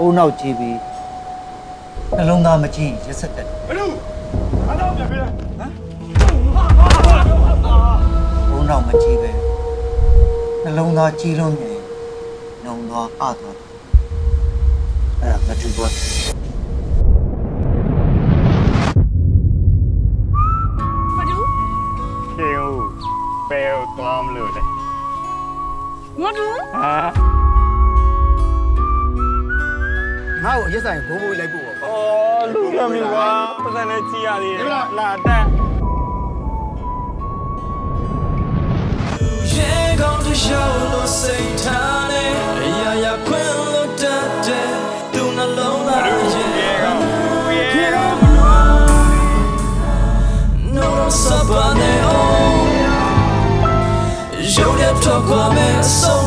အုံနောက်ကြည့်ပြီးနှလုံးသားမကြည့်ရက်ဆက်တက်တယ်ဘယ်လိုအားလုံးပြန်ပြန်ဟမ်အုံနောက်မကြည့်ပဲနှလုံးသားကြည့်လို့မြင်နှုံသွားအသွားအဲ့ဒါမတူဘူးမတူခေဦးဘယ်ကိုသွားမလို့လဲမတူဟာ ငါ့ကိုအရက်ဆိုင်ဘိုးဘိုးလိုက်ပို့ပါအော်လူကမြကွာပတ်စံနဲ့ချီရသေးတယ်လာတက်ရေကောင်းတရှောင်းလို့စိတ်ထားနေအရာရာခွင့်လို့တတ်တဲ့သူနှလုံးသားရဲ့ရေကောရေကော No sabane oh You have to come so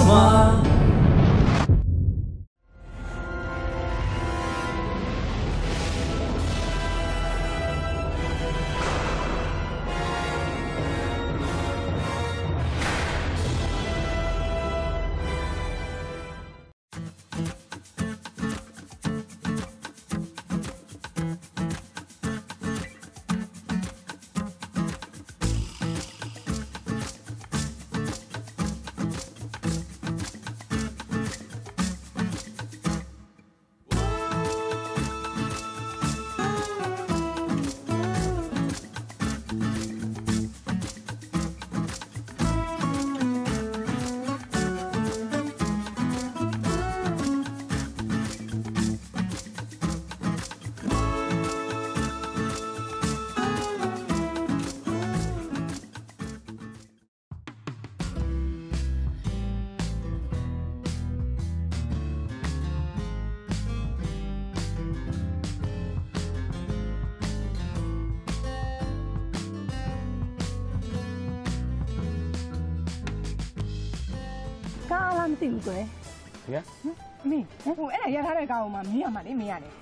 တဲ့ကားကိုမှမင်းရမှာလေမင်းရတယ်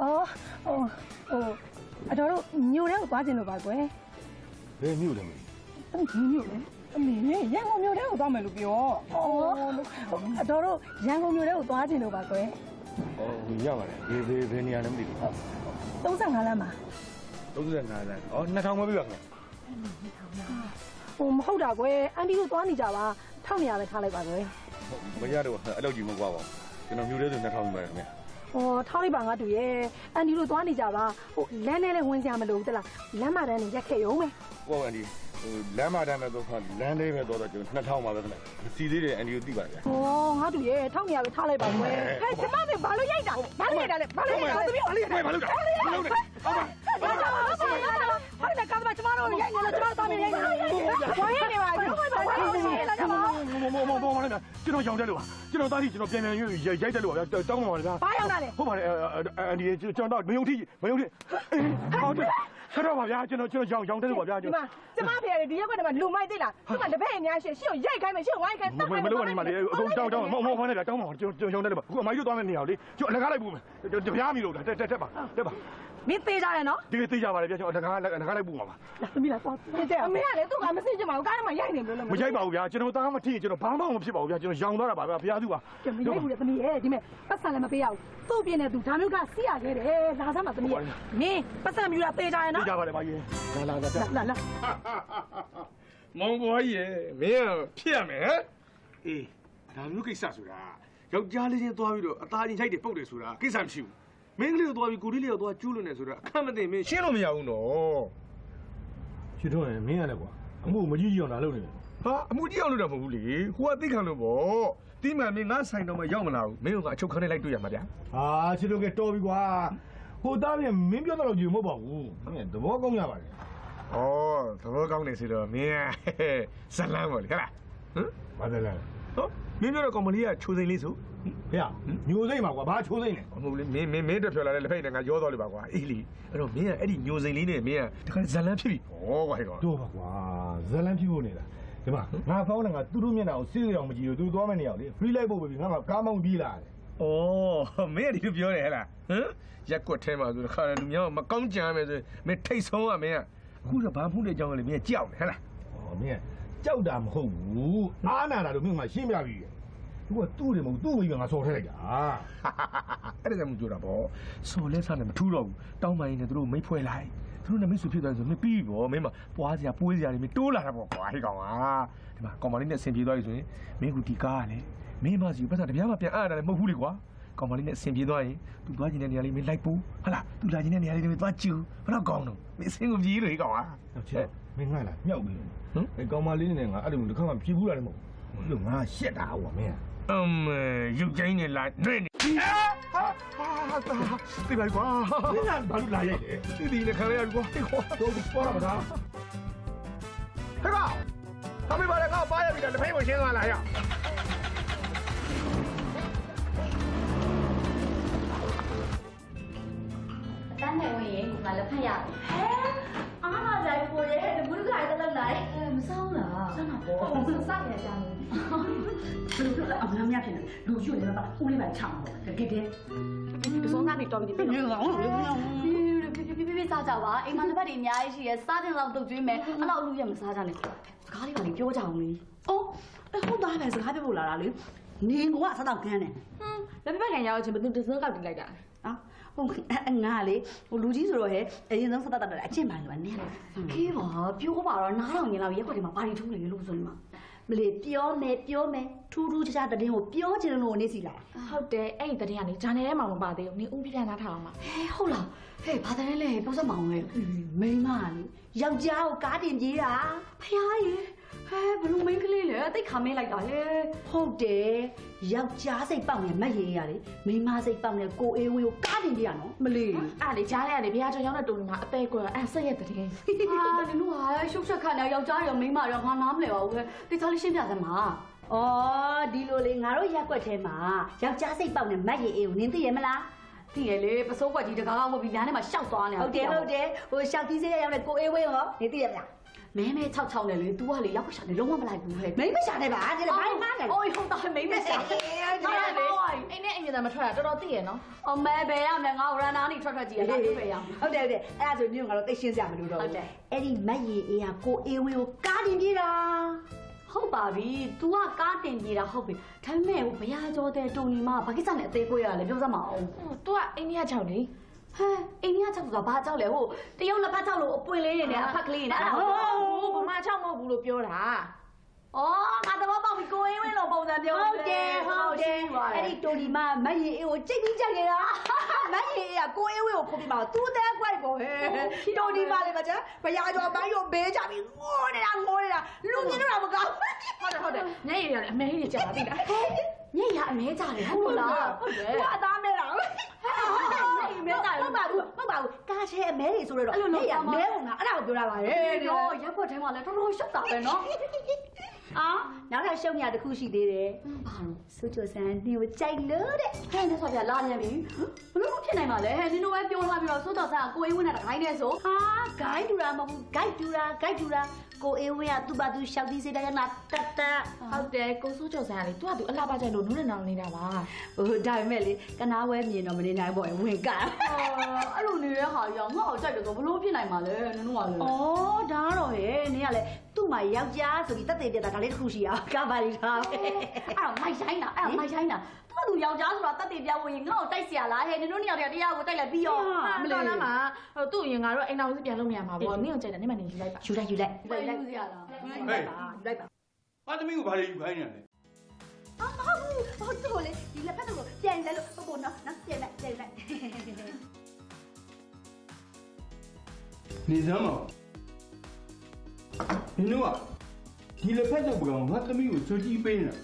အော်ဟိုဟိုအတော်တို့ညိုတဲ့ကိုသွားကျင်လို့ပါကွယ်ဘယ်မြို့လဲမအမေညိုလေအမေလေရန်ကုန်မြို့ထဲကိုသွားမယ်လို့ပြောအော်အတော်တို့ရန်ကုန်မြို့ထဲကိုသွားကျင်လို့ပါကွယ်အော်ဟိုရပါတယ်ဘယ်ဘယ်ဘယ်နေရာလဲမသိဘူး35လမ်းမှာ35လမ်းအော်2000ပဲပြပါခင်ဟိုမဟုတ်တာကွယ်အန်တီတို့သွားနေကြပါ1900ပဲထားလိုက်ပါကွယ်ဗျမရတော့အဲ့လောက်ကြီးမကွာပါဘူး ကျွန်တော်မြို့ထဲဆို2000ပဲခင်ဗျဟောထားလိုက်ပါငါတူရဲ့အန်တီတို့သွားနေကြပါဟိုလမ်းနဲ့လည်းဝင်ကြမလို့တလားလမ်းမတန်းနေရက်ခဲ့ရုံပဲဟိုအန်ဒီဟို လမ်းမတမ်းမဲ့တော့လမ်းလေးပဲတော့တော့ကျွန်တော်2000ပါပဲခင်ဗျစီသေးတယ်အန်ဒီကိုသိပါဗျာ။အော်ငါတူရဲ့ထောက်နေရပဲထားလိုက်ပါကွယ်။ဟဲ့ကျမမေဘာလို့ရိုက်တာ။ဘာလို့ရိုက်တာလဲ။ဘာလို့ရိုက်တာ။သမီးဘာလို့ရိုက်တာ။ဘာလို့ရိုက်တာ။ဘာလို့ရိုက်တာ။ဟုတ်ပါဟုတ်တယ်ကမ္ဘာကျမတို့ရိုက်နေလို့ကျမတို့သားမရိုက်နေလို့။ဝိုင်းနေပါဘူး။ဘာလို့ရိုက်တာလဲ။မောမောမောမောမောကျွန်တော်ရောင်တက်လို့ပါကျွန်တော်သားကြီးကျွန်တော်ပြန်ပြန်ရွရိုက်တက်လို့ပါဗျာတောင်းပါပါဗျာဘာရောက်တာလဲဟုတ်ပါတယ်အန်ဒီကျွန်တော်မယုံထိမယုံထိဟုတ်တယ် ဆက်တော့ပါဗျာကျွန်တော်ကျွန်တော်ရောင်ရောင်တက်လို့ပါဗျာဒီကျွန်မှာကျမဖေရဒီရက်ကွက်ထဲမှာလူမိုက်သိလား။ဒီမှာတပည့်အများရှိရှင့်ကိုရိုက်ခိုင်းမယ်ရှင့်ကိုဝိုင်းခိုင်းတော်မမလို့နေမှာလေအကုန်တောင်းတောင်းမောမောမောနဲ့တောင်းပါကျွန်တော်ရောင်တက်လို့ပါအခုအမကြီးတို့သွားမယ့်နေရာလေကျွန်တော်အလကားလိုက်ပို့မယ်တပြားမီလို့တက်တက်တက်ပါတက်ပါ မင်းသေးကြတယ်နော်ဒီသေးကြပါလေဗျာကျွန်တော်အလကားအလကားလိုက်ပို့ပါပါ။သမီးလားသွား။အမေကလည်းသူ့ကမသိချင်ပါဘူး။ကားထဲမှာရိုက်နေလို့လို့မရိုက်ပါဘူးဗျာကျွန်တော်သားမထီကျွန်တော်ဘာမှမဖြစ်ပါဘူးဗျာကျွန်တော်ရောင်သွားတာပါဗျာဖျားသူပါကျမရိုက်ဘူးလေသမီးရဲ့ဒီမဲ့ပတ်စံလည်းမပေးရဘူး။သူ့ပြင်းတဲ့သူဒါမျိုးကစီးရခဲ့တယ်။လာစမ်းပါသမီးရဲ့။မင်းပတ်စံမြူတာပေးကြရသေးနော်ကြပါလေပါကြီးလာလာလာ။လာလာမောင်ဘွားကြီးရဲ့မင်းကဖြစ်ရမယ်ဟမ်အေးဒါမျိုးကိစ္စဆိုတာယောက်ျားလေးချင်းသွားပြီးတော့အသားချင်းရိုက်တယ်ပုတ်တယ်ဆိုတာကိစ္စမရှိဘူး မင်းကလေးကိုသွားပြီးကိုလေးလေးကိုသွားကျူးလွန်နေဆိုတာအခက်မသိမင်းရှင်းလို့မရဘူးနော်ချစ်တော့ရင်မင်းရလဲကွာအမှုမကြီးကြီးအောင်လာလုပ်နေတယ်ဟာအမှုကြီးအောင်လို့တော့မဟုတ်ဘူးလေဟိုကသိခံလို့ပေါ့တိမှန်မင်းငါဆိုင်တော့မရောက်မလာဘူးမင်းကအချုပ်ခန်းထဲလိုက်တွေ့ရမှာဗျာဟာချစ်တော့ကတော်ပြီကွာဟိုသားပြန်မင်းပြောတော့ကြည့်မဟုတ်ပါဘူးမင်းသဘောကောင်းကြပါလေဩသဘောကောင်းနေစီတော့မင်းကဇလန်းပေါ့လေဟဲ့လားဟမ်ဘာလဲလဲဟောမင်းပြောတဲ့ကောင်မလေးကချိုးစိန်လေးဆို ဖေညိုစိမ့်ပါကွာဘာချိုးစိမ့်လဲမဟုတ်လေမင်းမင်းမင်းတက်ဖြော်လာတဲ့လက်ဖက်နဲ့ငါရောသွားလို့ပါကွာအေးလီအဲ့တော့မင်းကအဲ့ဒီညိုစိန်လေးနဲ့မင်းကတခါဇလန်းဖြစ်ပြီဩကွာဟဲ့ကောင်တော့ပါကွာဇလန်းဖြစ်ဖို့နေတာဒီမှာငါဖောင်းနေငါသူတို့မျက်နှာကိုစေးစေးအောင်မကြည့်ဘူးသူသွားမယ့်နေရောက်လေ free light ပို့ပြီငါကကားမောင်းပြေးလာတယ်။အော်မင်းကဒီလိုပြောတယ်ဟဲ့လား။ဟမ်ရက်ကွက်ထဲမှာဆိုတခါတည်းလူများမကောင်းကြမ်းမယ်ဆိုမင်းထိတ်ဆုံးอ่ะမင်းကအခုတော့ဘာမှုတဲ့အကြောင်းလဲမင်းကကြောက်နေဟဲ့လားဟောမင်းကြောက်တာမဟုတ်ဘူးအားနာတာတို့မင်းကရှင်းပြပြီ သူကသူ့တယ်မဟုတ်သူ့မိမငါစော်ထဲလိုက်တာအဲ့ဒါကြောင့်မကြိုးတာပေါ့စော်လဲစားနေမထူးတော့ဘူးတောင်းပန်ရင်လည်းသူတို့မိတ်ဖွဲ့လိုက်သူတို့နဲ့မိတ်ဆွေဖြစ်သွားဆိုမပြီးဘောမင်းမပွားစရာပွေးစရာတွေမတိုးလာတာပေါ့ကွာဟဲ့ကောင်ကဒီမှာကောင်မလေးနဲ့ဆင်ပြေသွားပြီဆိုရင်မင်းကဒီကားကလည်းမင်းမစီပတ်စံတပြားမှပြန်အားရတယ်မဟုတ်ဘူးလေကွာကောင်မလေးနဲ့ဆင်ပြေသွားရင်သူသွားကျင်တဲ့နေရာလေးမင်းလိုက်ပို့ဟလာသူလာကျင်တဲ့နေရာလေးတွေသွားကျူဘယ်တော့ကောင်းတော့မင်းစင်ကိုပြေးလို့ဟဲ့ကောင်ကချစ်မင်းငှားလာမြောက်ပြီဟမ်အဲကောင်မလေးနဲ့ငါအဲ့လိုတစ်ခါမှဖြေဘူးလာတယ်မဟုတ်ဘူးလို့ငါရှက်တာဟောမင်း အမေရုပ်ကျင်းနေလာနေနေဟာဟာတိပါကွာမင်းကဘာလို့လာရိုက်လဲဒီဒီနဲ့ခံရရကွာဟေ့ကွာတော့ပေါ်လာမလားဟဲ့ကောင်အမေပါလေကောပါရပြီလက်ဖိတ်ကိုရှင်းသွားလာရတန်းနေဝင်ရင်ငါလက်ဖက်ရပြီဟဲ အားလာကြိုင်ကိုရဲ့တကူးခိုင်တက်လိုက်အဲမဆောင်လားဆောင်းပါဘောစရကြတယ်ဘယ်လိုလဲအမများဖြစ်နေလူရွှေ့နေပါဦးလေးပါချောင်းပေါ့တကယ်တည်းဒီစုံသားပြီးတော်ပြီပြီနော်ပြပြပြပြစားကြပါအိမ်မှာတစ်ပတ်တွေအများကြီးရှိရဲစားတဲ့လောက်တုတ်ကျွေးမယ်အဲ့လောက်အလူရမစားကြနဲ့စကားလေးပါလေပြောကြအောင်လေအော်ဟုတ်သားပဲစကားပြောဖို့လာတာလေနေကောအစားတော့ခန်းနေဟမ်လက်ပြကန်ရောက်ချင်းဘယ်သူတစကောက်တိလိုက်တာဟာ ဟုတ်ငါလေဟိုလူကြီးဆိုတော့ဟဲ့အရင်ဆုံးစတတ်တာအချင်းပါလို့နင်းလို့ခေးပါပြောပါတော့နားတော်မြင်လောက်ရက်ခွက်ဒီမှာဘာတွေထုံးနေလို့ဆိုနေမှာမလေးပြောမယ်ပြောမယ်ထူးထူးခြားခြားတည်င်းကိုပြောချင်လို့နေစီလာဟုတ်တယ်အဲ့ဒီတရင်ကနေဂျာနယ်ထဲမှာမပါသေးဘူးနင်ဦးပြပြန်သားထားအောင်ပါဟဲဟုတ်လားဟဲ့ဘာတယ်လဲပြောစမအောင်လေမိန်းမလေယောက်ျားကိုကားတင်ပြေးတာဖျားရေ ဟဲဘလူးမင်းကလေးလေတိတ်ခါမင်းလိုက်တာဟဲဟုတ်တယ်ယောက်ျားစိတ်ပေါက်နေမက်ရေးရလေမိန်းမစိတ်ပေါက်နေကိုအေးဝေးကိုကားတင်ပြေးရနော်မလေးအဲ့လေဂျာနယ်ကနေဘုရားကျော်ရောက်တဲ့တုံးမှာအသေးကွယ်အဲ့ဆက်ရက်တရင်ဟာနင်တို့ဟာရှုပ်ချက်ခါနေယောက်ျားရောမိန်းမရောငါနားမလဲပါဘူးဟဲတိတ်ချလေးရှင်းပြစမ်းပါ။အော်ဒီလိုလေငါတို့ရက်ွက်ထဲမှာယောက်ျားစိတ်ပေါက်နေမက်ရည်အေးကိုနင်းသိရမလားသိရလေပစိုးကွက်ကြီးတကားကောက်ဝပြီးလမ်းထဲမှာရှောက်သွားနေ။ဟုတ်တယ်ဟုတ်တယ်ဟိုရှောက်ကြီးစေးရောက်တဲ့ကိုအေးဝေးရောနင်းသိရမလား မဲမဲ6 6နဲ့လေ तू ကလေရောက်ရှာနေလုံးဝမလိုက်ဘူးဟဲ့ ။မိမရှာနေပါဒီလေဘာမှမနဲ့ အိုးဟုတ်တာမိမရှာ ဟုတ်တယ်လေ အိမ်နဲ့အိမ်ပြန်မထွက်တာတော်တော်သိရနော် အမဲဘယ်ရမလဲငါ့ကိုရန်နာနေထွက်ထွက်ကြည့်ရတာသူပဲရအောင် ဟုတ်တယ်ဟုတ်တယ်အဲ့ဒါဆိုမျိုးငါတို့သိရှင်းစရာမလိုတော့ ဟုတ်တယ် အဲ့ဒီမက်ရည်အေးကကိုအေးဝေးကိုကားတင်ပြေးတာ ဟုတ်ပါပြီ तू ကကားတင်ပြေတာဟုတ်ပြီဒါပေမဲ့ဘရားကျော်တဲ့တုံညီမဘာကိစ္စနဲ့အသေးကိုရလဲပြောစမ်းမအောင် ဟို तू ကအိန္ဒိယကြောက်လေ ဟဲ အိန္ဒိယချက်ဆိုတာဘာကြောက်လဲဟိုတရုတ်လက်ဖက်ကြောက်လို့အပွင့်လေးတွေနဲ့အဖက်ကလေးတွေနဲ့အဲ့ဒါဟိုဗမာချောက်မဟုတ်ဘူးလို့ပြောတာအော်ငါသဘောပေါက်ပြီကိုအေးဝင်းလိုပုံစံပြောဟုတ်တယ်ဟုတ်တယ်အဲ့ဒီတိုဒီမမက်ရည်အေးကိုကြိတ်ပြီးကြိုက်နေတာမက်ရည်အေးကကိုအေးဝေးကိုခုတ်ပြီးပါသူ့တဲ့ကွိုက်ပေါ့ဟဲ့တိုဒီမလေးမချမ်းဘရားကျော်ပိုင်းကိုဘေးချပြီးငိုနေတာငိုနေတာလူမြင်တော့မကောင်းဟုတ်တယ်ဟုတ်တယ်ညရည်ရတယ်အမေကြီးကြာတာသိလားညရအမဲကြတယ်ဟုတ်လားဟုတ်တယ်သူအသားမဲ တာမဲကြတယ်ဟုတ်ပါဘူးဟုတ်ပါဘူးကားချဲအမဲတွေဆိုတော့အဲ့လိုလုပ်ရပါမမဲုံတာအဲ့ဒါကိုပြောတာပါဟဲ့အေးရောရက်ွက်ထဲမှာလည်းတော်တော်ရှက်တာပဲနော်အာနောက်ထပ်ရှုံညာတစ်ခုရှိသေးတယ်ဘာလို့စူချိုဆန်နေကိုကြိုက်လို့တဲ့ဟဲ့နဲ့ဆိုပြလာပြန်ပြီဘလို့ဖြစ်နိုင်မှာလဲဟဲ့နင်တို့ပဲပြောလာပြီးတော့စိုးတော်ဆန်ကကိုအေးဝင်းနဲ့တခိုင်းနေဆိုဟာဂိုင်းတူတာမဟုတ်ဘူးဂိုက်တူတာဂိုက်တူတာ ကိုအေးဝင်းကသူ့ဘာသူရှောက်သီးစေတကနာတတ်တတ် ဟုတ်တယ်ကိုစိုးကျော်ဆန်ကလေ तू က तू အလှပကြိုက်လို့နုနဲ့နောင်နေတာပါ ဟိုဒါပေမဲ့လေကနာဝဲမြင်တော့မနေနိုင်ပေါ့ဝင်က အဲ့လိုနေတဲ့ဟာကြီးကငါ့ကိုကြိုက်တယ်ဆိုဘလို့ဖြစ်နိုင်မှာလဲနင်တို့ကလေ ဩဒါတော့ဟဲ့နင်ကလေသူ့မှာယောက်ျားဆိုပြီးတက်တဲ့ပြတာဒါလေးတစ်ခုရှိအောင်ကပါလိထား အဲ့တော့မိုက်ဆိုင်တာအဲ့တော့မိုက်ဆိုင်တာသူကသူယောက်ျားဆိုတာတက်တည်ပြဝင်ရင်ငါ့ကိုတိုက်เสียလားဟဲ့နင်တို့နှစ်ယောက်တည်းတရားကိုတိုက်လိုက်ပြီးရော မတော်လားမှာဟိုသူ့ရင်ကတော့အိမ်တော်စုပြန်လုပ်နေရမှာပေါ့နင့်ကိုကြိုက်တယ်နင့်မနေယူလိုက်ပါ ယူလိုက်ယူလိုက် လိုက်ဦးစရာလားဟဲ့လိုက်ပါဟာသမီးကိုဘာတွေယူခိုင်းနေရလဲအမဟုတ်ဘူးဟုတ်တော့လေဒီလက်ဖက်တော့ပြန်လဲလို့ပေါ့နော်နော်ပြန်လိုက်ပြန်လိုက်နေစမ်းမနင်တို့ကဒီလက်ဖက်တော့ပကံငါသမီးကိုစိုးကြီးပေးနေတာ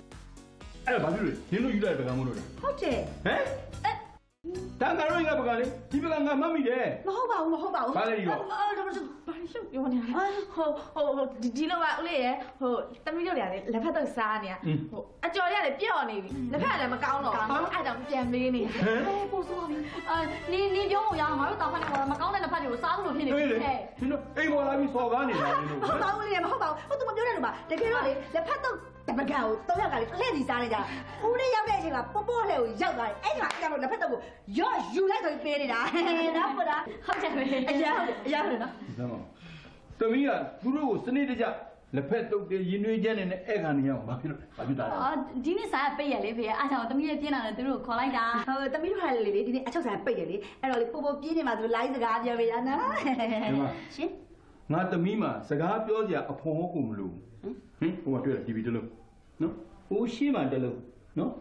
အဲ့ဒါဘာဖြစ်လို့လဲနင်တို့ယူလိုက်ပကံမလို့လဲဟုတ်တယ်ဟမ် ။ဒါငါတို့အိမ်ကပကလေးဒီပကငါမှတ်မိတယ်မဟုတ်ပါဘူးမဟုတ်ပါဘူးအော်ဒါမှမဟုတ်ဘာလို့ရှုပ်ပြောနေတာဟိုဟိုဒီဒီလိုကဦးလေးရယ်ဟိုတမီးတို့တွေကလည်းလက်ဖက်တော့စားနေရဟိုအကျော်ရလည်းပြော့နေပြီလက်ဖက်ကလည်းမကောင်းတော့ဘူးအဲ့တောင်ပြန်မေးနေဟဲ့ပို့ဆိုးပါပြီအာနေနေပြောမို့ရအောင်ငါတို့တောင်ဖက်နေပေါ်လာမကောင်းတဲ့လက်ဖက်တွေကိုစားလို့ဖြစ်နေပြီဟဲ့ဒီလိုအိမ်ပေါ်လာပြီးစော်ကားနေတာလေဟုတ်ပါဦးလေးမဟုတ်ပါဘူးဟိုသူမပြောတဲ့လူပါတကယ်တော့လေလက်ဖက်တော့ ရကလေးလှည့်စီစားနေကြ။ဦးလေးရောက်တဲ့အချိန်မှာပေါပေါလှည့်ကိုရောက်သွားတယ်။အဲ့ဒီမှာအကြောင်းလက်ဖက်တော့ကိုရော့ယူလိုက်ဆိုပြီးပေးနေတာ။နော်ပေါ့လားဟုတ်တယ်ပဲ။အရာဟုတ်တယ်အရာဟုတ်တယ်နော်စမ်းမသမီးကသူတို့ကိုစနစ်တကျလက်ဖက်တုတ်တဲ့ရင်သွေးချက်နဲ့နဲ့အဲ့ခံနေရအောင်ဘာဖြစ်လို့ဘာဖြစ်တာလဲအော်ဒီနေ့ဆိုင်ကပိတ်ရလေဖေအားကြောင့်သမီးရဲ့ပြင်းလာတယ်သူတို့ခေါ်လိုက်တာဟိုတမီးတို့ခါလေလေဒီနေ့အချုပ်ဆိုင်ပိတ်တယ်လေအဲ့တော့လေပို့ပို့ပြင်းနေမှာသူလိုင်းစကားပြောပေးတာနော်ရှင်ငါသမီးမှာစကားပြောစရာအဖော်ဟောကိုမလို့ ဟင်ဟိုကတွေ့တယ် TV တစ်လုံးနော်ဟိုရှေ့မှာတစ်လုံးနော်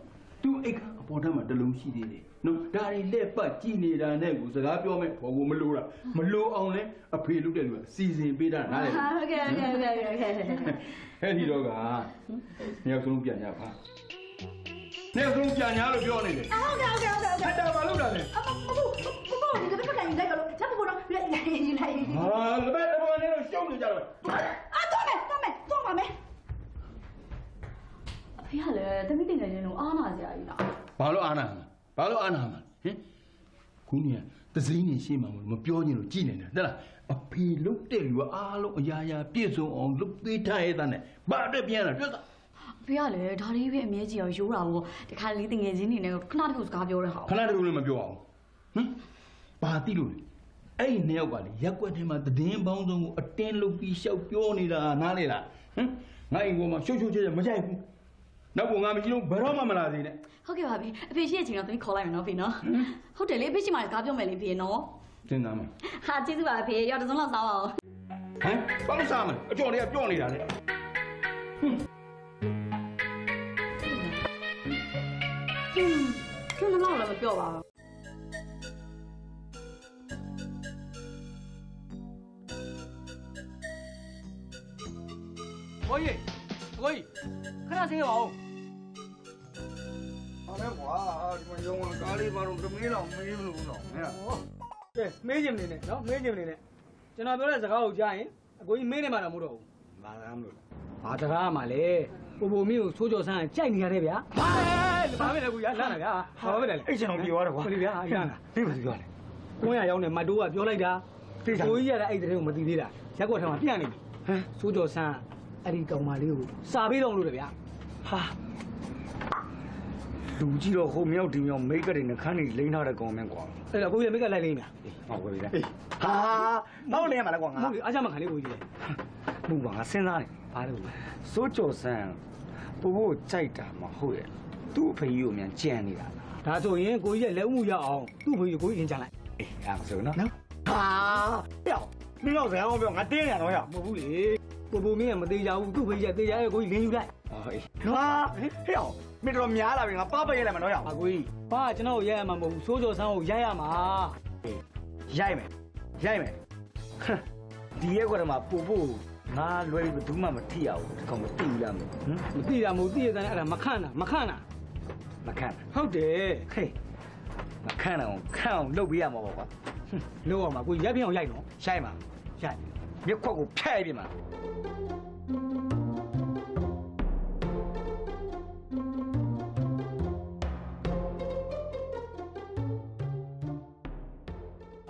သူ့အိတ်ကအပေါ်ထပ်မှာတစ်လုံးရှိသေးတယ်နော်ဒါတွေလက်ပတ်ကြည်နေတာနဲ့ကိုစကားပြောမဲ့ဘောကိုမလို့တာမလို့အောင်လဲအဖေလုပ်တဲ့လူကစီစဉ်ပေးတာနားလေဟုတ်ကဲ့ဟုတ်ကဲ့ဟုတ်ကဲ့ဟုတ်ကဲ့အဲ့ဒီတော့ကနှစ်ယောက်စလုံးပြန်ကြပါ နှစ်ယောက်စလုံးပြန်ညာလို့ပြောနေတယ်ဟုတ်ကဲ့ဟုတ်ကဲ့ဟုတ်ကဲ့ဟုတ်ကဲ့တာမလုပ်တာလေအမမဘူးမဘူးဒီကဘက်ကယူလိုက်တော့ချက်ဖို့တော့လိုက်လိုက်လိုက်လိုက်ဟာလက်ပတ်တော်နေတော့ရှုံးနေကြတော့အာတော့မယ်တော့မယ်တော့ပါမယ်အဖေကလည်းသမီးတင်ငယ်ချင်းတို့အားနာစရာကြီးလားဘာလို့အာနာမှာဘာလို့အာနာမှာဟင်ခုနေသစိမ်းနေရှင်းမှာမပြောချင်လို့ကြည်နေတာတဲ့လားအဖေလုတ်တဲ့လူကအားလုံးအရာရာပြည့်စုံအောင်လုတ်သေးထားရတဲ့နဲ့ဘာအတွက်ပြန်လာတွေ့တာအ ဖေကလည်းဒါလေးပဲအမြဲကြီးအောင်ရိုးတာပေါ့ဒီခါလေးတင်ငယ်ချင်းနေနဲ့ခဏတခုစကားပြောတဲ့ဟာခဏတည်းလည်းမပြောအောင်ဟင်ဘာတိလို့လဲအဲ့ဒီနှစ်ယောက်ကလေရက်ွက်ထဲမှာတည်င်းပေါင်းစုံကိုအတင်းလုတ်ပြီးရှောက်ပြောနေတာနားလေလားဟင်ငါအိမ်ပေါ်မှာရှုပ်ရှုပ်ချဲချဲမကြိုက်ဘူးနောက်ကငါမရှိလို့ဘယ်တော့မှမလာသေးနဲ့ဟုတ်ကဲ့ပါဖေအဖေရှိတဲ့အချိန်တော့သမီးခေါ်လိုက်မယ်နော်ဖေနော်ဟုတ်တယ်လေအဖေရှိမှစကားပြောမယ်လေဖေနော်စဉ်းစားမယ်ဟာကျေးဇူးပါဖေရောက်တစ်စုံလောက်စားပါအောင်ဟမ်ဘာလို့စားမလဲအကျော်တွေကပြောနေတာလေဟ ကျွန်းတော့လည်းမပြောပါဘူးကိုကြီးကိုကြီးခဏဆင်းရပါဦးဟာလဲကွာဒီမှာရုံးကားလေးပါတော့တမီးတော့မေးလို့တော့ဟဲ့ကဲမေးချင်နေနဲ့နော်မေးချင်နေနဲ့ကျွန်တော်ပြောတဲ့စကားကိုကြားရင်အကိုကြီးမေးနေမှတော့မဟုတ်တော့ဘူးဘာသာမလို့ဘာစကားမှလဲ ပူပူမင်းကိုစိုးကြော်ဆန်းကြိုက်နေရတယ်ဗျာဟာဘာပဲလဲကူရလန့်တာဗျာဘာပဲလဲအဲ့ကျွန်တော်ပြောရတော့ကွာကိုလေးဗျာလန့်တာပြေးပါစီပြောတယ်ကိုရရောက်နေမတ်တိုးကပြောလိုက်တာသိတာကိုကြီးရတဲ့အဲ့တဲ့ကိုမသိသေးတာရက်ကွက်ထဲမှာပြန့်နေပြီဟမ်စိုးကြော်ဆန်းအဲ့ဒီကောင်မလေးကိုစာပေးတော့လို့လေဗျာဟာလူကြီးတော့ဟိုမြောက်ဒီမြောက်မိတ်ကတွေနှခမ်းနေလိမ့်ထားတဲ့ကောင်မင်းကွာအဲ့တော့ကိုကြီးမိကလိုက်လိမ့်မယ်ဟောဝယ်ပြီလားဟာတော့နေရမှာလားကွာငါဟုတ်ပြီအားကြမခံလေးကိုကြီးလေဘူးပါငါစဉ်းစားနေဘာလို့စိုးကြော်ဆန်းပူဖို့ကြိုက်တာမ ဟုတ်ရဲ့သူ့အဖေကြီးကိုမြန်ကြံနေတာလားဒါဆိုရင်ကိုကြီးရဲ့လက်ဦးမှုရအောင်သူ့ဖေကြီးကိုကြီးအရင်ချလိုက်အေးအဲ့ဒါဆိုနော်နော်ဟာပြောင်းမင်းတော့စကားမပြောငါတင်းရတော့ရမဟုတ်ဘူးလေပူပူမင်းကမသေးကြဘူးသူ့ဖေကြီးကသေးကြရဲ့ကိုကြီးလင်းယူလိုက်ဟောအေးဟာဟဲ့အောင်မင်းတော့များလာပြီငါပပရဲလိုက်မှာတော့ရအောင်အကိုကြီးဘာကကျွန်တော်ကိုရိုက်ရမှာမဟုတ်ဘူးစိုးကြော်ဆန်းကိုရိုက်ရမှာရိုက်မယ်ရိုက်မယ်ဟမ်ဒီရက်ကွက်မှာပူဖို့ ငါလွယ်ပြီးဘယ်သူမှမထိရဘူးဒီကောင်မသိဘူးလားမင်းဟမ်မသိတာမဟုတ်သိရတဲ့အဲ့ဒါမခန့်တာမခန့်တာမခန့်ဟုတ်တယ်ဟေးမခန့်အောင်ခန့်အောင်လုပ်ပေးရမှာပေါ့ကွာလုပ်အောင်ပါကိုရက်ပြင်းအောင်ရိုက်နော်ရိုက်ပါရိုက်မြက်ခွက်ကိုဖျက်ပြင်ပါ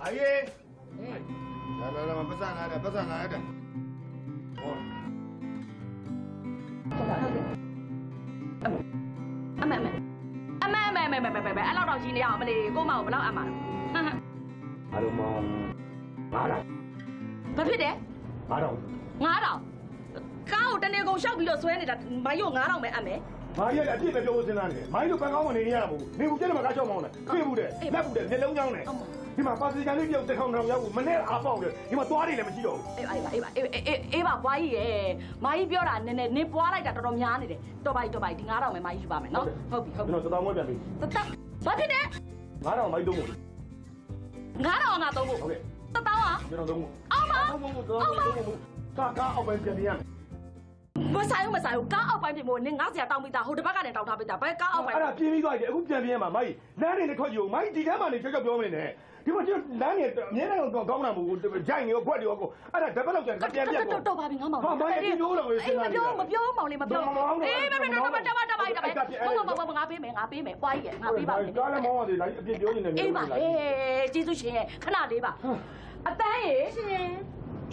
အေးလာလာလာပတ်စံလာတယ်ပတ်စံလာတယ် 哦，အမေအမေအမေအမေအမေအမေအမေအဲ့လောက်တော့ကြီးနေအောင်မလေးကိုမကိုဘယ်လောက်အမှန်အားလုံးပေါင်း9000ဘာဖြစ်တယ်9000 9000ကားကိုတနေကုန်ရှောက်ပြီးတော့ဆွဲနေတာမယို့9000ပဲအမေမာ ရီကအပြည့်ပဲပြောဖို့စဉ်းစားနေတယ်။မိုင်းတို့ဘန်ကောင်းကနေနေရတာမဟုတ်ဘူး။နေဘူးကျတဲ့မှာကားချောင်းမောင်းတယ်။ခွေးဘူးတယ်။လက်ဘူးတယ်။မျက်လုံးကြောင်းတယ်။ဒီမှာပါစီကန်လေးတယောက်တစ်ထောင်ထောင်ရောက်ဘူး။မနဲ့အားပေါက်တယ်။ဒီမှာသွားနေလည်းမရှိတော့ဘူးအေးပါအေးပါအေးပါအေးအေးအေးပါဘွားကြီးရဲ့မာကြီးပြောတာနည်းနည်းနင်းပွားလိုက်တာတော်တော်များနေတယ်တော်ပါကြီးတော်ပါကြီးဒီ9000ပဲမာကြီးယူပါမယ်နော်ဟုတ်ပြီ။ဟုတ်ကျွန်ပြီတော်သတောင်းဝဲပြန်ပြီတတဘာဖြစ်တယ်။9000မိုင်းသုံးဖို့9000ငါသုံးဖို့။ဟုတ်ကဲ့တတောင်းอ่ะ။ကျွန်တော်သုံးဖို့အောင်ပါ။သုံးဖို့သုံးဖို့သုံးဖို့ကာကာအောက်ပဲပြန်ပြရမယ် မဆိုင်ဘူးမဆိုင်ဘူးကားအောက်ပိုင်းပြင်ဖို့နင်း9000တောင်းပြီးသားဟိုတစ်ဘက်ကနေတောင်းထားပြီးသားဘယ်ကားအောက်ပိုင်းအဲ့ဒါပြင်းပြီးသွားပြီအခုပြန်ပြရမှာမိုင်းလမ်းနေနဲ့ထွက်ကြည့်ဦးမိုင်းဒီထဲမှာနေချက်ချက်ပြောမနေနဲ့ဒီမှာကျလမ်းနေအမြဲတမ်းတော့ကောင်းတာမဟုတ်ဘူးဂျိုင်ရောခွက်ရောကိုအဲ့ဒါတပတ်လောက်ကျန်ပြန်ပြတ်တော့တော့ပါပြီငါမောင်ဟာမိုင်းအပြိုးတော့လေစဉ်းစားနေမပြောမပြောမောင်လေးမပြောမမောင်းနဲ့အေးမမတော့တော့တော့တော့ပါပြီတော့အဲ့ဒါပြအဲ့မမမငါပေးမယ်ငါပေးမယ်ပွားကြီးငါပေးပါမယ်ကားလည်းမောင်းရတယ်လိုက်အပြစ်ပြောနေတယ်အေးပါအေးကျေးဇူးရှင်ရဲ့ခဏလေးပါအတန်းရေရှင်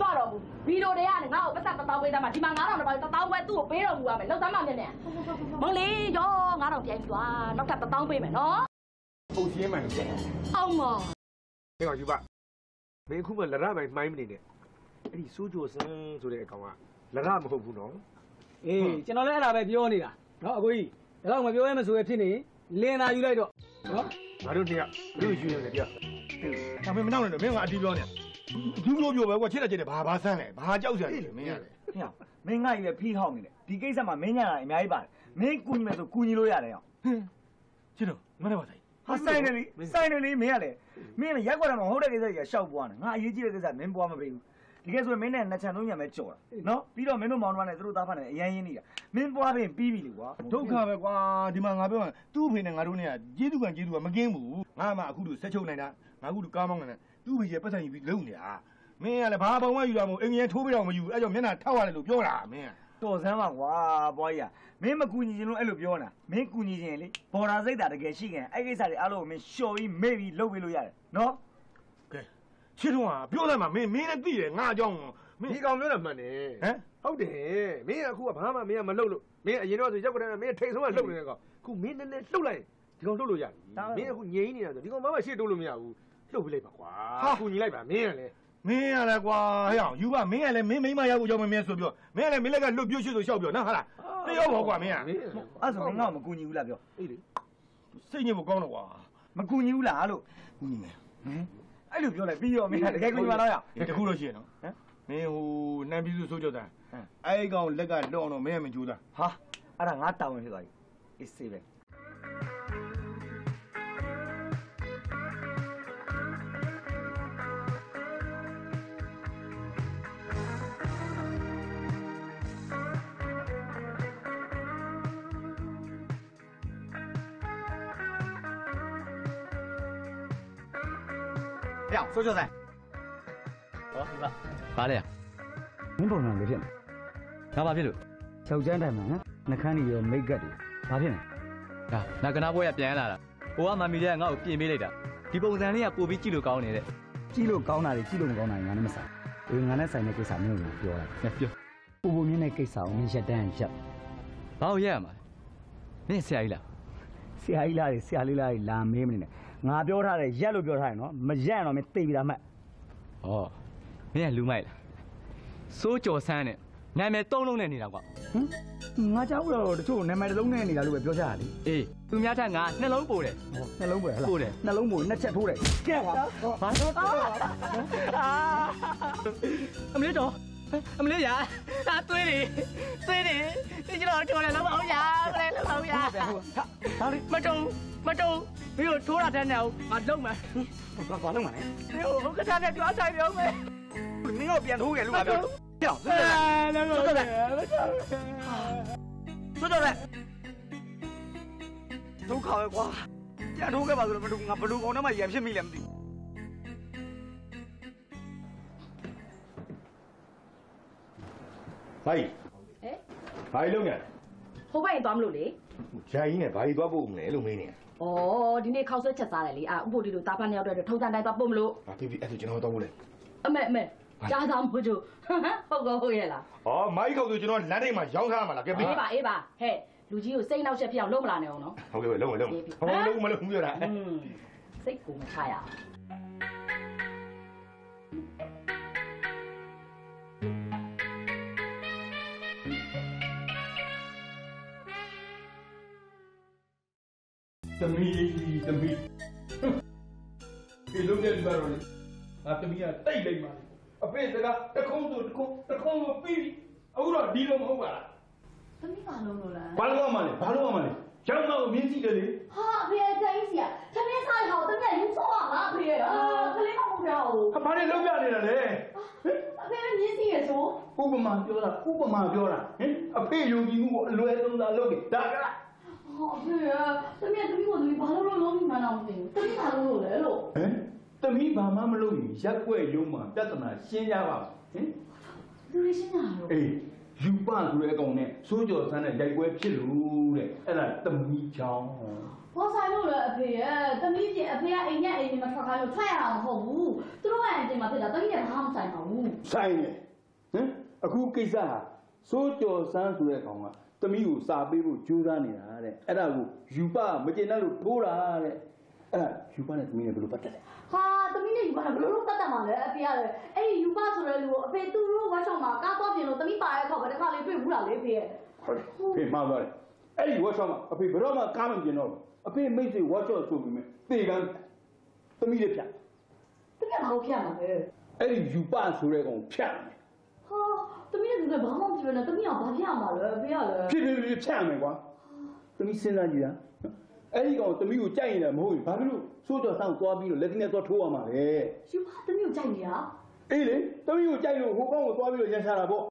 ကြွတော့ဘူးဗီဒီယိုတွေကနေငါ့ကိုပတ်သက်တောင်းပေးသားမှာဒီမှာ9000တော့ပါတောင်းပွဲသူ့ကိုပေးတော်မူရမယ်လောက်သားမှမြင်နေမောင်လေးရော9000ပြန်ယူသွားနောက်ထပ်တောင်းပေးမယ်နော်ပုံရှင်းမှန်တယ်အောင်မဟဲ့ကောင်ယူပါမင်းအခုမှလရမိုင်မှိုင်းမနေနဲ့အဲ့ဒီစိုးကြော်စန်းဆိုတဲ့အကောင်ကလရမဟုတ်ဘူးနော်အေးကျွန်တော်လည်းအဲ့ဒါပဲပြောနေတာနော်အကိုကြီးဒါတော့မပြောရဲမဆိုရဖြစ်နေလင်းသာယူလိုက်တော့နော်ငါတို့တယောက်တို့ယူနေတယ်ပြ။ဒါပေမဲ့မနောက်နဲ့တော့မင်းကအတီးပြောနေ။ သူပြောပြောပဲကွာချစ်တယ်ချစ်တယ်ဘာဘာဆန်းလဲဘာကြောက်စရာလဲမင်းရတယ်ဟေ့မင်းငါ့ကြီးပဲဖီးဟောက်နေတယ်ဒီကိစ္စမှာမင်းညာတာအများကြီးပါတယ်မင်းကူညီမယ်ဆိုကူညီလို့ရတယ်အောင်။ချစ်တော့ငါလည်းပါဆိုင်ဟာဆိုင်နေလေဆိုင်နေလေမင်းကလေမင်းလည်းရက်ကွက်တယ်မဟုတ်တဲ့ကိစ္စကြီးကရှောက်ပွားနေငါအရေးကြီးတဲ့ကိစ္စမင်းပွားမပေးဘူးဒီကိစ္စဆိုမင်းနဲ့နှစ်ချန်သုံးညံပဲကြော်တာနော်ပြီးတော့မင်းတို့မောင်နှမနဲ့သူတို့သားဖတ်နေအရန်ရင်းနေတာမင်းပွားပြီးပြီးပြီလေကွာ။ဒုက္ခပဲကွာဒီမှာငါပြောရင်သူ့အဖေနဲ့ငါတို့နဲ့ကကျေးဇူးကကျေးဇူးကမကင်းဘူး။ငါမှအခုတို့ဆက်ချုပ်နိုင်တာငါအခုတို့ကားမောင်းနေတာ သူ့ဖေရဲ့ပတ်စံယူပြီးလုံနေတာ။မင်းကလည်းဘာပုံမှယူတာမဟုတ်အင်ဂျင်ထိုးပြီးတော့မယူအဲ့ကြောင့်မျက်နှာထောက်ရတယ်လို့ပြောတာမင်းကတော်စမ်းပါကွာပွားကြီးကမင်းမကူညီချင်လို့အဲ့လိုပြောနေတာမင်းကူညီချင်လေဘော်ဒါစိတ်တာတကယ်ရှိခင်အဲ့ကိစ္စတွေအားလုံးကိုမင်းလျှော်ပြီးမေ့ပြီးလုပ်ပေးလို့ရတယ်နော်ကဲချစ်တော့ကပြောတယ်မှာမင်းမင်းလည်းသိတယ်ငါအကြောင်းမင်းဒီကောင်ပြောတာမှန်တယ်ဟမ်ဟုတ်တယ်မင်းကအခုကဘာမှမင်းကမလှုပ်လို့မင်းအရင်တော့ဆိုရောက်ကြတယ်မင်းထိတ်ဆုံးကလှုပ်နေတဲ့ကောင်အခုမင်းနည်းနည်းလှုပ်လိုက်ဒီကောင်လှုပ်လို့ရတယ်မင်းအခုငြိမ်းနေတာဆိုဒီကောင်ဘာမှရှေ့တိုးလို့မရဘူး လှုပ်ပြလိုက်ပါကွာကူညီလိုက်ပါမင်းကလည်းမင်းရလဲကွာဟဲ့အောင်ယူပါမင်းကလည်းမင်းမိမရောက်ဖို့ကြောင့်မင်းဆိုပြောမင်းကလည်းမင်းလက်ကလွတ်ပြွတ်ရှိဆိုရှောက်ပြောနော်ဟာလားတယောက်ပါကွာမင်းကမင်းအဲ့ဆိုမင်းငါ့ကိုမကူညီဘူးလားပြောအေးလေစိတ်ညစ်ဖို့ကောင်းတော့ကွာမကူညီဘူးလားလို့ကူညီမယ်ဟမ်အဲ့လိုပြောလိုက်ပြီးရောမင်းကတကယ်ကူညီပါတော့ရတခုလို့ရှိရင်နော်ဟမ်မင်းဟိုနန်းပြည်စုဆိုးကြောတာဟမ်အဲ့ကောင်လက်ကလွတ်အောင်တော့မင်းကမကြိုးစားဟာအဲ့ဒါငါတောင်းဝင်ဖြစ်သွားပြီအေးစေးပဲ ဟဲ့ဆိုကြဆိုင်ဟောဒီမှာဘာလဲမင်းပုံစံလေးဖြစ်နေဒါဘာဖြစ်လို့ယောက်ျားတိုင်းမှာနော်နှခမ်းတွေရောမိတ်ကပ်တွေဘာဖြစ်နေဒါနာကနာပွဲကပြန်လာတာဟိုကမမီတဲ့ငါ့ကိုပြင်ပေးလိုက်တာဒီပုံစံလေးကပို့ပြီးကြည့်လို့ကောင်းနေတဲ့ကြည့်လို့ကောင်းတာတွေကြည့်လို့မကောင်းတာတွေငါနဲ့မဆိုင်ဘူးငါနဲ့ဆိုင်တဲ့ကိစ္စမျိုးကိုပြောတာငါပြောပူပူမြင့်တဲ့ကိစ္စကိုမင်းရက်တန်းရက်ဘာလို့ရက်ရမှာလဲမင်းဆရာကြီးလားဆရာကြီးလားဆရာလေးလားလာမေးမနေနဲ့ ငါပြောထားတယ်ရက်လို့ပြောထားတယ်နော်မရက်ရင်တော့မင်းသိပြီလားမှတ်ဟောမင်းကလူမိုက်လားစိုးကြော်ဆန်းနဲ့နာမည်သုံးလုံးနဲ့နေတာကွာဟမ်ငါကြောက်တော့တချို့နာမည်တစ်လုံးနဲ့နေတာလို့ပဲပြောကြတာလေအေးသူများထက်ငါနှလုံးပို့တယ် ဟောနှလုံးပဲဟလားပို့တယ် နှလုံးပို့နှစ်ချက်ထိုးတယ်ကဲကွာဘာလို့အမလေးတော့ အမလေးရာအာသွေးတွေသွေးတွေဒီကျွန်တော်ကြော်တယ်လောက်အောင်ရာကလေးလောက်အောင်ရာဟာလေမတုံမတုံမင်းတို့ထိုးတာတဲ့နဲ့ငါလုံးမယ်ဘာဘာလုံးမလဲမင်းတို့ကစားတဲ့ကြွားဆိုင်ပြောမယ်မင်းတို့ပြန်ထိုးခဲ့လို့ငါပြောပြောအဲလည်းတော့တယ်ဆိုတော့လေဒုက္ခပဲကွာပြန်ထိုးခဲ့ပါဆိုတော့မတို့ငါဘလူကောင်ထဲမှာရံဖြစ်မိလည်းမသိဘူး ဘာကြီးဟဲ့ဘာကြီးလုံးနေဟိုဘက်ရင်သွားမလို့လေဂျာကြီးနဲ့ဘာကြီးသွားဖို့မလဲလို့မင်းနေဩဒီနေ့ခောက်ဆွဲချက်စားတယ်လေအာဥပိုလ်ဒီလိုတာဖတ်နှစ်ယောက်တည်းထုံးစံတိုင်းသွားပို့မလို့ဟာပြီပြီအဲ့ဒါကျွန်တော်တော့ဖို့လေအမေအမေကြားသားမို့ကျဟုတ်ကောဟုတ်ရဲ့လားဩမိုင်းခေါက်ဆိုကျွန်တော်လမ်းထိပ်မှာရောင်းထားမှာလားကဲပြီအေးပါအေးပါဟဲ့လူကြီးကိုစိတ်နှောက်ချက်ဖြစ်အောင်လုပ်မလာနဲ့အောင်နော်ဟုတ်ကဲ့လုံးဝလုံးဟောလုံးမလုံးပြောတာอืมစိတ်ကိုမချရအောင် သမီးသမီးဒီလုံးတဲ့လူကတော့လေငါသမီးကတိတ်လိုက်ပါလေအဖေစကားတခုံးဆိုတခုံးတခုံးဆိုပြီးပြီအခုတော့ဒီလိုမဟုတ်ပါလားသမီးပါလုံးလို့လားဘာလို့ရမှာလဲဘာလို့ရမှာလဲကျောင်းမကိုမြင်းကြည့်တယ်လေဟာအဖေတိုင်းစီကသမီးစားရအောင်တမက်ရင်းစောပါလားအဖေအာကလေးမဟုတ်တော့ဘူးဟာဘာလဲလုံးပြနေတာလဲအဖေမြင်းစီရဆိုဥပမာပြောတာဥပမာပြောတာဟင်အဖေယုံကြည်မှုကိုအလွယ်သုံးသာလုပ်တယ်ဒါကလား ဟာအဖေသမီးသမီးကိုသမီးဘာလို့လုံးလုံးမှန်းတော့မသိဘူးသမီးပါလုံးလို့လေလို့ဟမ်သမီးဘာမှမလုပ်ရင်ရက်ွက်ရုံမှာပြဿနာရှင်းကြပါဟင်သူရရှင်းတာလို့အေးယူပဆိုတဲ့အကောင်နဲ့စိုးကြော်ဆန်းတဲ့ရိုက်ပွဲဖြစ်လို့တဲ့အဲ့ဒါသမီးချောင်းဘာဆိုင်လို့လဲအဖေရဲ့သမီးပြင်အဖေကအိမ်နဲ့အိမ်နဲ့မထွက်ခိုင်းလို့ထွက်ရတာမဟုတ်ဘူးသူတို့ကအပြင်မှာဖြစ်တာသမီးကဘာမှမဆိုင်ပါဘူးဆိုင်တယ်ဟင်အခုကိစ္စဟာစိုးကြော်ဆန်းဆိုတဲ့ကောင်က သမီးကိုစာပေးဖို့ကြိုးစားနေတာတဲ့အဲ့ဒါကိုယူပမကျင်တဲ့လို့ထိုးတာတဲ့အဲ့ဒါယူပနဲ့သမီးနဲ့ဘယ်လိုပတ်သက်လဲဟဟာသမီးနဲ့ယူပါတော့ဘလို့လို့တတ်တတ်မှာလဲအဖေကလည်းအဲ့ဒီယူပါဆိုတဲ့လူကိုအဖေသူ့တို့ဝါရှောင်းမှာကားသွားပြင်လို့သမီးပါတဲ့ခေါက်ပဲတစ်ခါလေးတွေ့ဘူးလားလေအဖေရဲ့ဟုတ်တယ်ဖေမှားသွားတယ်အဲ့ဒီ workshop မှာအဖေဘယ်တော့မှကားမပြင်တော့ဘူးအဖေမိတ်ဆွေ workshop ဆိုပြီးမြဲသေကန်းသမီးလေးဖြတ်တကယ်မဟုတ်ဖြတ်မှာပဲအဲ့ဒီယူပဆိုတဲ့ကောင်ဖြတ်မယ် ဟာသမီးနဲ့သူလည်းဘာမှမဖြစ်ဘဲနဲ့သမီးကဘာဖြတ်မှာလဲအဖေကလည်းဖြစ်ဖြစ်ဖြစ်ဖြတ်မယ်ကွာသမီးစဉ်းစားကြည့်တာအဲ့ဒီကောင်သမီးကိုကြိုက်ရင်လည်းမဟုတ်ဘူးဘာဖြစ်လို့စိုးကြော်ဆောင်သွားပြီးတော့လက်နဲ့သွားထိုးရမှာလဲယူပါသမီးကိုကြိုက်နေတာအေးလေသမီးကိုကြိုက်လို့ဟိုကောင်ကိုသွားပြီးတော့ရန်ချတာပေါ့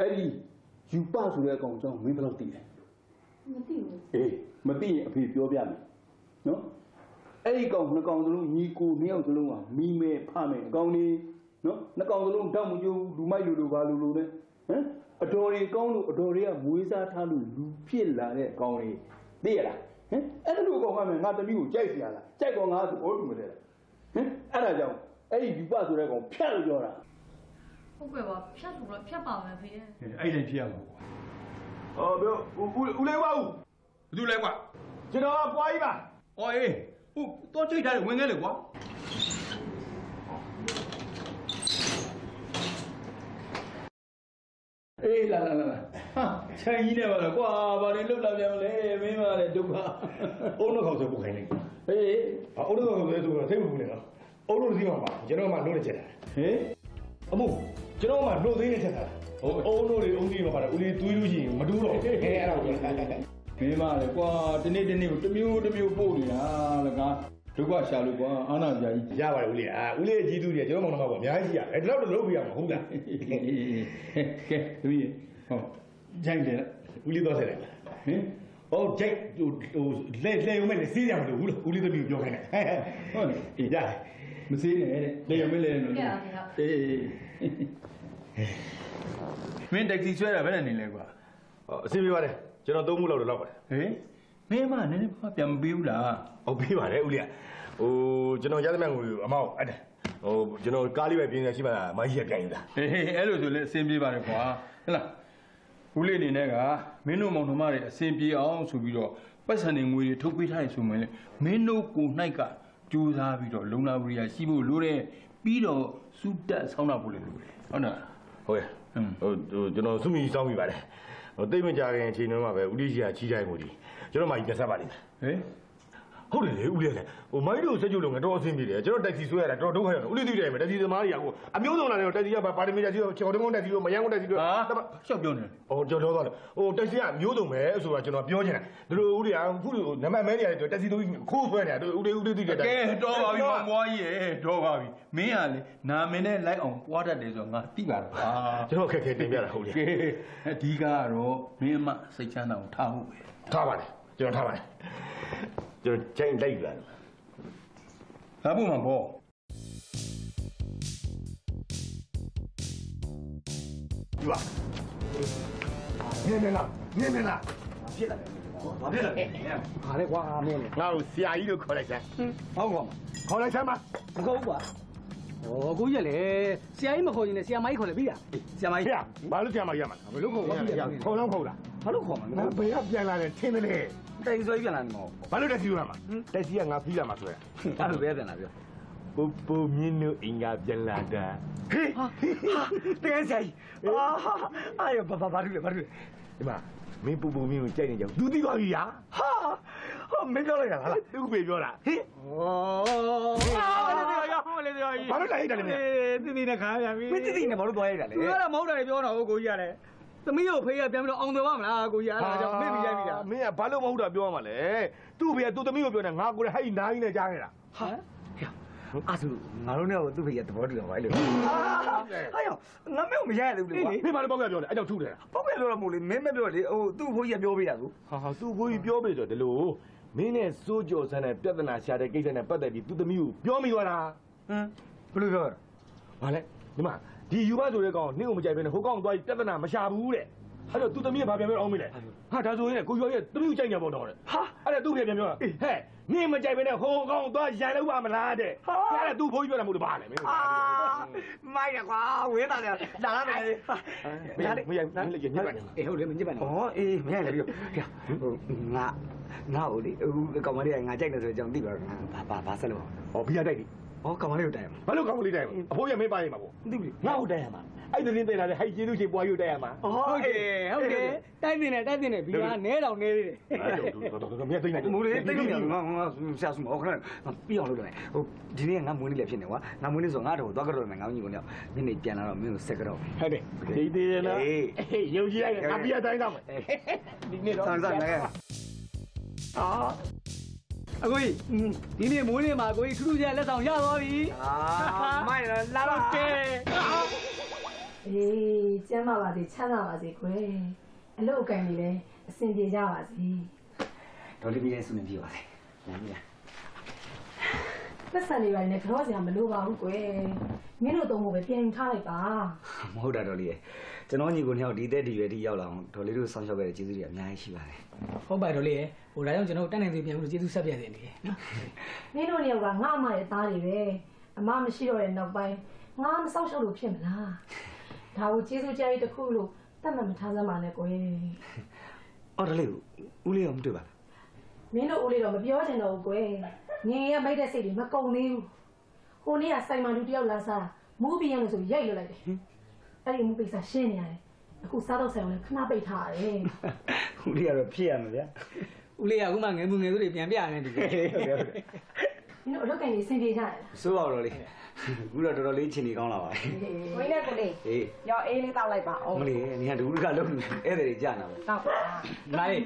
အဲ့ဒီယူပဆိုတဲ့ကောင်ကြောင့်မင်းဘယ်လောက်သိလဲမသိဘူးအေးမသိရင်အဖေပြောပြမယ်နော်အဲ့ဒီကောင်နှစ်ကောင်စလုံးညီကိုနှစ်ယောက်စလုံးကမိမဲဖမဲအကောင်ကြီး နော်နှစ်ကောင်စလုံးတောက်မကျိုးလူမိုက်လူလူပါလူလူနဲ့ဟမ်အတော်တွေကောင်းလို့အတော်တွေကမွေးစားထားလို့လူဖြစ်လာတဲ့အကောင်တွေသိရလားဟမ်အဲ့လိုကောင်ကမယ်ငါသမီးကိုကြိုက်စီရလားကြိုက်ကောင်ငါဆိုဘောတူမလဲလားဟမ်အဲ့ဒါကြောင့်အဲ့ဒီယူပဆိုတဲ့ကောင်ဖြတ်လို့ပြောတာဟုတ်ကဲ့ပါဖြတ်လို့တော့ဖြတ်ပါမယ်ဖေရဲ့အဲ့ဒါဖြစ်ရမှာဟောပြောဦးဦးလေးဝါဦးဘယ်သူလဲကွာကျွန်တော်ကပွားကြီးပါ။အော်အေးဟိုတော့ကြိတ်ထားတယ်ဝင်ခဲ့လေကွာ။ အေးလာလာလာလာဟာခြံကြီးနဲ့ပါလားကွာဘာတွေလုတ်လာပြန်မလဲမင်းမလည်းဒုက္ခအုံးတော့ခေါက်ဆိုပုတ်ခိုင်းလိုက်။အေးအုံးတော့ခေါက်ဆိုဆိုတော့စိတ်မပူနဲ့နော်အုံးတော့စီးမှာပါကျွန်တော်မှနှုတ်နေချက်တာဟေးအမို့ကျွန်တော်မှနှုတ်သေးနေချက်တာဟိုအုံးတို့တွေအုံးကြီးမှာပါတယ်ဦးလေးတွေးလို့ရှိရင်မတူးတော့ခဲအဲ့ဒါကိုမင်းမလည်းကွာတနေ့တနေ့ကိုတစ်မျိုးတစ်မျိုးပို့နေတာလက ဒုက္ခရှာလို့ကွာအာနာပြာကြီးရပါတယ်ဦးလေးအာဦးလေးကြီးသူတွေကျွန်တော်မောင်နှမပေါ့အများကြီးရအဲ့ဒီလောက်တော့လုပ်ပြရမှာဟုတ်လားကဲသမီးဟောကြိုက်တယ်ဦးလေးတော့ဆက်တယ်ဟင်ဟောဂျိုက်ဟိုဟိုလဲလဲရုံနဲ့စီးရမှာလို့ဦးဦးလေးသမီးပြောခိုင်းတယ်ဟဲ့ဟဲ့ဟုတ်တယ်အေးရတယ်မစေးနဲ့တဲ့လေရမလဲနော်အေးမင်းတက်ဆီဆွဲတာဘယ်နဲ့နေလဲကွာဟောအစီအပြေပါတယ်ကျွန်တော်သုံးမှုလောက်တော့လောက်ပါတယ်ဟေး မင်းမနည်းနည်းပါပြန်မပေးဘူးလားဟုတ်ပြီပါတယ်ဦးလေးဟိုကျွန်တော်ရသမျှငွေအမောက်အဲ့ဒါဟိုကျွန်တော်ကားလေးပဲပြင်းနေရှိမှလားမကြီးရပြန်ယူတာဟေးအဲ့လိုဆိုလဲအဆင်ပြေပါတယ်ကွာဟဲ့လားဦးလေးအနေနဲ့ကမင်းတို့မောင်နှမတွေအဆင်ပြေအောင်ဆိုပြီးတော့ပတ်စံနေငွေတွေထုတ်ပေးထားရဆိုမှလည်းမင်းတို့ကို၌ကကြိုးစားပြီးတော့လုံလာဝရိယရှိဖို့လိုတယ်ပြီးတော့စုတက်ဆောင်းတာဖို့လည်းလိုတယ်ဟုတ်လားဟုတ်ရဲ့ဟိုဟိုကျွန်တော်စုမိစောင်းပြီပါတယ်ဟိုတိတ်မကြခင်အချိန်တုန်းကပဲဦးလေးကြီးကချီးကြိုင်မှုဒီ ကျွန်တော်မှကြီးပြဆက်ပါလိမ့်မယ်ဟေးဟုတ်တယ်လေဦးလေးကဟိုမိုင်းတို့စက်ကြုံလုံးကတော့အဆင်ပြေတယ်ကျွန်တော်တက်ဆီဆွဲရတာတော်ဒုက္ခရောက်တယ်ဦးလေးသိတယ်မယ်တက်ဆီသမားတွေကဟိုအမျိုးစုံလာတယ်တက်ဆီကပါရမီတက်ဆီချော်တုံးတက်ဆီတို့မယန်းကုန်းတက်ဆီတို့ဟာရှောက်ပြောနေတယ်ဟိုကျွန်တော်ပြောသွားတယ်ဟိုတက်ဆီကမျိုးစုံပဲဆိုတာကျွန်တော်ပြောချင်တယ်သူတို့ဦးလေးကခုလိုနံပါတ်မဲနေရတယ်တက်ဆီတို့ခိုးဆွဲနေတာဦးလေးဦးလေးသိတယ်ကဲတော့ပါပြီမောင်မွားကြီးရေတော့ပါပြီမင်းကလေနာမည်နဲ့လိုက်အောင်ပွားတတ်တယ်ဆိုတော့ငါသိပါတော့ဟာကျွန်တော်ခက်ခဲတင်ပြတာဟုတ်လေကဲအဓိကကတော့မင်းအမစိတ်ချမ်းသာအောင်ထားဖို့ပဲထားပါတယ် ကျွန်တော်ထားပါတယ်ကျွန်တော်ချိန်လိုက်ယူလာတယ်ဒါဖို့မှာပေါ့ဒီပါနင်းနေလားနင်းနေလားဖြစ်လာတယ်ဘာဖြစ်လာလဲဟာလေကွာမင်းလေငါ့ကိုဆရာကြီးလို့ခေါ်လိုက်စမ်းဟုတ်ကွာခေါ်လိုက်စမ်းပါမကောကွာဩကိုကြီးလေဆရာကြီးမခေါ်ရင်လည်းဆရာမကြီးခေါ်လေပြီလားဆရာမဟေ့ကြီးဘာ လို့ဆရာမရမှာဘယ်လိုခေါ်ဝါပြီလဲခေါ်တော့ခေါ်လားဘာလို့ခေါ်မှာငါဘယ်ကပြန်လာတယ်ထင်းတယ်လေတိုင်ဆွဲပြန်လာနေမောဘာလို့တက်စီရမှာတက်စီကငါပြီးလာမှာဆိုရအဲ့လိုပဲပြန်လာပြောပူပူမြင်းတို့အင်္ဂါပြန်လာတာဟေးတင်းဆရာကြီးအာအာရဘာဘာဘာလို့လဲဘာလို့လဲဒီမှာမင်းပူပူမြင်းကိုကြိုက်နေကြဘူးသူသိသွားပြီဟာဟာဟာမင်းပြောလိုက်ရလားသူ့ပေပြောတာဟေးဩအာလေတရားရဟိုလေတရားကြီးဘာလို့လိုက်တာလဲမင်းတိတိနဲ့ခါရပြီမင်းတိတိနဲ့ဘာလို့သွားရတာလဲသူကတော့မဟုတ်တယ်ပြောတော့ကိုကြီးရတယ် သမီးကိုဖေးရပြန်ပြီးတော့အောင်တယ်ပါမလားကိုကြီးအဲ့ဒါကြောင့်မင်းပြီးရိုက်ပြီလားမင်းကဘာလို့မဟုတ်တာပြောရမှာလဲသူ့ဖေကသူ့သမီးကိုပြောနေငါကိုယ်ဟဲ့နားကြီးနဲ့ကြားနေတာဟာအဲ့ဆိုငါတို့နဲ့သူ့ဖေးရသဘောတူတော့ပါလေဟာအဲ့ရောငါမဲမရရဘူးလေကွာဖေးဘာလို့ပေါက်ကပြောလဲအဲ့ကြောင့်ထုတယ်ပေါ့ပဲလို့တော့မဟုတ်လေမင်းမပြောလေဟိုသူ့ဖိုးကြီးကပြောပေးတာကိုဟာဟာသူ့ဘိုးကြီးပြောပြီဆိုဒီလိုမင်းနဲ့စိုးကြော်ဆန်းတဲ့ပြဿနာရှာတဲ့ကိစ္စနဲ့ပတ်သက်ပြီးသူ့သမီးကိုပြောမိသွားတာဟမ်ဘယ်လိုပြောရ။ဘာလဲဒီမှာ ဒီယူမဆိုတဲ့ကောင်နင့်ကိုမကြိုက်ဘဲနဲ့ဟိုကောင်သွားပြီးပြဿနာမရှာဘူးတဲ့အဲ့တော့သူသမီးကဘာပြန်ပြောအောင်မလဲဟာဒါဆိုရင်ကိုရောရဲ့သမီးကိုကြိုက်ကြပေါ့တော့တဲ့ဟာအဲ့ဒါသူ့ဖေပြန်ပြောဟဲ့နင့်မကြိုက်ဘဲနဲ့ဟိုကောင်သွားရန်လောက်ပါမလားတဲ့ဟာအဲ့ဒါသူ့ဖိုးကြီးပြောတာမဟုတ်ဘာလဲမင်းဟာမိုက်ရကွာဝေးတာလေလာလာမယ်မရမရမရလေညက်ပါနေအေးဟုတ်လေမညက်ပါနဲ့ဩအေးမရလေပြီးတော့ဟိုငါငါ့ကိုလေအခုကောင်မလေးကငါကြိုက်တယ်ဆိုတော့ကျွန်တော်သိပါတော့ဘာဘာဘာဆက်လို့ဩဘီယာတိုက်တယ် ဩကောင်မလေးကိုတိုင်မှာဘာလို့ကောင်းကလေးတိုက်မှာအဖိုးရမင်းပါရင်မှာပေါ့သိပြီငါ့ကိုတိုင်ရမှာအဲ့ဒီတင်းတင်လာတဲ့ဟိုက်ကျေးဇူးရှင်ပွားယူတိုက်ရမှာဟုတ်တယ်ဟုတ်တယ်တိုက်တင်တယ်တိုက်တင်တယ်ဘီယာနဲတောင်နဲသေးတယ်တော်တော်တော်မြတ်သိနေတယ်မူလေးတိတ်လို့ငါငါဆရာစုမဟုတ်ခဏပြအောင်လုပ်တယ်ဟိုဒီနေ့ငါမွေးနေ့လည်းဖြစ်နေကွာငါမွေးနေ့ဆိုငါတော့သွားကြတော့မယ်ငါညီကိုညညနေပြန်လာတော့မင်းကိုဆက်ကြတော့ဟုတ်တယ်ဒီသေးရနော်အေးယုံကြည်လိုက်ငါဘီယာတိုင်းသားမယ်ဒီနေ့တော့ဆန်းဆန်းလည်းအာ အကိုကြီးဒီနေ့မိုးနေ့မှာအကိုကြီးထူးထူးခြားလက်ဆောင်ရသွားပြီအာမိုက်လာတော့ကဲအေးကျမ်းပါပါစေချမ်းသာပါစေခွယ်အလုပ်အကံတွေလည်းအဆင်ပြေကြပါစေဒေါ်လေးပြီးတဲ့ဆုနေပြပါစေညမပတ်စံတွေပါနဲ့ကြောစရာမလိုပါဘူးကွယ်မင်းတို့သုံးဖို့ပဲပြန်ထားလိုက်ပါမဟုတ်တာဒေါ်လေးရဲ့ ကျွန်တော်ညီကိုနှစ်ယောက်ဒီသက်ဒီရွယ်ဒီရောက်လာအောင်ဒေါ်လေးတို့ဆောင်းလျှောက်ခဲ့တဲ့ကျေးဇူးတွေအများကြီးရှိပါတယ်ဟုတ်ပါတော့လေဟိုဒါကြောင့်ကျွန်တော်တက်နိုင်စီပြန်ပြီးကျေးဇူးဆက်ပြနေတယ်နော်မင်းတို့နေကငါအမရဲ့သားတွေပဲအမမရှိတော့တဲ့နောက်ပိုင်းငါမဆောက်ရှောက်လို့ဖြစ်မလားဒါကိုကျေးဇူးကြားရေးတစ်ခုလို့တတ်မှတ်မထားစမ်းပါနဲ့ကွယ်အော်ဒေါ်လေးဦးလေးရောမတွေ့ပါလားမင်းတို့ဦးလေးတော့မပြောချင်တော့ဘူးကွယ်ငင်ရမိတ်တဲ့စိတ်တွေမကုန်သေးဘူးဟိုနေ့ကစိုင်မန်လူတယောက်လာစားမူးပြီးရလို့ဆိုရိုက်လွတ်လိုက်တယ် အဲ့ဒီမူးပိတ်စာရှင်းနေရတယ်အခုစားတော့ဆိုင်အောင်လည်းခဏပိတ်ထားရတယ် ဦးလေးကတော့ဖြစ်ရမှာဗျာဦးလေးကအခုမှငယ်မှုငယ်သူတွေပြန်ပြနေတယ်ဟုတ်တယ်ဟုတ်တယ်မင်းတို့အလုပ်ကံကြီးစင်ပြေကြရလားစိုးပါတော့လေးအခုတော့တော်တော်လေးချင်နေကောင်းလာပါပြီဝင်းနဲ့ကိုလေးဟေးရောအေးလေးတောက်လိုက်ပါအောင်မလေးနေကဒုက္ခလုံးဧည့်သည်ကြာနာပဲတောက်ပါလာလေ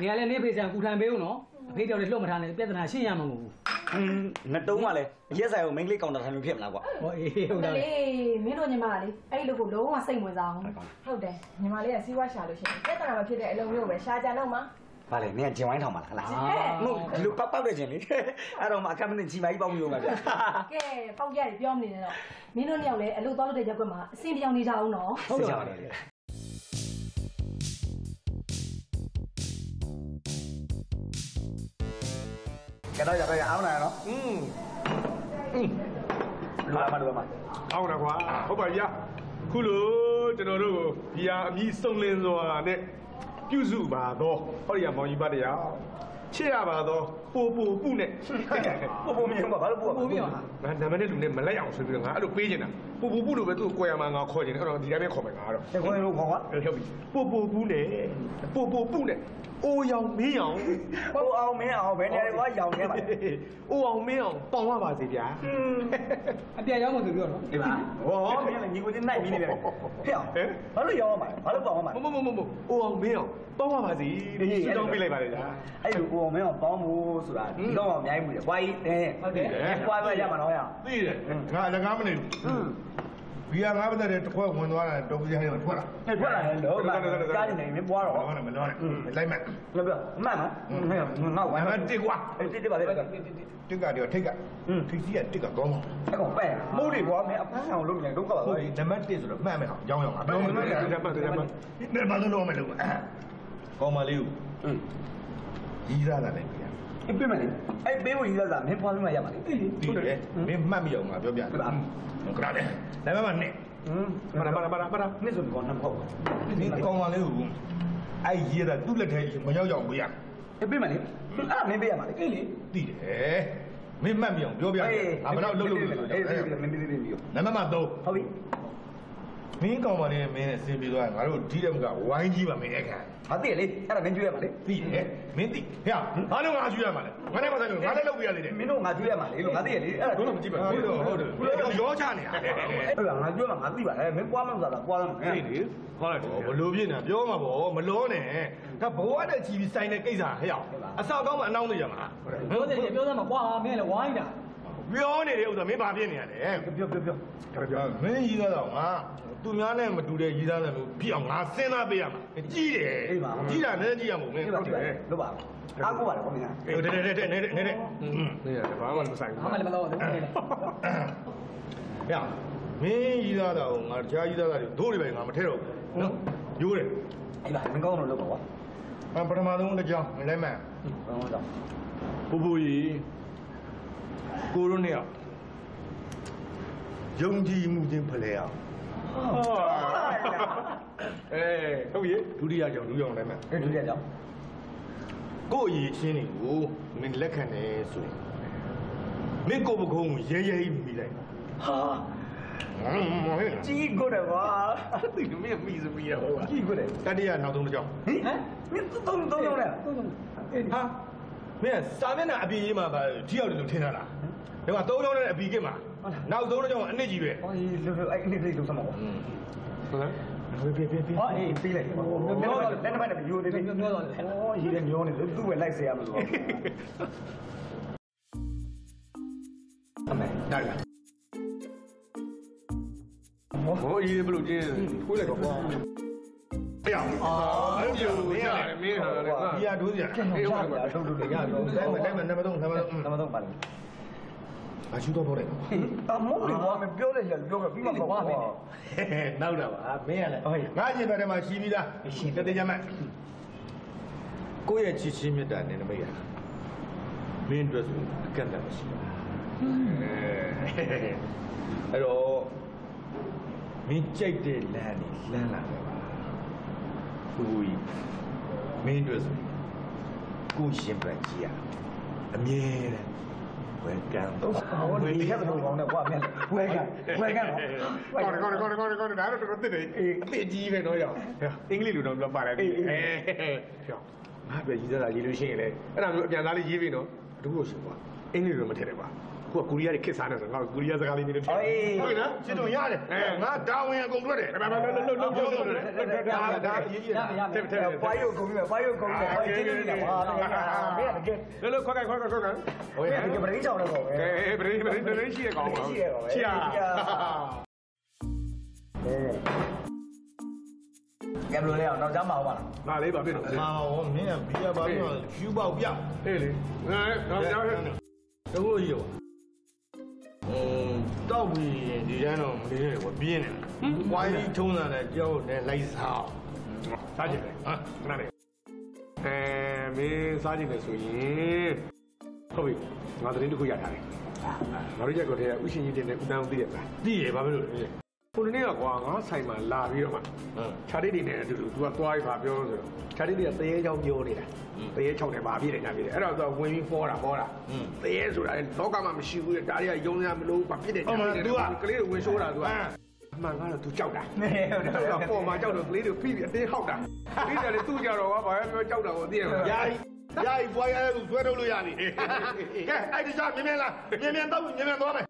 နေရာလဲနေဖေးဆန်ကူထန်ပေးဦးနော် အဖေးကြောင့်လည်းလှုပ်မထားနဲ့ပြဿနာရှင်းရမှာမဟုတ်ဘူးဟင်းငတုံးကလည်းရက်ဆိုင်ကိုမိန်းကလေးကောင်တာထိုင်လို့ဖြစ်မလားကွာဟောအေးဟုတ်မတယ်လေးမင်းတို့ညီမကလေအဲ့ဒီလိုကိုလုံးဝစိတ်ဝင်စားအောင်ဟုတ်တယ်ညီမလေးကစီးပွားရှာလို့ရှိရင်ပြဿနာမဖြစ်တဲ့အလုပ်မျိုးပဲရှာကြတော့မှာဗါလေနင်ကဂျင်ဝိုင်းထောင်ပါလားဟလားမဟုတ်ဒီလိုပောက်ပောက်တဲ့ဂျင်လေအဲ့တော့မှအခက်မသိချီမကြီးပေါက်ပြီးတော့မှာဗျာကဲပေါက်ကြရပြောမနေနဲ့တော့မင်းတို့ညောင်လည်းအလုပ်သွားလို့တဲ့ရက်ကွက်မှာအဆင်ပြောင်းနေကြအောင်နော်ဟုတ်ကြပါ ကဲတော့ရပါရအောင်လားနော်อืมอืมလူအမလူအမ အောင်းတာကွာဟုတ်ပါရဲ့ခုလို့ကျွန်တော်တို့ဘီယာအမီစုံလင်းစွာနဲ့ပြုစုပါတော့ဟောဒီကမောင်ကြီးပါတရားချစ်ရပါတော့ပို့ပို့ပုနဲ့ ပို့ပို့မြင်ပါဘာလို့ပို့ ပို့ပြပါ ငါနာမည်နဲ့လူနဲ့မလိုက်အောင်ဆိုပြီးတော့ငါအဲ့လိုပေးနေတာပို့ပို့ပုလို့ပဲသူ့ကိုကိုရမှာငါခေါ်နေတယ်အဲ့တော့ဒီတိုင်းပဲခေါ်မယ်ငါကတော့ ဒီခေါင်းလုံးခေါ်ကွာ ဟုတ်ပြီပို့ပို့ပုနဲ့ပို့ပို့ပုနဲ့ အိုးရောင်မင်းရောင်ဟိုအောင်မင်းအောင်ဘယ်နေရာကွာရောင်နေပါအိုးအောင်မင်းအောင်ပေါင်ရပါစေဗျာအပြတ်ရောက်မှဆိုပြောတော့ဒီပါဟောမင်းလည်းညီကိုချင်းနိုင်ပြီးနေတယ်ဖျက်အောင်ဘာလို့ရောင်းမှာဘာလို့ပေါအောင်မှာမမမမမအိုးအောင်မင်းအောင်ပေါင်ရပါစေဒီရှင်းတော့ပြလိုက်ပါလေဗျာအဲ့လိုကိုအောင်မင်းအောင်ပေါင်းဖို့ဆိုတာဒီတော့အများကြီးမှုတယ်ဝိုင်းတယ်ဟုတ်တယ်ဝိုင်းပဲရမှာတော့ရအောင်သိတယ်ငါအလကားမနေဘူး ဘီယာငါးပတ်သက်တဲ့တစ်ခွက်ဝင်သွားတာတုံးကြီးဟိုထွက်လာနဲ့ထွက်လာတယ်လို့ကြားနေနေမပွားတော့ဘာမှမလုပ်နဲ့လိုက်မဲ့လောပြောမှန်နော်ငါဝိုင်းငါတစ်ကွာအဲ့တစ်တစ်ပါလေတစ်ကတည်းကထိတ်ကထိတ်စီကတစ်ကကောင်းမှာအဲ့ကောင်ပဲမိုးတွေကွာမင်းအဖမ်းအောင်လုပ်နေဒုက္ခပါဟုတ်ပဲပြီနံပါတ်1ဆိုတော့မှတ်မယ်ဟာရောင်းရောင်းပါပြောမယ်နံပါတ်1နံပါတ်2နံပါတ်3တော့မလုပ်ဘူးကောင်းမလေးကိုကြီးစားတာလည်းပြရ အဲ့ပြမယ်လေအဲ့ပေးဖို့ရည်စားမင်းဖွားပြီးမှရမှာလေသိတယ်မင်းမှတ်မိအောင်ငါပြောပြတယ်ဟုတ်ကဲ့နံပါတ်1ဟမ်မရမရမရမရနေ့ဆိုတော့နံပါတ်ဒီကောင်းမလေးကိုအဲ့ရေးတာသူ့လက်ထဲမရောက်ရောက်ပေးရအဲ့ပေးမယ်လေအဲ့မင်းပေးရမှာလေအေးလေသိတယ်မင်းမှတ်မိအောင်ပြောပြတယ်အဘလောက်လှုပ်လှုပ်လို့အေးအေးမင်းပေးပေးပြီးနံပါတ်3ဟုတ်ပြီမင်းကောင်မလေးနဲ့မင်းနဲ့ဆင်းပြီးသွားငါတို့ဒီတဲ့မကဝိုင်းကြီးပါမင်းအခါ ဟာသိရလေအဲ့ဒါမင်းကျွေးရမှာလေသိတယ်မင်းသိဟဲ့ဘာလို့ငါကျွေးရမှာလဲငါနဲ့မဆိုင်လို့ငါလည်းလုပ်ပြရသေးတယ်မင်းတို့ငါကျွေးရမှာလေလို့ငါသိရလေအဲ့ဒါတို့မကြည့်ပါဟုတ်တယ်ဟုတ်တယ်ဘယ်လိုရောချနေရလဲအဲ့ဒါငါကျွေးမှာငါသိပါလေမင်းပွားမှမစားတာပွားမှာသိတယ်ဟုတ်တယ်ဘလို့ပြင်းနေတာပြောမှာပေါ့မလောနဲ့ဒါဘဝတဲ့ချီပြီးဆိုင်တဲ့ကိစ္စဟဲ့အဆောက်ကောင်းမှအနှောင်းသိကြမှာပြောတယ်ပြောတယ်မှာကွာမင်းလည်းဝိုင်းတာပြောနေတဲ့ဥစ္စာမင်းဘာဖြစ်နေရလဲပြောပြောပြောပြောမင်းကြီးတော့ငါ သူများနဲ့မတူတဲ့ကြီးသားတယ်လို့ပြအောင်ငါစဉ်းစားပေးရမှာကြီးတယ်ကြီးတာနဲ့ကြီးရမို့မင်းဒီပါဟုတ်ဒီတပါယ်လို့ပါအားကိုပါတော့မင်းကအေးတဲ့တဲ့တဲ့နေတဲ့နေတဲ့နေရတယ်ဘာမှမဆိုင်ဘာမှလည်းမလုပ်ဘူးဟဲ့မင်းကြီးသားတာကိုငါတခြားကြီးသားတာတွေဒိုးတွေပဲငါမထဲတော့ဘူးနော်ရိုးတယ်အေးပါမင်းကောင်းလို့လုပ်ပါကွာအပထမဆုံးတစ်ကြောင်းလိုက်မှန်ဟုတ်တော့ပူပူကြီးကိုရိုနဲ့ယုံကြည်မှုချင်းဖလဲအောင် အေးဟုတ်ရေဒုတိယကြောင့်ဒုတိယကြောင့်လိုက်မှန်အဲ့ဒုတိယကြောင့်ကို့အရေးချင်းတွေကိုမင်းလက်ခံတယ်ဆိုရင်မင်းကိုယ်ပကုံးကိုရဲရဲကြီးမိလိုက်ဟာဟမ်မဟုတ်လားကြီးကိုတယ်ကွာဒီမင်းမိစမိရဟောကြီးကိုတယ်တတိယနောက်ဆုံးတစ်ကြောင်းဟင်မင်းသုံးသုံးလုံးလဲဟာမင်းစာမျက်နှာအပြည့်ကြီးမှာပါကြီးရောက်တယ်လို့ထင်တာလားဒီမှာသုံးကြောင်းနဲ့အပြည့်ကမှာ 哪有走了叫玩那机会？哎，你你你做什么？嗯，走嘞。别别别！哎，别来！我我我，那那边那边有那边有那边，我一点牛呢，都都会来塞啊！阿妹，哪个？我我一点不留情，回来说话。哎呀，啊，没有没有没有，你呀，多点，别忘了，少点，别忘了，咱们咱们那边动，那边动，那边动，把。 အရှူတော့ပေါ်တယ်အမောလေကွာမပြောလိုက်ရပြောကပြီးမှမပါမယ်နောက်တာပါမင်းရလေငါကျင်ဘက်ထဲမှာရှိပြီးသားရှိတတဲ့ကြမ်းကိုယ့်ရဲ့ချစ်ချင်းမြတ်တာနဲ့နမိတ်ရမင်းအတွက်ဆိုအကန့်အသတ်မရှိဘူးအဲ့တော့မင်းကြိုက်တဲ့လမ်းนี่လမ်းလာတယ်ပါဘူးကြီးမင်းအတွက်ဆိုကိုယ့်ရှင်ပန်ကြီးရအမြဲတမ်း ဝယ်ကံတော့ဟောဒီရက်တော့ကောင်းတယ်ကွာမြန်ဝဲကဝဲကတော့ကောင်းတယ်ကောင်းတယ်ကောင်းတယ်ကောင်းတယ်ကောင်းတယ်ဒါတော့တော်တော်တစ်တယ်အေးအစ်ကြီးပဲတော့ရောက်အင်္ဂလိပ်လိုတော့ပြောပါတယ်အေးအေးပြောငါပဲရေးစားတာရေးလို့ရှိရင်လေအဲ့ဒါမျိုးအပြန်သားလေးရေးပြီနော်တခုလို့ရှိကွာအင်္ဂလိပ်လိုမထည့်တယ် ကွာခုကကိုရီးယားတွေခစ်စားနေဆိုငါကိုရီးယားစကားလေးနေတယ်ဟုတ်ပြီနော်စစ်တုံရတယ်ငါဒါဝင်အကုန်ထွက်တယ်ဘာဘာဘာလုံးလုံးလုံးလုံးလုံးဒါဒါရေးရေးရရမယ်ဖိုင်ယိုကုန်ပြီဖိုင်ယိုကုန်ပြီဖိုင်ချင်းနေတာပါမင်းကတကယ်လုံးလုံးခွက်ခွက်ခွက်ခွက်ခွက်ဟိုကပရိချောင်းတော့ပဲအေးဗရင်ဗရင်ဗရင်ရှိရကောင်းပါရှိရရှိရကဲဘယ်လိုလဲအောင်တော့ကြားမအောင်ပါလားငါလေးပါပြင်တော့ဟာဟောမင်းကဘီယာပါပြီးတော့ဖြူပေါက်ပြအေးလေငါတော့ကြောက်တခုလို့ရော အင်းတောက်ပြီးဒီတန်းတော့မလေးနဲ့ကွာပြင်းနေတယ်ဝိုင်းပြီးထုံးတာလည်းကြောက်နဲ့လိုက်စားစားကြည့်တယ်ဟာခဏလေးအဲမင်းစားကြည့်တယ်ဆိုရင်ဟုတ်ပြီငါသတင်းတစ်ခုရထားတယ်ငါတို့ရက်ကိုတည်းကဥရှင်ကြီးတင်တဲ့ဦးတန်းဦးသိရလားသိရဘာဖြစ်လို့လဲ ခုနေ့ကကွာငါဆိုင်မှာလာပြီးတော့မှခြာတိတွေနဲ့အတူတူ तू ကသွားပြီးပါပြောလို့ဆိုတော့ခြာတိတွေကတရေချောင်းပြောနေတာတရေချောင်းနဲ့ပါပြည့်တယ်ညာပြည့်တယ်အဲ့တော့ तू ဝင်ပြီးပေါ်တာပေါ်တာတရေဆိုတာလောကမှာမရှိဘူးတဲ့ဒါတွေကယုံရမလို့ပါပြည့်တယ်ညာပြည့်တယ် तू ကကလေးတွေဝင်ရှိုးတာ तू ကအမှန်ကတော့ तू ကြောက်တာ နေဟုတ်တယ် တော့ပေါ်မှာကြောက်တော့ကလေးတွေဖိပြီးအတင်းဟောက်တာပြီးတယ်လေသူ့ကြတော့ဘာပဲပြောကြောက်တာကိုသိရမှာ ယာယီယာယီပွားရတဲ့သူဆွဲထုတ်လို့ရပြီကဲအဲ့ဒီစားမြင်မြင်လားမြင်မြင်တော့မြင်မြင်သွားမယ်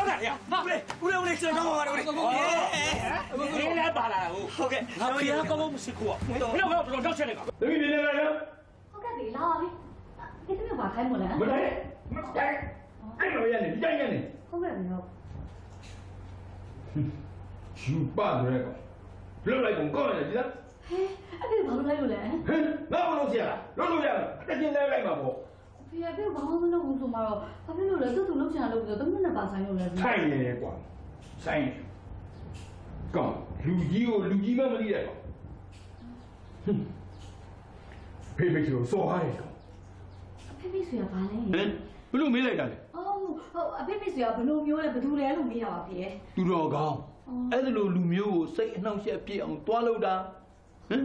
ဒါပါဟုတ်တယ်ဟင်ဒါပါဟုတ်တယ်ရဟာလေဦးလေးဦးလေးကျွန်တော်ကောင်းပါဦးလေးဟဲ့ဟဲ့လည်းပါလာဟုတ်ဟုတ်ကဲ့ငါဖေကောင်းကောင်းမရှိခိုးဘယ်တော့ဘယ်တော့တော့ချက်နေကသမီးနေနေလား ဟုတ်ကဲ့ပြီလာပါပြီဒီတမီးဘာခိုင်းမလဲမတိုင်းမတိုင်းအဲ့လိုရနေတိုင်းရနေဟုတ်ကဲ့ပြီဟုတ်ယူပါရဲကောလွတ်လိုက်ကုန်ကောင်းတယ်ဒီလားဟဲအဖေဘာလို့လိုက်လို့လဲဟမ်ငါမလို့ဆရာလွတ်လို့ရလားတကင်းလဲလိုက်မှာပေါ့ဖေအဖေဘာမှမလုပ်ဘူးဆိုမှတော့ဘာဖြစ်လို့လဲသူ့သူလှုပ်ချင်တာလုပ်ပြီးတော့တမီးနဲ့ပါဆိုင်လို့လဲဆိုင်နေတယ်ကွာဆိုင်နေကောင်းလူကြီးကိုလူကြီးမမသိတဲ့ကောဟွန်းဖေးဖေးချိုစော်ရတယ်ကောအဖေဖေဆွေကဘာလဲဟမ်ဘလို့မေးလိုက်တာလဲအော်ဟုတ်အဖေဖေဆွေကဘယ်လိုမျိုးလဲဘယ်သူလဲလို့မေးတာပါဖေရဲ့သူတော်ကောင်းအဲ့ဒါလိုလူမျိုးကိုစိတ်အနှောင့်အယှက်ပြည့်အောင်တွားလို့တာဟမ်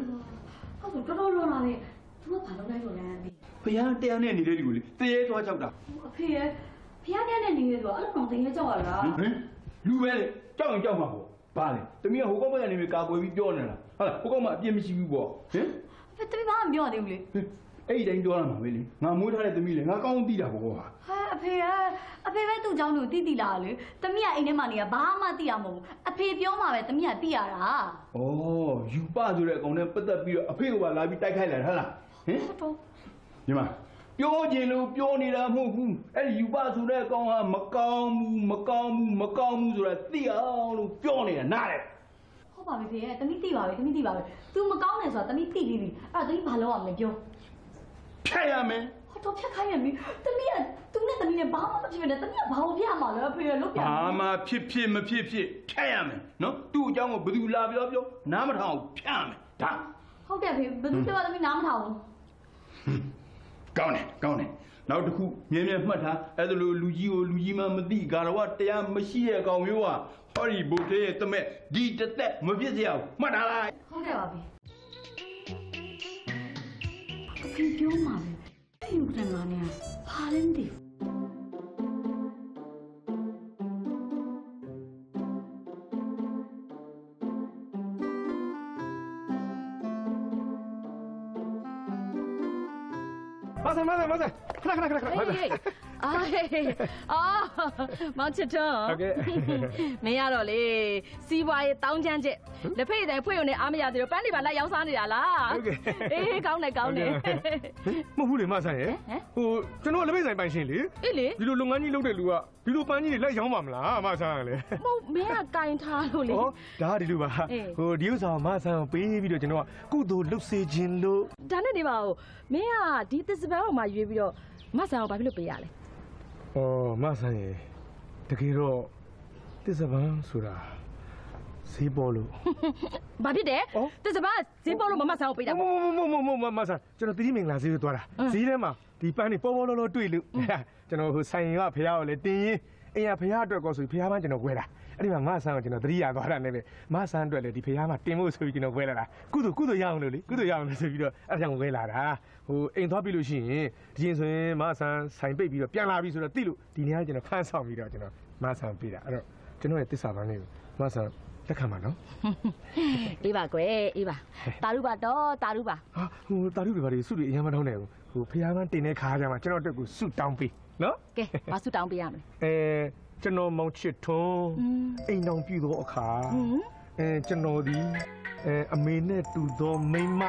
ဟုတ်ကဲ့တော်တော်လွန်လာတယ်သူကဘာလုပ်လိုက်လို့လဲအ ဖေ ဘုရားတရားနဲ့နေတဲ့လူကိုလေတရေသွားကြောက်တာ အဖေရဲ့ဖျားတဲ့နဲ့နေနေဆိုတော့အဲ့လိုတော့တင်ရကြောက်ရလား ဟမ်လူပဲလေကြောက်ရင်ကြောက်မှာပေါ့ဘာလဲတမီးကဟိုကောက်ဘက်ကနေပြီးကာကွယ်ပြီးပြောနေတာဟုတ်လားဟိုကောက်မှအပြစ်မရှိဘူးပေါ့ဟမ် အဖေတမီးဘာမှမပြောသေးဘူးလေ အဲ့ဒီတိုင်းပြောရမှာပဲလေငါမွေးထားတဲ့တမီးလေငါကောင်းသိတာပေါ့ကွာ ဟာအဖေရဲ့အဖေပဲသူ့เจ้าကိုတိတိလာလေတမီးကအိမ်ထဲမှာနေရဘာမှသိရမဟုတ်ဘူးအဖေပြောမှပဲတမီးကသိရတာ ဩယူပဆိုတဲ့အကောင်နဲ့ပတ်သက်ပြီးတော့အဖေကပါလာပြီးတိုက်ခိုက်လာတယ်ဟုတ်လားဟင် ဟုတ်တော့ ညီမပြောခြင်းလို့ပြောနေတာမဟုတ်ဘူးအဲ့ဒီယူပဆိုတဲ့အကောင်ဟာမကောင်းဘူးမကောင်းဘူးမကောင်းဘူးဆိုတာသိအောင်လို့ပြောနေတာနားလေဟုတ်ပါပြီဖေရဲ့တမီးသိပါပြီတမီးသိပါပြီ तू မကောင်းတယ်ဆိုတာတမီးသိပြီးပြီအဲ့ဒါတမီးဘာလုပ်ရမလဲပြောဖြတ်ရမယ်ဟုတ်တော့ဖြတ်ခိုင်းရပြီတမီးကသူနဲ့တမီးနဲ့ဘာမှမဖြစ်ဘူးနဲ့တမီးကဘာလို့ပြမှာလဲအဖေရဲ့လုတ်ပြဘာမှဖြစ်ဖြစ်မဖြစ်ဖြစ်ဖြတ်ရမယ်နော်သူ့အကြောင်းကိုဘယ်သူလာပြောပြောနားမထောင်အောင်ဖြတ်ရမယ်ဒါဟုတ်တယ်ဖေဘယ်သူပြောတမီးနားမထောင်ဘူး ကောင်းတယ်ကောင်းတယ်နောက်တစ်ခုမြဲမြဲမှတ်ထားအဲ့ဒါလိုလူကြီးကိုလူကြီးမှမသိဂါရဝတရားမရှိတဲ့ကောင်မျိုးကဟောဒီဘုတ်ရဲ့တမက်ဒီတစ်သက်မဖြစ်စေရဘူးမှတ်ထားလိုက်ဟုတ်တယ်ပါဖေအဖေပြောမှာပဲအဲ့ဒီကတည်းကနေဟာလည်းမသိ ဘူးမဆန်မဆန်မဆန်ခဏခဏခဏခဏဟေးဟေး အာဟေးဟေးအော်မောင်ချစ်ထွန်းဟုတ်ကဲ့မင်းရတော့လေစီးပွားရေးတောင်းချမ်းချက်လက်ဖေးတိုင်ဖွင့်ရုံနဲ့အားမရသေးတော့ပန်းတွေပါလိုက်ရောင်းစားနေတာလားဟုတ်ကဲ့အေးကောင်းတယ်ကောင်းတယ်မဟုတ်ဘူးလေမဆန်ရဲ့ဟိုကျွန်တော်လက်ပိတ်ဆိုင်ပိုင်ရှင်လေအေးလေဒီလိုလုပ်ငန်းကြီးလုပ်တဲ့လူကဒီလိုပန်းကြီးတွေလက်ရောင်းပါမလားမဆန်ကလေမဟုတ်မင်းကကင်ထားလို့လေဟောဒါကဒီလိုပါအေးဟိုဒီဥစ္စာကိုမဆန်ကိုပေးပြီးတော့ကျွန်တော်ကကုသိုလ်လုပ်စေခြင်းလို့ဒါနဲ့နေပါဦးမင်းကဒီသစ္စပန်ကိုမှရွေးပြီးတော့မဆန်ကိုဘာဖြစ်လို့ပေးရလဲ ဩမဆန်ရဲ့တကယ်တော့တစ္ဆပန်ဆိုတာဈေးပေါ်လို့ဘာဖြစ်တယ်သစ္စပန်ကဈေးပေါ်လို့မမဆန်ကိုပေးတာမမမမမမမဆန်ကျွန်တော်တိတိမင်္ဂလာဈေးကိုသွားတာဈေးထဲမှာဒီပန်းတွေပေါ်ပေါ်လောလောတွေ့လို့ကျွန်တော်ဟိုဆိုင်ရင်ကဖះကိုလည်းတင်းရင်အိမ်ကဖះအတွက်ကောဆိုဖះပန်းကျွန်တော်ဝယ်တာ အဲ့ဒီမှာမဆန်ကိုကျွန်တော်တတိယသွားတာနဲ့ပဲမဆန်အတွက်လည်းဒီဖះမှာတင်ဖို့ဆိုပြီးကျွန်တော်ဝယ်လာတာကုသိုလ်ကုသိုလ်ရအောင်လို့လေကုသိုလ်ရအောင်လို့ဆိုပြီးတော့အဲ့ဒါကြောင့်ဝယ်လာတာဟိုအိမ်သွားပြီလို့ရှိရင်ဒီရင်ဆိုရင်မဆန်ဆိုင်ပိတ်ပြီးတော့ပြန်လာပြီဆိုတော့တိလို့ဒီနေ့ကကျွန်တော်ဖမ်းဆောင်ပြီးတော့ကျွန်တော်မဆန်ပေးတာအဲ့တော့ကျွန်တော်ရဲ့တစ္ဆာပန်းလေးကိုမဆန်လက်ခံပါနော်အေးပါကွယ်အေးပါတာရုပါတော့တာရုပါဟာဟိုတာရုတွေဘာတွေစုတွေအရင်မထောင်းနိုင်ဘူးဟိုဖះပန်းတင်တဲ့ခါကျမှကျွန်တော်အတွက်ကိုစုတောင်းပေးနော်ကဲဘာဆူတောင်းပေးရမလဲအဲ ကျွန်တော်မောင်ချစ်ထွန်းอืมအိမ်တော်ပြည့်သောအခါဟွန်းအဲကျွန်တော်ဒီအဲအမေနဲ့တူသောမိန်းမ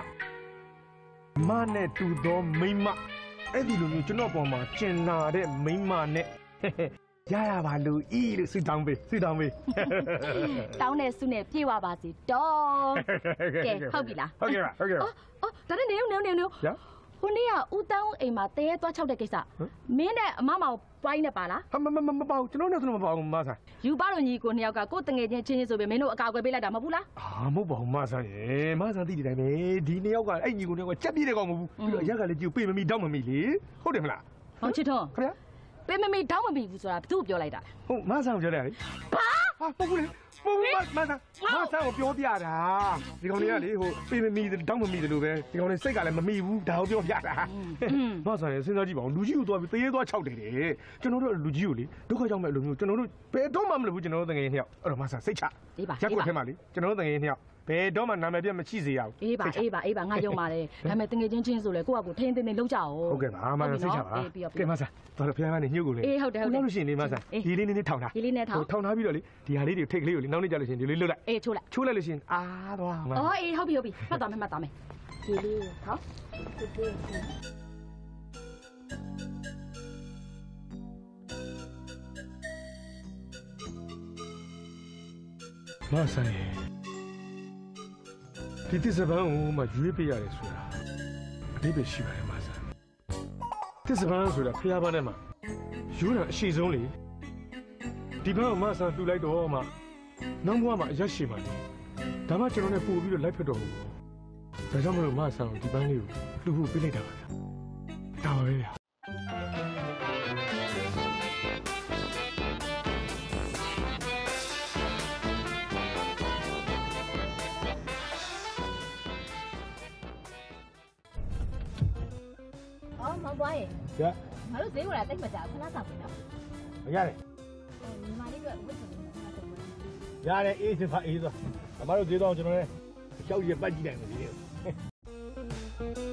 မနဲ့တူသောမိန်းမအဲ့ဒီလိုမျိုးကျွန်တော်ပေါ်မှာကျင်နာတဲ့မိန်းမနဲ့ရရပါလို့ဤလို့စုတောင်းပေးစုတောင်းပေးတောင်းတဲ့စုနဲ့ပြေဝပါစေတော့ကဲဟုတ်ပြီလားဟုတ်ကဲ့ပါဟုတ်ကဲ့ပါအော်အော်ဒါနဲ့နေဦးနေဦးနေ ဦးနေဦးရဟိုနေ့ကဦးတန်းဦးအိမ်မှာတဲသွားချောက်တဲ့ကိစ္စမင်းနဲ့အမမောင်ပွိုင်းနဲ့ပါလားမမမမပေါ့ကျွန်တော်နဲ့ဆိုတော့မပေါ့မဆန်ယူပါတော့ညီကိုနှစ်ယောက်ကကိုယ်တငယ်ချင်းချင်းချင်းဆိုပြီးမင်းတို့အကာအကွယ်ပေးလိုက်တာမဟုတ်ဘူးလားအာမဟုတ်ပါဘူးမဆန်ရေမဆန်သိတဲ့အတိုင်းပဲဒီနှစ်ယောက်ကအဲ့ညီကိုနှစ်ယောက်ကကြက်ပြေးတဲ့ကောင်မဟုတ်ဘူးပြီးတော့အရက်ကလည်းကြည့်ပေးမမီတောက်မမီလေဟုတ်တယ်မလားမောင်ချစ်ထွန်းခင်ဗျာပေးမမေတောင်းမမိဘူးဆိုတာဘသူ့ကိုပြောလိုက်တာလဲဟုတ်မဆန်ကိုပြောတယ်လေဘာဟာပုတ်ဘူးလေ ပုံမမဆန်းမဆန်းကိုပြောပြတာဒီကောင်လေးကလေဟိုပေးမမီတောင်းမမီတယ်လို့ပဲဒီကောင်လေးစိတ်ကလည်းမမီဘူးဒါကိုပြောပြတာမဆန်းရဲ့စဉ်းစားကြည့်ပါဦးလူကြီးကိုသွားပြီးတရေသွား၆တယ်တယ်ကျွန်တော်တို့လူကြီးကိုလေဒုက္ခရောက်မဲ့လူမျိုးကျွန်တော်တို့ဘယ်တော့မှမလုပ်ဘူးကျွန်တော်တို့တငယ်နှစ်ယောက်အဲ့တော့မဆန်းစိတ်ချအေးပါရက်ကွက်ထဲမှာလေကျွန်တော်တို့တငယ်နှစ်ယောက် ဘယ်တော့မှနာမည်ပြတ်မရှိစေရဘူးအေးပါအေးပါအေးပါငါယုံပါတယ်ဒါပေမဲ့တငယ်ချင်းချင်းဆိုလေကိုယ့်အကူထိန်းသိမ်းသိမ်းလုပ်ကြအောင်ဟုတ်ကဲ့ပါမဆန်းစိတ်ချပါအေးပြီးတော့ကဲမဆန်းတော်တော်ဖျားကနေညှို့ကိုလေအေးဟုတ်တယ်ဟုတ်တယ်လို့ရှိရင်လေမဆန်းဒီလေးနည်းနည်းထောင်ထားဒီလေးနဲ့ထောင်ထောင်ထားပြီးတော့လေဒီဟာလေးတွေထိတ်ကလေးကိုလေနောက်နေ့ကျလို့ရှိရင်ဒီလေးလွတ်လိုက်အေးချိုးလိုက်ချိုးလိုက်လို့ရှိရင်အာသွားမှာအော်အေးဟုတ်ပြီဟုတ်ပြီမှတ်သွားမယ်မှတ်သွားမယ်ဒီလေးဟောဒီလေးမဆိုင်ရဲ့ ဒီတစ္ဆပန်းကိုမှရွေးပေးရတယ်ဆိုတာအတိပ္ပယ်ရှိပါတယ်မဆိုင်တစ္ဆပန်းဆိုတာဖျားပန်းထဲမှာယူတာအရှိဆုံးလေဒီဘန်းကိုမဆိုင်လှူလိုက်တော့မှနောက်ဘဝမှာအရက်ရှိမှလေဒါမှကျွန်တော်နဲ့ပို့ပြီးတော့လိုက်ဖက်တော်ဘူးဒါကြောင့်မလို့မဆိုင်ကိုဒီဘန်းလေးကိုလှူဖို့ပေးလိုက်တာပါဗျာဒါပါပဲဗျာ။ ရေဗျာငါတို့ဈေးဝယ်တာတိတ်မကြဘူးခဏဆောင်ပြီနော်ရတယ်။ညီမလေးကဝတ်စုံနဲ့ခဏဆောင်ပြီရတယ်အေးစစ်ဖာအေးသွားအမတို့ဈေးတော့ကျွန်တော်လည်းရှောက်ရပတ်ကြည့်နိုင်မယ်ဒီနေ့။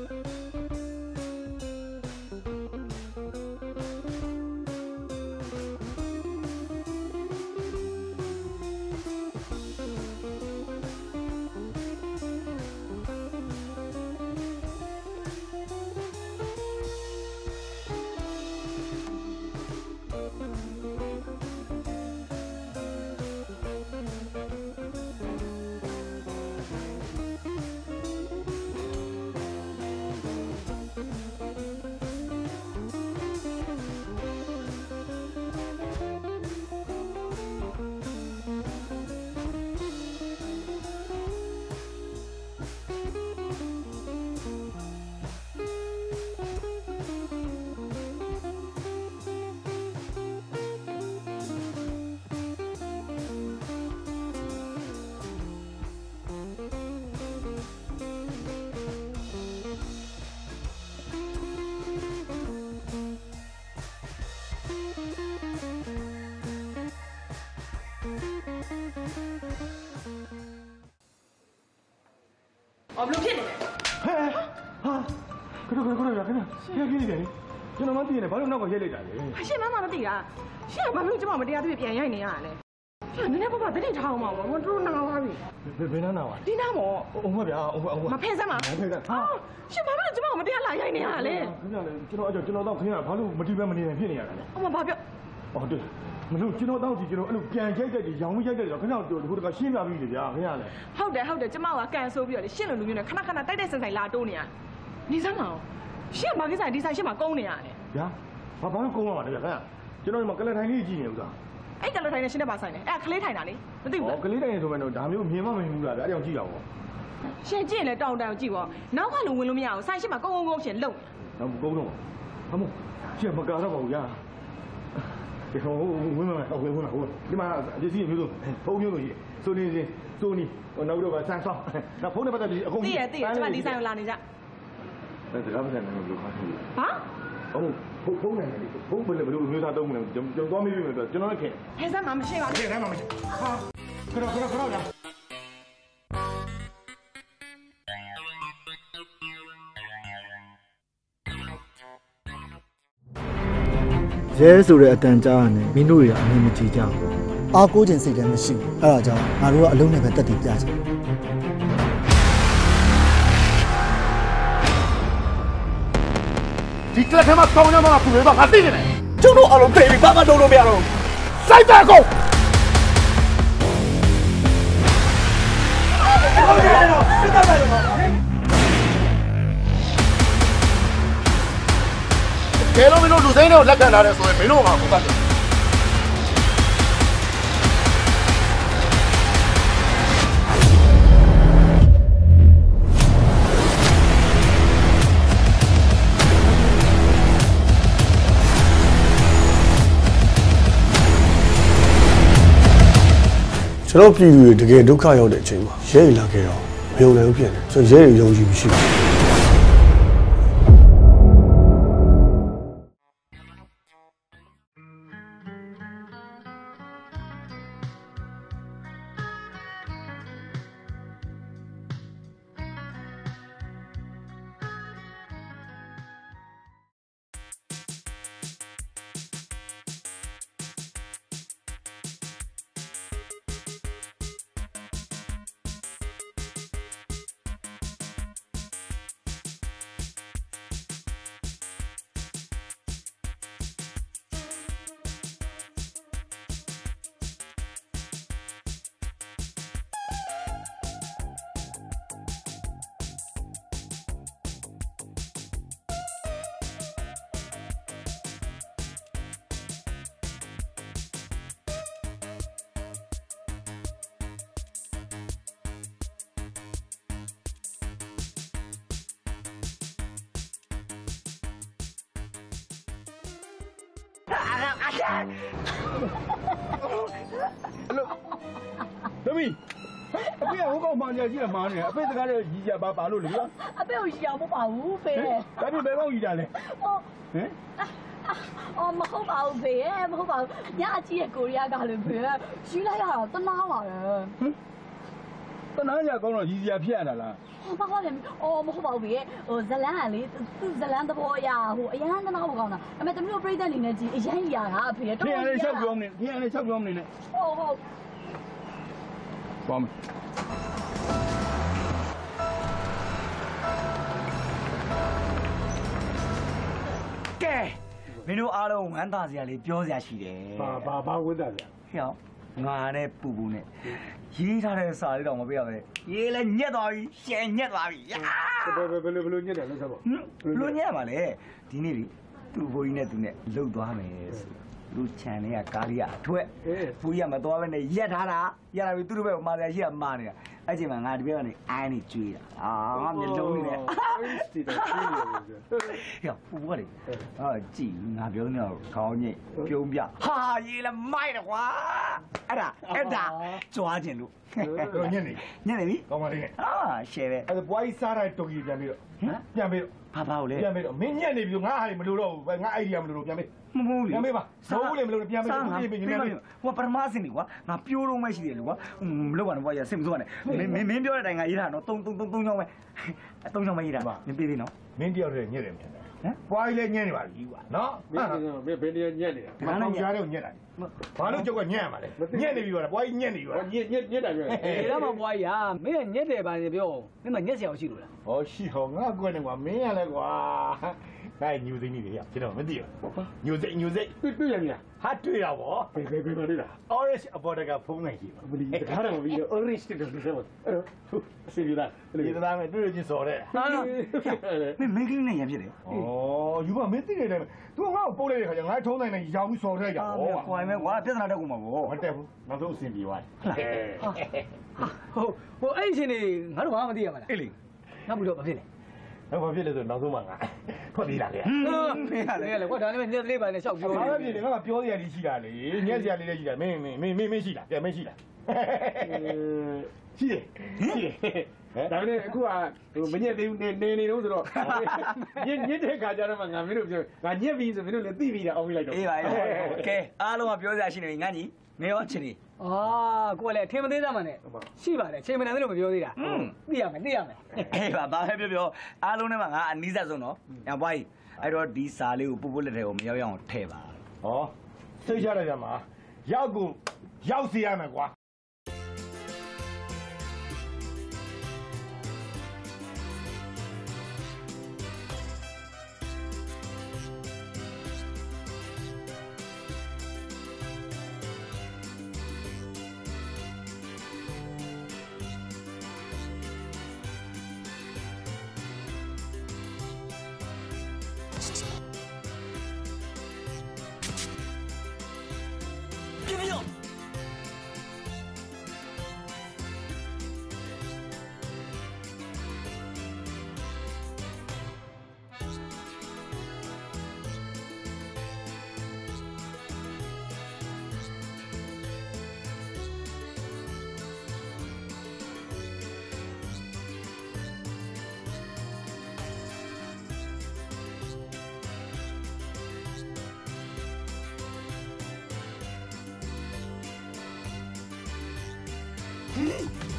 ဘလို့ဖြစ်နေလဲဟဲ့ဟာခဏခဏခဏရခင်ဗျာခင်ဗျာခင်ဗျာကျွန်တော်မသိနေဘာလို့နောက်ကရိုက်လိုက်တာလဲအရှင်မမမသိတာရှင်ကဘာလို့ကျမမတရားသူပြန်ရိုက်နေရလဲရှင်နည်းနည်းပါးပါတတိထားအောင်ပါဘောမတို့နာပါပြီဘယ်ဘယ်နာနာဝါဒီနာမောအုံမဗျာအုံအုံမဖင်စမ်းပါမဖင်စမ်းဟာရှင်ဘာလို့ကျမမတရားလာရိုက်နေရလဲခင်ဗျာလေကျွန်တော်အဲ့ကျွန်တော်တော့ခင်ဗျာဘာလို့မတိပဲမနေနိုင်ဖြစ်နေရတာလဲအမဘာပြောဟုတ်တယ် မလို့ကျွန်တော်တော့ဒီကျွန်တော်အဲ့လိုပြန်ရိုက်တဲ့ရောင်းရိုက်တဲ့ခင်ဗျာတို့ဟိုတကရှင်းပြပြီးလေဗျာခင်ဗျာလေဟုတ်တယ်ဟုတ်တယ်ကျမကကန်ဆိုးပြီးတော့လေရှင်လိုလူမျိုးနဲ့ခဏခဏတိုက်တိုက်ဆိုင်ဆိုင်လာတိုးနေရနေစမ်းပါအောင်ရှင်ဘာကိစ္စဒီဆိုင်ရှင်မှာကုန်းနေရတယ်ဗျာဘာဘာလို့ကုန်းရမှာလဲဗျာခင်ဗျာကျွန်တော်ဒီမှာကလထိုင်လေးကြည့်နေဥစားအဲ့ကလေးထိုင်နေရှင်နဲ့ပါဆိုင်နေအဲ့ကလေးထိုင်တာလေမသိဘူးဟောကလေးတိုင်နေဆိုမှတော့ဒါမျိုးမြင်မမမြင်ဘူးလားဗျာအဲ့ကြောင့်ကြည့်ရအောင်ရှင်ကြည့်ရင်လည်းတောင်းတန်ကြည့်ပေါ့နောက်ကလူဝင်လို့မရဘူးဆိုင်ရှင်မှာကုန်းကုန်းကုန်းရှင်လုံတော့ကုန်းတော့အမို့ရှင်းမကားတော့ပါဘူးဗျာ ဒီဟိုဝင်မဟိုဝင်မဟိုဒီမှာဒီစီမျိုးဆိုဖုန်းမျိုးဆိုကြီးဆိုနေစဉ်ဆိုနီဟိုနောက်တော့ဆန်းဆောင်နောက်ဖုန်းနဲ့ပတ်သက်ပြီးအကုန်သိရသိရကျမဒီဆိုင်ကိုလာနေကြအဲ့ဒါကလည်းလည်းဘယ်လို ရှိပါဘူးခင်ထဲမှာမရှိဟာခရောခရောခရောဗျာရဲဆိုတဲ့အတန်ကြားရတယ်မင်းတို့တွေကအမြင်မကြည့်ကြဘူးအားကိုးခြင်းစိတ်တည်းမရှိဘူးအဲ့ဒါကြောင့်ငါတို့ကအလုံးနဲ့ပဲတက်တည်ပြချင်ဒီကလပ်ထဲမှာတောင်းရမှာသူတွေတော့ငါသိနေတယ်ကျုပ်တို့အလုံးသိပြီဘာမှလုပ်လို့မရတော့စိုက်တယ်ကုန် ကဲလို့မင်းတို့လူစိမ်းတွေကိုလက်ခံလာတယ်ဆိုရင်မင်းတို့ကဘုရားကျွန်တော်ပြည်သူတွေတကယ်ဒုက္ခရောက်တဲ့အချိန်မှာရဲရလာခဲ့တော့မယုံနိုင်ဘူးဖြစ်နေဆိုတော့ရဲတွေယုံကြည်မရှိ ဘူးသမီးအဖေကဟိုကောင်မှန်ကြကြီးကမာနေတယ်အဖေစကားလည်းကြီးကြပါပါလို့လေဗျာအဖေကိုရှောင်မပါဘူးဖေဒါပြင်ဘယ်ကောင်ကြီးတာလဲဟောဟင်အော်မဟုတ်ပါဘူးဖေရဲ့မဟုတ်ပါဘူးညအကြီးရဲ့ကိုရီးယားကလည်းဖေရှိလိုက်ရတော့တနာပါရဲ့ တနာကြကောင်းတော့ကြီးစရာဖြစ်ရတာလားဟောပါပါပြန်အော်မဟုတ်ပါဘူးဖေရဲ့ဟိုဇလန်းကလေသူဇလန်းသဘောအရာဟိုအရန်တနာဖို့ကောင်းတာအမေတမျိုးပြိတ္တနေနဲ့ကြီးအရန်ရတာဖေရဲ့ခင်ဗျားလည်းချက်ပြောမနေခင်ဗျားလည်းချက်ပြောမနေနဲ့ဟုတ်ဟုတ်သွားမယ်ကဲမင်းတို့အားလုံးဝမ်းသာစရာလေးပြောစရာရှိတယ်ဘာဘာဘာဝိဒါစရာဟေ့အောင်ငါနဲ့ပူပူနဲ့ ရေးထားတဲ့စာလေးတော့မပြရပဲရေးလဲညက်သွားပြီရှယ်ညက်သွားပြီယာဘယ်ဘယ်ဘယ်လိုဘယ်လိုညက်တယ်လဲဆက်ပါဟမ်ဘလို့ညက်ပါလေဒီနေ့လေသူ့ဘိုးကြီးနဲ့သူနဲ့လှုပ်သွားမယ်ဆိုလူချန်လေးကကားလေးကအထွက်ဘိုးကြီးကမသွားဘဲနဲ့ရက်ထားတာရက်လာပြီသူတို့ဘက်မှာစရာရှိကမာနေတာ အဲ့ချိန်မှာငါဒီဘက်ကနေအိုင်းနေကျွေးတာအာငါမျက်လုံးနေနဲ့စီတယ်စီတယ်ဟေ့ပူကလေအာကြည်ငါပြောနေတော့ခေါင်းညိတ်ပြုံးပြဟာရေးလဲမိုက်တယ်ကွာအဲ့ဒါအဲ့ဒါကြွားခြင်းလို့တော့ ညက်နေညက်နေပြီကောင်းပါလိမ့်နဲ့အာရှယ်ပဲအဲ့ဒါဘွားကြီးစားတဲ့တော်ကြီးပြန်ပြီးတော့ပြန်ပြီးတော့ဘာဘာကိုလဲပြန်ပြီးတော့မင်းညက်နေပြီငါဟာမလို့တော့ဘူးငါအိုင်ဒီယာမလို့တော့ပြန်ပြီးမဟုတ်လေပြန်ပေးပါစိုးလေမလို့ပြန်ပေးစားပြန်ငါပေးပြပြန်န်ပေးပေးဟိုပရမစင်ကြီးကွာငါပြိုးလုံးမရှိတယ်လို့ကွာမလုပ်ပါနဲ့ဘွားရစိတ်မဆိုးပါနဲ့မင်းမင်းမင်းပြောတဲ့အတိုင်းငါရေးတာနော်3 3 3 3ချောင်းပဲ3ချောင်းပဲရေးတာမင်းပြေးသေးနော်မင်းတယောက်တည်းညက်တယ်မြင်တယ်ဟ မ်ဘွားကြီးလည်းညက်နေပါပြီကွာနော်မင်းမင်းဘယ်နေညက်နေတာဒီမှာတော့ကြားတယ်ညက်တာဘာလို့ကြောက်ကညက်ရမှာလဲညက်နေပြီကွာဘွားကြီးညက်နေပြီကွာညက်ညက်ညက်တာပြောဒီတော့မှဘွားကြီးอ่ะမင်းကညက်တယ်ပါနေပြောမင်းမညက်စရာရှိလို့လားဟောရှိဟောငါကွက်နေကွာမင်းရလဲကွာ ဒါညူသိနေတယ်ကျွန်တော်မသိဘူးညူစိညူစိတွေ့တွေ့ရမလားဟာတွေ့တာဗောဘယ်ဘယ်ဘယ်တွေ့တာ orange အပေါ်တကဖုံးနေရှိပါမလီတကားတော့မပြီးတော့ orange တက်တယ်ဆိုတော့အဲ့တော့အစီရတာဒီသားမဲ့တွေ့ရချင်းစော်တဲ့ဟာမင်းမင်းကလေးနဲ့ရံဖြစ်တယ်ဩယူမမင်းသိနေတယ်သူကငါ့ကိုပို့လိုက်တဲ့ခါကျငါထုံးနိုင်နေရောင်ပြီးစော်လိုက်တာဗောကွာမဲကွာပြဿနာတက်ကုန်မှာဗောမတက်ဘူးနောက်ဆုံး ဘာမှမသိရမှာလားအေးလေနောက်ပြီးတော့ဘာဖြစ်လဲတော့ဘာဖြစ်လဲဆိုနောက်ဆုံးမှငါထွက်ပြေးလာခဲ့ဟင်းမင်းကလည်းလေကွာဒါနဲ့ညက်လေးပါနဲ့ရှောက်ပြောဘာပဲဖြစ်နေငါကပြောစရာလေးရှိတာလေညက်စရာလေးလည်းရှိတာမင်းမင်းမင်းမင်းရှိတာကဲမင်းရှိတာရှိတယ်ရှိတယ်ဒါနဲ့အခုကဟိုမညက်သေးဘူးနေနေနေတော့ဆိုတော့ညက်ညက်တဲ့ခါကျတော့မှငါမင်းတို့ပြောငါညက်ပြီဆိုမင်းတို့လည်းသိပြီတာအောင်းလိုက်တော့အေးပါအေးကဲအားလုံးကပြောစရာရှိနေပြီငါညီနေရောချင်နေ အာကိုကလည်းထင်မသေးသားမှနဲ့ရှိပါတယ်ချိန်မနေလို့မပြောသေးတာသိရမယ်သိရမယ်အေးပါဘာပဲပြောပြောအားလုံးနဲ့မှငါအနီးစပ်ဆုံးနော်ညာဘွားကြီးအဲ့တော့ဒီစာလေးကိုပူပူလက်ထဲကိုမရောက်ရအောင်ထည့်ပါဟောစိတ်ချရတယ်ကြမှာရောက်ကိုရောက်စီရမယ်ကွာ Hmm?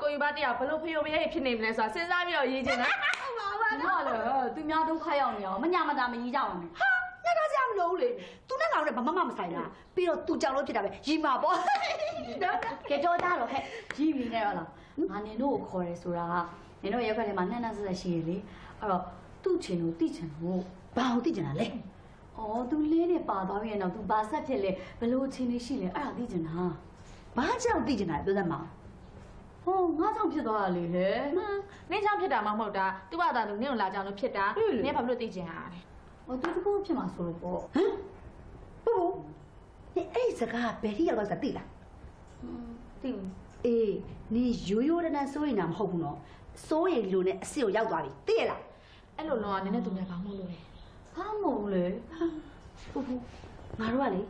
ကိုယူပါတရားဘလို့ဖေယိုမရဲဖြစ်နေမလဲဆိုတာစဉ်းစားပြီးတော့ရေးချင်တာဟုတ်ပါပါတော့လေသူများဒုက္ခရောက်နေအောင်မညာမတာမရီးကြအောင်လေဟာညတော့စရာမလိုဘူးလေသူနဲ့ကောင်နဲ့ဘာမှမဆိုင်လားပြီးတော့သူကြောင်လို့ဖြစ်တာပဲရီးမှာပေါ့ကဲကြောကြတော့ဟဲ့ရီးပြီနဲ့ဟုတ်လားငါနင်တို့ကိုခေါ်ရဲဆိုတာနင်တို့ရက်ခွက်ထဲမှာနှက်နှက်ဆက်ဆက်ရှိရလေအဲ့တော့သူ့ချင်လို့တိချင်လို့ဘာလို့တိချင်တာလဲ။အော် तू လေးနဲ့ပါသွားပြီရဲ့နောက် तू ဘာဆက်ဖြစ်လဲဘလို့ချင်းလေးရှိလဲအဲ့ဒါသိချင်တာ။ဘာကြောင့်သိချင်တာလဲပြောသမှာ။ ဟိုငါကြောင့်ဖြစ်သွားတာလေဟဲ့ဟမ်နင်းချောင်းဖြစ်တာမှမဟုတ်တာသူ့ဘာသာသူနင်းကိုလာကြအောင်လို့ဖြစ်တာနင်းဘာလို့သိချင်ရလဲ။ဟို तू တကူဖြစ်မှာဆိုလို့ပေါ့။ဟမ်။ဘူးဘူး။ဒီအဲ့ဒီစကားဘယ်ထိရောက်တော့စသိလား။သိဘူး။အေးနေရိုးရိုးတန်းတန်းစိုးရင်တာမဟုတ်ဘူးနော်။စိုးရင်လို့နဲ့အစ်စ်ကိုရောက်သွားပြီ။သိရလားအဲ့လိုလုံးကနင်းနဲ့သူနဲ့ဘာမှမလို့လဲ။ဘာမို့လဲ။ဘူးဘူး။ငါတို့ကလေ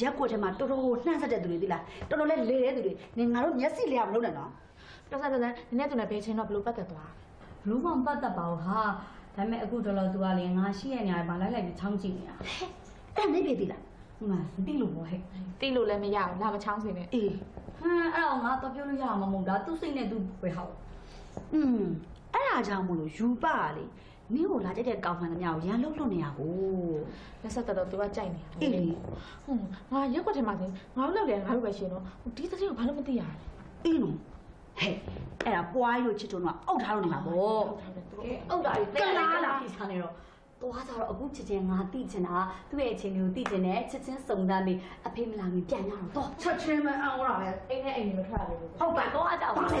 ရက်ကွက်ထဲမှာတော်တော်နှံ့ဆက်တဲ့သူတွေသိလား။တော်တော်လေးလေတဲ့သူတွေနေငါတို့မျက်စိလျာမလုပ်နဲ့နော် တော်စားတော်စားနင်းနဲ့သူနဲ့ဘယ်ချင်းတော့ဘလို့ပတ်သက်သွား။ဘူးမှမပတ်သက်ပါဘူးဟာ။ဒါပေမဲ့အခုတော်တော်သူကလေငါရှိရဲ့နေရာမှာလိုက်လိုက်ပြီးချောင်းကြည့်နေတာ။ဟဲ့အဲ့ဒါနေပြီသိလား။ဟိုမှာမသိလို့ဘောဟဲ့တိလို့လည်းမရဘူးလာမချောင်းစင်နဲ့။အေးဟမ်အဲ့တော့ငါတော့ပြောလို့ရမှာမဟုတ်တာသူ့စိတ်နဲ့သူပဲဟောက်။อืมအဲ့ဒါကြောင့်မလို့ယူပါလေ။နင်းကိုလာကြတဲ့ကောင်းမှန်သမျှကိုရန်လုတ်လွတ်နေရကိုလက်ဆက်တော်တော်သူကကြိုက်နေတာအေးလေဟုတ်ငါရက်ကွက်ထဲမှာဆိုငါတို့လောက်လေငါတို့ပဲရှင်တော့ဒီသတိကိုဘာလို့မသိရလဲအေးနော် ဟဲ့အဲ့ဒါပွားရို့ချစ်တုံးကအုတ်ထားလို့နေမှာပေါ့အုတ်တာကြီးကလားလားဒီစားနေတော့သွားကြတော့အခုချစ်ချင်းငါတိချင်တာသူ့ရဲ့အချင်းလေးကိုတိချင်တယ်ချစ်ချင်းစုံတန်းပြီးအဖေမလာမီပြန်ရတော့တော့ချက်ချင်းပဲအောင်ရပဲအိမ်နဲ့အိမ်မထွက်ရဘူးဟုတ်ပါတော့အကြောက်ပါလေ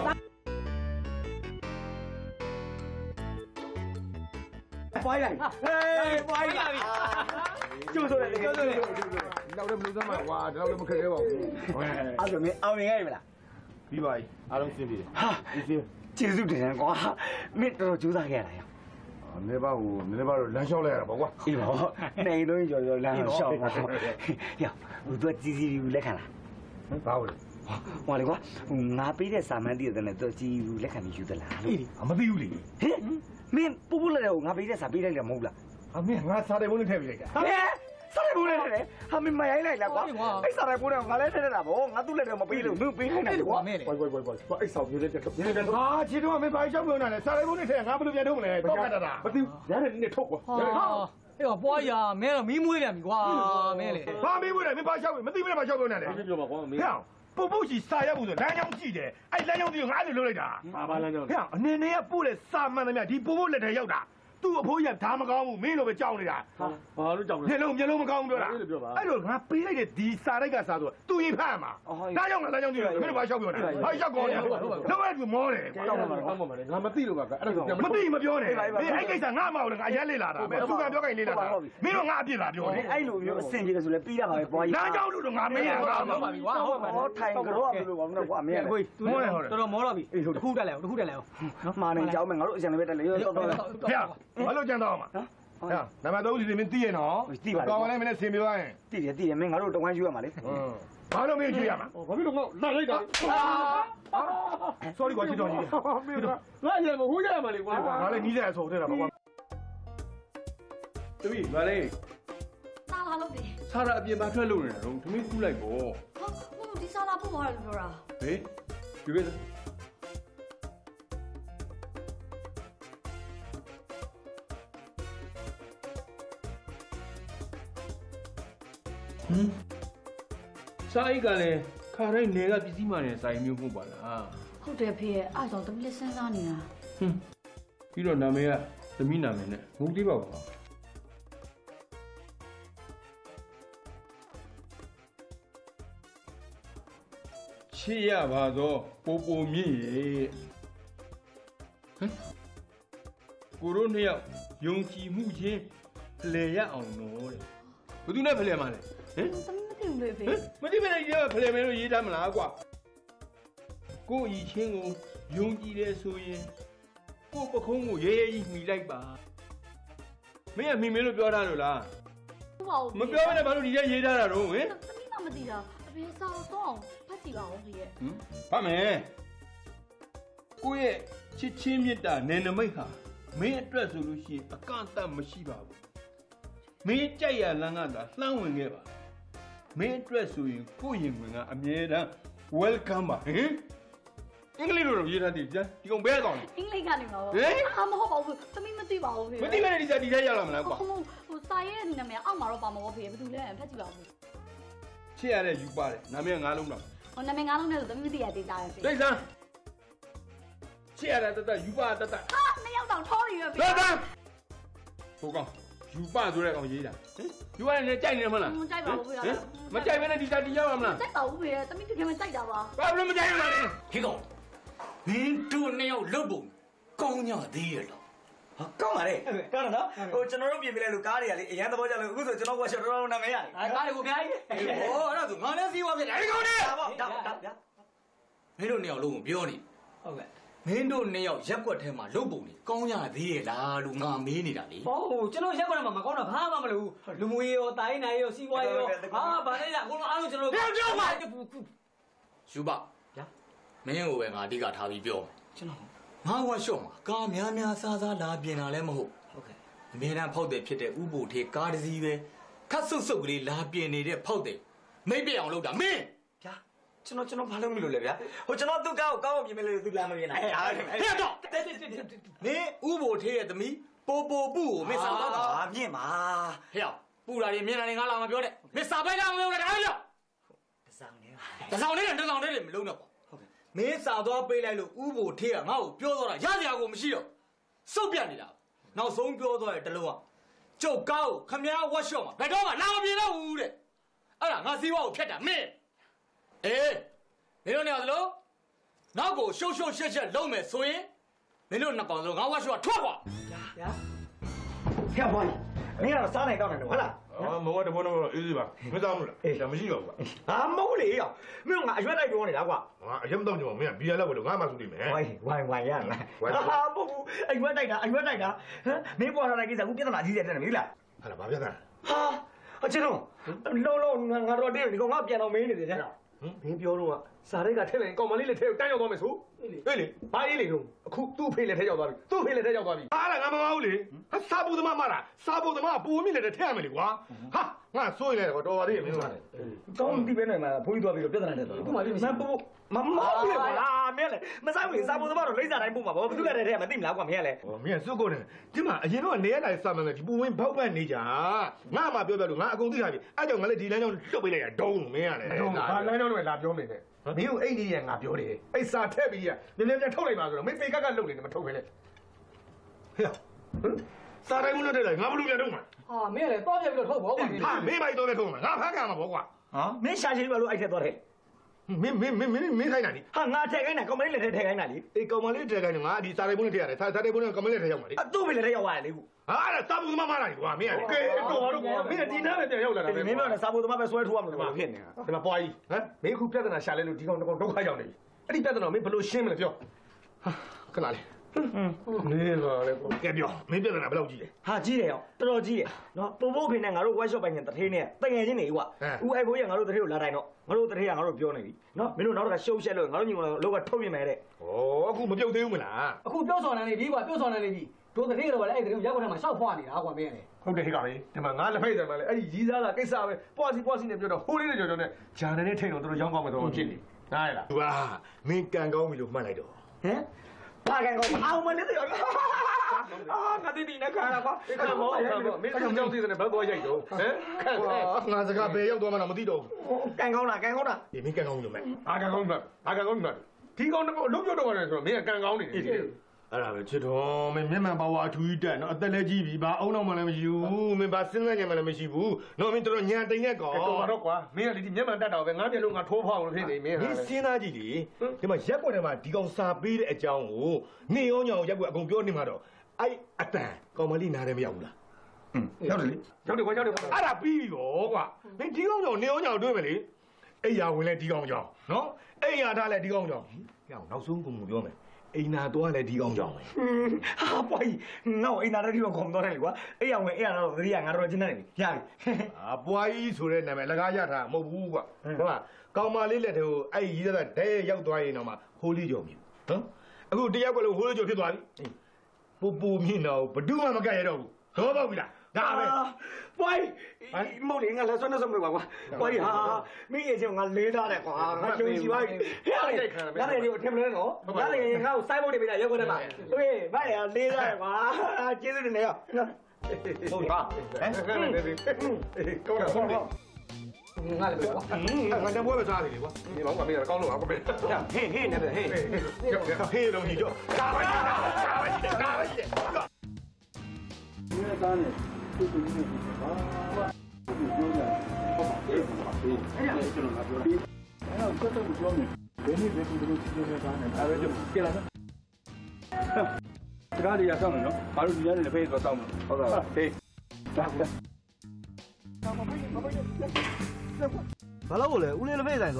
ပွားရပြီဟေးပွားရပြီကျိုးဆိုတယ်ကျိုးဆိုတယ်ဒီလောက်လည်းမလို့သမ်းပါကွာဒီလောက်လည်းမခက်ခဲပါဘူးဟဲ့အဲ့ဆိုမင်းအောင်နေရပြီမလား ပြီးပါပြီအားလုံးစင်ပြီဟာကျေးဇူးတင်တယ်ကွာမင်းတော်တော်ကြိုးစားခဲ့ရတာရောနေပါဟိုနေပါတော့လမ်းလျှောက်လိုက်ရတာပေါ့ကွာအေးပါနေလုံးကျော်ကျော်လမ်းရှောက်ပါဟေ့ဟိုသူကကြီးကြီးလက်ခံလားဘာလို့လဲဟိုလေကွာငါပေးတဲ့စာမန်းတည်တဲ့နဲ့သူကြီးကြီးလက်ခံပြီးယူသလားလို့အမသိဘူးလေဟင်မင်းပူပူလည်းကိုငါပေးတဲ့စာပေးလိုက်တယ်မဟုတ်လားအမေငါစားတယ်ဘုန်းနဲ့ထည့်ပေးလိုက်တာဟဲ့ စားတယ်ဘူးလေလေဟာမင်းမရိုင်းလိုက်လားကွာအဲ့စားတယ်ဘူးလည်းငါလည်းထည့်နေတာဗောငါသူ့လက်ထဲမပေးလို့မင်းပေးခိုင်းတယ်ကွာကွာကွာကွာကွာအဲ့ဆောင်မျိုးလေးတက်မြင်းတက်ဟာခြေတော့မင်းဘာရှောက်ပြောနေတာလဲစားတယ်ဘုန်းနဲ့ထည့်ငါဘယ်လိုပြန်ထုတ်မလဲတော့ကတ်တာမသိဘူးရတယ်နည်းထုတ်ကွာဟာအေးပါပွားရမင်းတော့မီးမွေးပြန်ပြီကွာမင်းလေဘာမေးဘူးလဲမင်းဘာရှောက်မသိဘူးလဲဘာရှောက်ပြောနေလဲပြောပါကွာမင်းဟဲ့ပုတ်ပုတ်ချီစာရက်ဘူးဆိုလမ်းကြောင်းကြည့်တယ်အဲ့လမ်းကြောင်းကြည့်ငါအဲ့လိုလုပ်လိုက်တာဘာဘာလမ်းကြောင်းဟဲ့အနေနဲ့ကပို့လေစာမှန်သမျှဒီပုတ်ပုတ်လက်ထဲရောက်တာ သူ့အဖိုးကြီးကဒါမကောင်းဘူးမင်းလိုပဲကြောက်နေတာဘာလို့ကြောက်လဲမျက်လုံးမျက်လုံးမကောင်းဘူးပြောတာအဲ့လိုပြောပါအဲ့လိုငါပေးလိုက်တဲ့ဒီစာတိုက်ကစာဆိုသူရင်ဖတ်မှာဒါကြောင့်ငါဒါကြောင့်ကြည့်တယ်မင်းတို့ဘာရှောက်ပြောနေတာဘာရှောက်ကောနေတော့အဲ့ဒီမောတယ်ကြောက်မှာကောင်းမှာလေငါမသိလို့ပါကအဲ့ဒါဆိုမသိမပြောနဲ့မင်းအဲ့ကိစ္စငါမဟုတ်လေငါရက်လေးလာတာပဲသူကပြောခိုင်းလေးလာတာမင်းတို့ငါအပြစ်လာပြောတယ်အဲ့လိုမျိုးအဆင်ပြေတယ်ဆိုလဲပြီးတာပါပဲပွားကြီးလမ်းကြောင်းလို့တော့ငါမင်းရတာပါပြီကွာဟုတ်ပါဟောထိုင်ကြောက်မလို့ပါဘူးကွာမင်းကိုကြီးတော်တော်မောတော့ပြီတခုတက်လိုက်အောင်တခုတက်လိုက်အောင်နော်မာနေကြောက်မယ်ငါတို့အစံလေးပဲတက်လေရောတော့တော့ဖေဘာလို့ကြံတော့မှာဟဲ့နံပါတ်3စီစဉ်မင်းသိရနော်ကောင်းလည်းမင်းနဲ့ဆင်ပြောရင်တည်တယ်တည်တယ်မင်းငါတို့တဝမ်းယူရမှာလေဘာလို့မင်းကြည့်ရမှာဘာဖြစ်လို့ငါလာလိုက်တာ sorry ကွာချစ်တော်ကြီးမင်းငါရေမဟိုးကြရမှာလေကွာငါလည်းနီးစရာဆိုတဲ့တာပါကွာတပည့်ဗာလေစားလာလို့ဒီစားရအပြင်မှာထွက်လို့နေတာတော့သမီးကူးလိုက်ပေါ့ဟိုဒီစားလာဖို့ပါတယ်လို့ပြောတာဟေးဒီကိ ဟမ်စာအိတ်ကလည်းခါတိုင်းနေကပစ္စည်းမှန်တဲ့စာအိတ်မျိုးမဟုတ်ပါလားဟုတ်တယ်ဖေရဲ့အဲ့ကြောင့်တမီးလေးစဉ်းစားနေတာဟွန်းပြီးတော့နာမည်ကသမီးနာမည်နဲ့ငုတ်သေးပါ့ကွာချစ်ရပါသောပိုပိုမြင့်ရေဟမ်ကိုတို့နှစ်ယောက်ယုံကြည်မှုချင်းဖလှယ်ရအောင်တော့တဲ့ဘယ်သူနဲ့ဖလှယ်မှာလဲ ဟင်သမီးမသိဘူးလေဖေဟင်မတိမနဲ့ရေးဖလေမဲလို့ရေးထားမလားကွာကို့အီချင်းကိုယုံကြည်တယ်ဆိုရင်ကို့ပခုံးကိုရဲရဲကြီးမှီလိုက်ပါမင်းကမှီမဲလို့ပြောထားလို့လားဟုတ်ပါဘူးမပြောဘဲနဲ့ဘာလို့ဒီထဲရေးထားတာတော့ဟင်သမီးမှမသိတာအဖေစာတော့အောင်ဖတ်ကြည့်ပါဦးဖေရဲ့ဟမ်ဖတ်မယ်ကိုယ့်ရဲ့ချစ်ချင်းမြတ်တာနယ်နမိတ်ဟာမင်းအတွက်ဆိုလို့ရှိရင်အကန့်အသတ်မရှိပါဘူးမင်းကြိုက်ရလမ်းကသာလှမ်းဝင်ခဲ့ပါ မင်းအတွက်ဆိုရင်ကိုယ့်ရင်ဝင်ကအမြဲတမ်း welcome ပါဟင်အင်္ဂလိပ်လိုတော့ရေးထားသေးတယ်ဒီကောင်ဘဲကောင်လဲအင်္ဂလိပ်ကနေမှာပါဟင်အာမဟုတ်ပါဘူးသမီးမသိပါဘူးဖေမသိမနဲ့ဒီစားဒီထဲရောက်လာမလားကွာဟိုဟိုစာရဲ့နာမည်အောက်မှာတော့ပါမှာပါဖေဘယ်သူလဲဖတ်ကြည့်ပါဦးချစ်ရတဲ့ယူပါတယ်နာမည်ကငါးလုံးတော့ဟိုနာမည်ငါးလုံးနဲ့ဆိုသမီးမသိရသေးတာပဲဖေဒိတ်ဆန်းချစ်ရတဲ့တတယူပါတတဟာနှစ်ယောက်တောင်ထောနေရဖေဒိတ်ဆန်းဟိုကောင် ယူပါဆိုတဲ့ကောင်ရေးတာဟင်ယူပါနဲ့ကြိုက်နေမလားမကြိုက်ပါဘူးဖေဟင်မကြိုက်ဘဲနဲ့ဒီစားဒီရောက်လာမလားကြိုက်ပါဘူးဖေသမီးတကယ်မကြိုက်တာပါဘာလို့မကြိုက်ရလဲဟေးကောင်မင်းတို့နှစ်ယောက်လုတ်ပုံကောင်းကြသေးရဲ့လားဟာကောင်းပါလေကောင်းတယ်နော်ဟိုကျွန်တော်တို့ပြင်ပြလိုက်လို့ကားတွေကလေအရန်သဘောကျလို့အခုဆိုကျွန်တော်ကရှော့တော်တော်နာမည်ရတယ်အဲကားတွေကိုအများကြီးဟောအဲ့ဒါဆိုငါလည်းစီးပွားဖြစ်တယ်ဟေးကောင်နေဒါပေါ့ဒါဒါဗျာမင်းတို့နှစ်ယောက်လုံးကိုပြောနေဟုတ်ကဲ့ မင်းတို့နှစ်ယောက်ရက်ကွက်ထဲမှာလုတ်ပုံနေကောင်းကြသေးရဲ့လားလို့ငါမေးနေတာလေဟောကျွန်တော်ရက်ကွက်မှာမကောင်းတာဘာမှမလုပ်ဘူးလူမွေရောတိုင်းနိုင်ရောစီးပွားရေးရောဟာဘာလဲရအကုန်လုံးအားလုံးကျွန်တော်ပြောပြောပါယူပါဗျာမင်းကိုပဲငါအဓိကထားပြီးပြောကျွန်တော်ငါဝါရှော့မှာကားများများစားစားလာပြင်တာလည်းမဟုတ်ဟုတ်ကဲ့အမြဲတမ်းဖောက်တယ်ဖြစ်တဲ့ဥပိုထေကားတစ်စီးပဲခတ်ဆုပ်ဆုပ်ကလေးလာပြင်နေတဲ့ဖောက်တယ်မိတ်ပြအောင်လုပ်တာမင်းဗျာ ကျွန်တော်ကျွန်တော်ဘာလို့မလို့လဲဗျာဟိုကျွန်တော်သူ့ကားကိုကောင်းအောင်ပြင်ပြလို့သူလာမမြင်နိုင်ဟာဟဲ့တော့မင်းဥပိုထေရဲ့သမီးပိုပိုပုကိုမင်းစားတော့တာဟာမြင့်ပါဟဲ့ပူတာတွေမြင်တာတွေငါလာမပြောနဲ့မင်းစားပိုက်လာမပြောနဲ့တခါကြောက်တစောင်းနေတစောင်းနဲ့တစောင်းနဲ့မလုံးတော့ပါဟုတ်ကဲ့မင်းစားသွားပေးလိုက်လို့ဥပိုထေကငါ့ကိုပြောတော့တာရစရာကိုမရှိတော့စုပ်ပြတ်နေတာနောက်ဆုံးပြောတော့တဲ့တလုံးကကျုပ်ကားကိုခမည်းဝက်ရှော့မှာဘယ်တော့မှလာမပြေတော့ဘူးတဲ့အဲ့ဒါငါစည်းဝါးကိုဖျက်တာမင်း အေးမင်းတို့နေရသလိုနောက်ကိုရှုပ်ရှုပ်ရှက်ရှက်လုံးမယ်ဆိုရင်မင်းတို့နှစ်ကောင်စလုံးငါဝက်ရှော့ထွက်ကွာဗျာဖျက်ပါမင်းကတော့စားနိုင်ကောင်းတယ်ဟုတ်လားအော်မောတဘောတော့အေးစီပါမစားဘူးလားအေးဒါမရှိတော့ဘူးကွာဟာမဟုတ်လေရောမင်းကအရွက်လိုက်ပြောနေတာကွာငါအရင်မတော့ကြည့်ပါမင်းကဘီယာလောက်လို့ငါမှစုလိမ့်မယ်ဝိုင်းဝိုင်းဝိုင်းရလားဟာမဟုတ်ဘူးအရွက်တိုက်တာအရွက်တိုက်တာဟမ်မင်းပေါ်လာတဲ့ကိစ္စကပြဿနာကြီးတယ်တဲ့မင်းလားဟာလားဘာပြဿနာဟာအချင်းတော့လုံးလုံးငါတို့တဲ့ဒီကောင်ကပြန်တော့မင်းနေတယ်တဲ့ ဟင်မင်းပြောတော့ကစားတဲ့ကထက်လိုက်ကောင်မလေးလက်ထဲကိုတန်းရောက်သွားမယ်ဆိုအေးလေဘာအေးလေတော့အခုသူ့ဖေးလက်ထဲရောက်သွားပြီသူ့ဖေးလက်ထဲရောက်သွားပြီဟာလားငါမမဟုတ်လေဟာစားဖို့သမားမလားစားဖို့သမားပူမိလေတဲ့ထည့်ရမယ်လေကွာဟာငါစိုးရင်လည်းတော့တော်ပါသေးရဲ့မင်းတို့ကလည်းကောင်းပြီပဲနိုင်မှာဘုန်းကြီးသွားပြီးတော့ပြဿနာတက်သွားတယ်ဒီမှာဒီမှာပို့မမဟုတ်လေကွာမင်းလေမဆိုင်ဘူးစားဖို့သမားတော့လိမ့်စားတိုင်းပို့မှာဘာဘသူကတည်းကမသိမလားကွာမင်းကလေဟောမင်းကစုပ်ကုန်တယ်ဒီမှာအရင်တော့နေရတိုင်းစားမယ်လေဒီပူဝင်းဘောက်ပန့်နေကြငါမှပြောပြလို့ငါအကုန်သိထားပြီအဲ့ကြောင့်ငါလည်းဒီလမ်းကြောင်းလွတ်ပေးလိုက်ရဒုံးမင်းရတယ်တော့ဘာလမ်းကြောင်းတွေလာပြောနေတယ်မင်းကိုအိတ်ကြီးရငါပြောတယ်အိတ်စာထက်ပြီးရနည်းနည်းပြန်ထုတ်လိုက်ပါဆိုတော့မင်းပေကကလုတ်နေတယ်မထုတ်ခဲလေဟဲ့စားတိုင်းမလို့တဲ့ငါဘလို့ပြန်တော့မှာဟာမင်းလည်းတော့ပြပြီးတော့ထုတ်ဘောကွာဟာမင်းမိုက်တော့ပဲထုံးမှာငါဖမ်းခံမှာပေါ့ကွာဟာမင်းရှာချင်ပြီလို့အဲ့ထက်သွားတယ် မင်းမင်းမင်းမင်းမင်းခိုင်းတာလေဟာငါထက်ခိုင်းတာကောင်မလေးလက်ထဲထက်ခိုင်းတာလေအေးကောင်မလေးတဲခိုင်းငါဒီစားတိုင်းဘုန်းနဲ့ထည့်ရတယ်စားတိုင်းဘုန်းနဲ့ကောင်မလေးထဲရောက်ပါလေအတူပဲလက်ထဲရောက်သွားတယ်လေခုဟာအဲ့ဒါစားဖို့သမားမလားကွာမင်းရတယ်ကဲတော့ဘာလို့ကွာမင်းဒီနားပဲပြန်ရောက်လာတာပဲမင်းပြောတယ်စားဖို့သမားပဲဆွဲထိုးရမှာလို့ဖြစ်နေတာဒီမှာပွားကြီးဟမ်မင်းခုပြဿနာရှာလဲလို့ဒီကောင်တော့ဒုက္ခရောက်နေပြီအဲ့ဒီပြဿနာမင်းဘယ်လိုရှင်းမလဲပြောဟာခဏလေး နေပါလေကွာကဲပြောမင်းပြဿနာဘယ်လောက်ကြီးလဲဟာကြီးတယ်ရောတော်တော်ကြီးတယ်နော်ပို့ဖို့ဖိနေငါတို့ workshop ပိုင်းနဲ့တထေးနဲ့တငယ်ချင်းတွေကွာဦးအိုက်ဘိုးရငါတို့တထေးကိုလာတိုင်းတော့ငါတို့တထေးကငါတို့ပြောနေပြီနော်မင်းတို့နောက်တစ်ခါရှုပ်ရှက်လို့ငါတို့ညီမလောက်ကထုတ်ပြမယ်တဲ့ဩအခုမပြုတ်သေးဘူးမလားအခုပြောဆောင်နေနေပြီကွာပြောဆောင်နေနေပြီတို့တတိကတော့လည်းအဲ့ဒီရက်ကွက်ထဲမှာရှောက်ဖွာနေတာကွာမင်းလေဟုတ်တယ်ဟိကောင်လေးဒီမှာငါလက်ဖိတ်တယ်မလဲအဲ့ဒီရီးစားတာကိစ္စပဲပွားစီပွားစီနဲ့ပြောတော့ဟိုးလေးနဲ့ကြော်ကြော်နဲ့ဂျာနယ်နဲ့ထိတ်တော့တို့ရောင်းကောင်းမယ်တော့ဖြစ်နေနားရလားသူကမင်းကန်ကောင်းပြီလို့မှတ်လိုက်တော့ဟမ် ဘာကန်ကောအောင်မလေးတွေအာငါတိတိနဲ့ခါရကွာဒီကမောခါမောမင်းကြောင်ကြောင်သိတဲ့ဘယ်သွားရိုက်တော့ဟမ်ခန့်ခန့်ငါစကားဘယ်ရောက်သွားမှတော့မသိတော့ကန်ကောင်းလားကန်ကောင်းလားဘူးဒီမင်းကန်ကောင်းပြီလို့မဲ့အာကန်ကောင်းမှာအာကန်ကောင်းမှာဒီကောင်တော့လုံးပြုတ်တော့တယ်ဆိုတော့မင်းကကန်ကောင်းနေတယ် အဲ့ဒါပဲချစ်တော်မင်းမျက်မှန်ပါဝါအထူးကြီးတက်နော်အသက်လည်းကြီးပြီဘာအုံတော့မှလည်းမရှိဘူးမင်းဘာစဉ်းစားညံမှလည်းမရှိဘူးနော်မင်းတော်တော်ညံတိန်နဲ့ကောတော့တော့ကွာမင်းကဒီမျက်မှန်တက်တော့ပဲငါမျက်လုံးကထိုးဖောက်လို့ဖြစ်နေမင်းမင်းစဉ်းစားကြည့်လေဒီမှာရက်ွက်ထဲမှာဒီကောင်စာပေးတဲ့အကြောင်းကိုနေရောညောင်ရက်ွက်အကုန်ပြောနေမှာတော့အဲ့အတန်ကောင်မလေးနားတယ်မရောက်ဘူးလားရောက်တယ်လေရောက်တယ်ကွာရောက်တယ်ကွာအဲ့ဒါပြီးပြီဗောကွာမင်းဒီကောင်ကြောင့်နေအောင်ကြောင့်တွေ့မယ်လေအိယာဝင်လဲဒီကောင်ကြောင့်နော်အိယာထားလဲဒီကောင်ကြောင့်ဟေ့နောက်ဆုံးကုန်မှုပြောမယ် အိမ်နာတော့လဲဒီကောင်ကြောင့်ပဲဟာပွားကြီးငါ့ကိုအိမ်သားတဲ့ဒီကိုခုံတော့တယ်လေကွာအဲ့ရဝင်အဲ့ရတော့သတိရငါတော့ကျင်းနေပြီရပြီအာပွားကြီးဆိုတဲ့နာမည်လကားရထားမဟုတ်ဘူးကွာဟုတ်လားကောင်မလေးလက်ထဲကိုအဲ့ရီးတဲ့ဒဲရောက်သွားရင်တော့မှဟိုးလေးကြော်မြူနော်အခုတယောက်ကလည်းဟိုးလေးကြော်ဖြစ်သွားပြီပူပူမြင့်တော့ဘယ်သူမှမကတ်ရတော့ဘူးတော့ပေါ့ပြီလား ဒါပဲပွားကြီးမဟုတ်လေငါလက်ဆွဲနေစမလို့ကွာပွားကြီးဟာမင်းရဲ့ချင်းငါလေးထားတယ်ကွာငါယုံကြည်ပါပြီဟဲ့ငါလည်းဒီကိုထင်မလဲနော်ငါလည်းငါ့ကိုစိုက်ဖို့နေပြီလားရောက်ခွင့်မှာဟေးမရလေးထားတယ်ကွာကျေးဇူးတင်နေရောဟုတ်ပါဟမ်ကောင်းတယ်ကောင်းတယ်ငါလည်းကွာငါတပွဲပဲစားတယ်ကွာဒီမောင်ကမေးတာကောင်းလို့ပါကွာဟေးဟေးဟေးနေပဲဟေးဟေးဟေးတော့ညီတော့ကာပါကြီးကာပါကြီးကာပါကြီးဒီကသားနဲ့သူ့သူနဲ့ဘာဘာသူပြောတာဟုတ်ပါဘူးအဲ့ဒါကျွန်တော်ကပြောတာအဲ့တော့ဆက်တော့ပြောမယ်ဘယ်နည်းဘယ်သူတို့ချင်းချင်းသားနဲ့ အဲ့ဒါကြောင့်ကြည့်လာနော်စကားလေးရဆောင်နော်ဘာလို့ဒီနေ့လည်းဖေးသွားဆောင်ဟုတ်ကဲ့ဟေးဒါကဘာလို့လဲဦးလေးလက်ဖေးဆို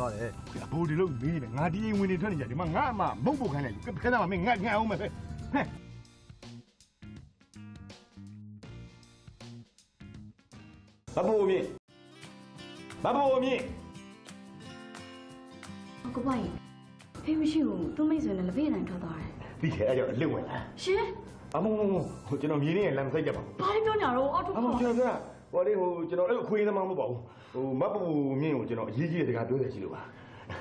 မဖို့မြင့်မဖို့မြင့်ကိုပိုင်ဖေးမရှိဘူးသူမိတ်ဆွေနဲ့လက်ဖေးနိုင်ထွက်သွားတယ်ပြီးခဲ့အဲ့ကြောင့်အလစ်ဝင်လာရှင်အမုံမုံဟိုကျွန်တော်မြင်းနေလမ်းမဆိုင်ကြပါဘူးဘာလို့ပြောညာတော့အော်ထုတ်အမကျွန်တော်ပြောဟိုလေဟိုကျွန်တော်အဲ့အခွေးသမားမဟုတ်ပါဘူးဟိုမပူမြင့်ကိုကျွန်တော်အရေးကြီးတဲ့စကားပြောရရှိလို့ပါ